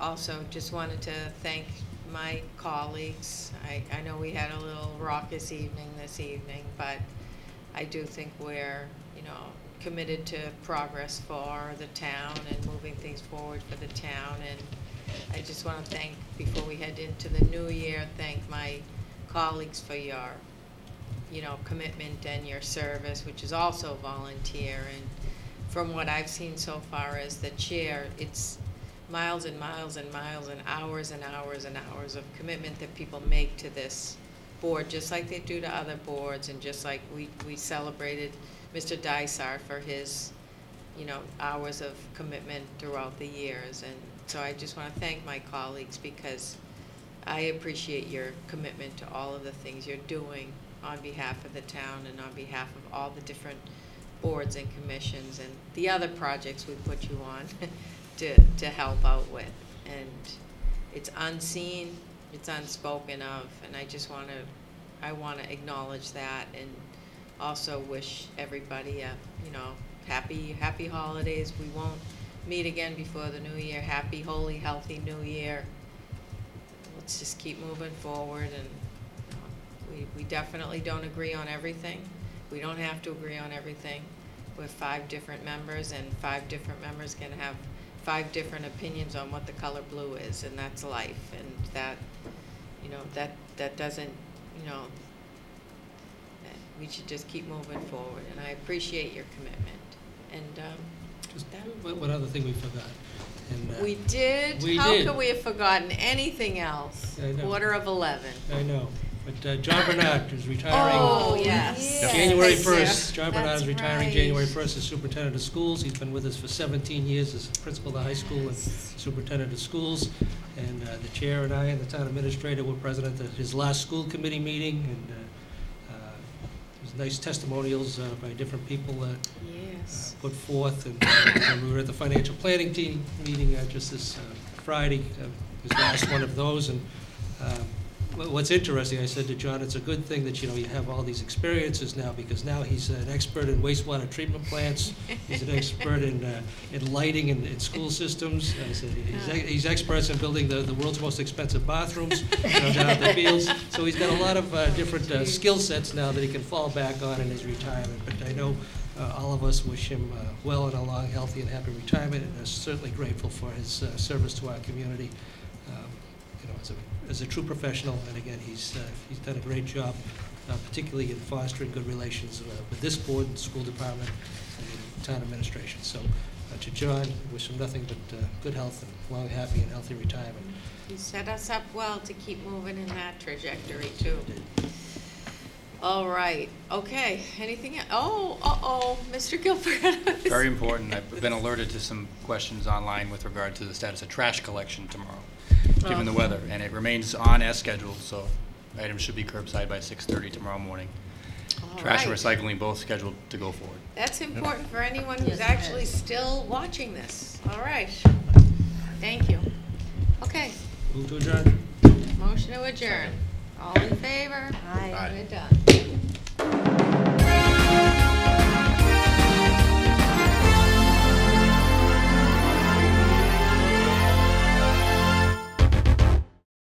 also just wanted to thank my colleagues. I, I know we had a little raucous evening this evening, but I do think we're, you know, committed to progress for the town and moving things forward for the town. And I just want to thank, before we head into the new year, thank my colleagues for your, you know, commitment and your service, which is also volunteer. And from what I've seen so far as the chair, it's miles and miles and miles and hours and hours and hours of commitment that people make to this board, just like they do to other boards, and just like we, we celebrated Mr. Dysart for his, you know, hours of commitment throughout the years. And so I just want to thank my colleagues because I appreciate your commitment to all of the things you're doing on behalf of the town and on behalf of all the different boards and commissions and the other projects we put you on to, to help out with. And it's unseen, it's unspoken of, and I just want to, I want to acknowledge that and also wish everybody a, you know, happy, happy holidays. We won't meet again before the new year. Happy, holy, healthy new year. Let's just keep moving forward and you know, we, we definitely don't agree on everything. We don't have to agree on everything. We're five different members and five different members can have five different opinions on what the color blue is and that's life and that, you know, that, that doesn't, you know, we should just keep moving forward and I appreciate your commitment. And, um, Just that- one one other thing we forgot. and, uh, we did, We how did. could we have forgotten anything else? Quarter of eleven. I know, but uh, John Bernard is retiring. Oh, yes. January first, John Bernard is retiring right. January first as superintendent of schools. He's been with us for seventeen years as principal of the high school and superintendent of schools. And uh, the chair and I and the town administrator were present at his last school committee meeting, and uh, there's nice testimonials uh, by different people that Yes. uh, put forth, and uh, we were at the financial planning team meeting uh, just this uh, Friday, uh, his last one of those, and what's interesting, I said to John, it's a good thing that, you know, you have all these experiences now, because now he's an expert in wastewater treatment plants, he's an expert in, uh, in lighting and in school systems, I said, he's, he's experts in building the, the world's most expensive bathrooms, you know, down at the fields, so he's got a lot of uh, different uh, skill sets now that he can fall back on in his retirement, but I know uh, all of us wish him uh, well and a long, healthy, and happy retirement, and are certainly grateful for his uh, service to our community. You know, as a, true professional, and again, he's, uh, he's done a great job, uh, particularly in fostering good relations uh, with this board and school department and the town administration. So uh, to John, wish him nothing but uh, good health and long, happy, and healthy retirement. You set us up well to keep moving in that trajectory too. All right, okay, anything, Else? oh, uh-oh, Mr. Gilbert. Very important. I've been alerted to some questions online with regard to the status of trash collection tomorrow, given the weather. And it remains on as scheduled, so items should be curbside by 6:30 tomorrow morning. All Trash and right. recycling both scheduled to go forward. That's important for anyone who's Yes, it actually is. still watching this. All right, thank you. Okay, Move to adjourn. motion to adjourn. All in favor? Aye. Aye. We're done.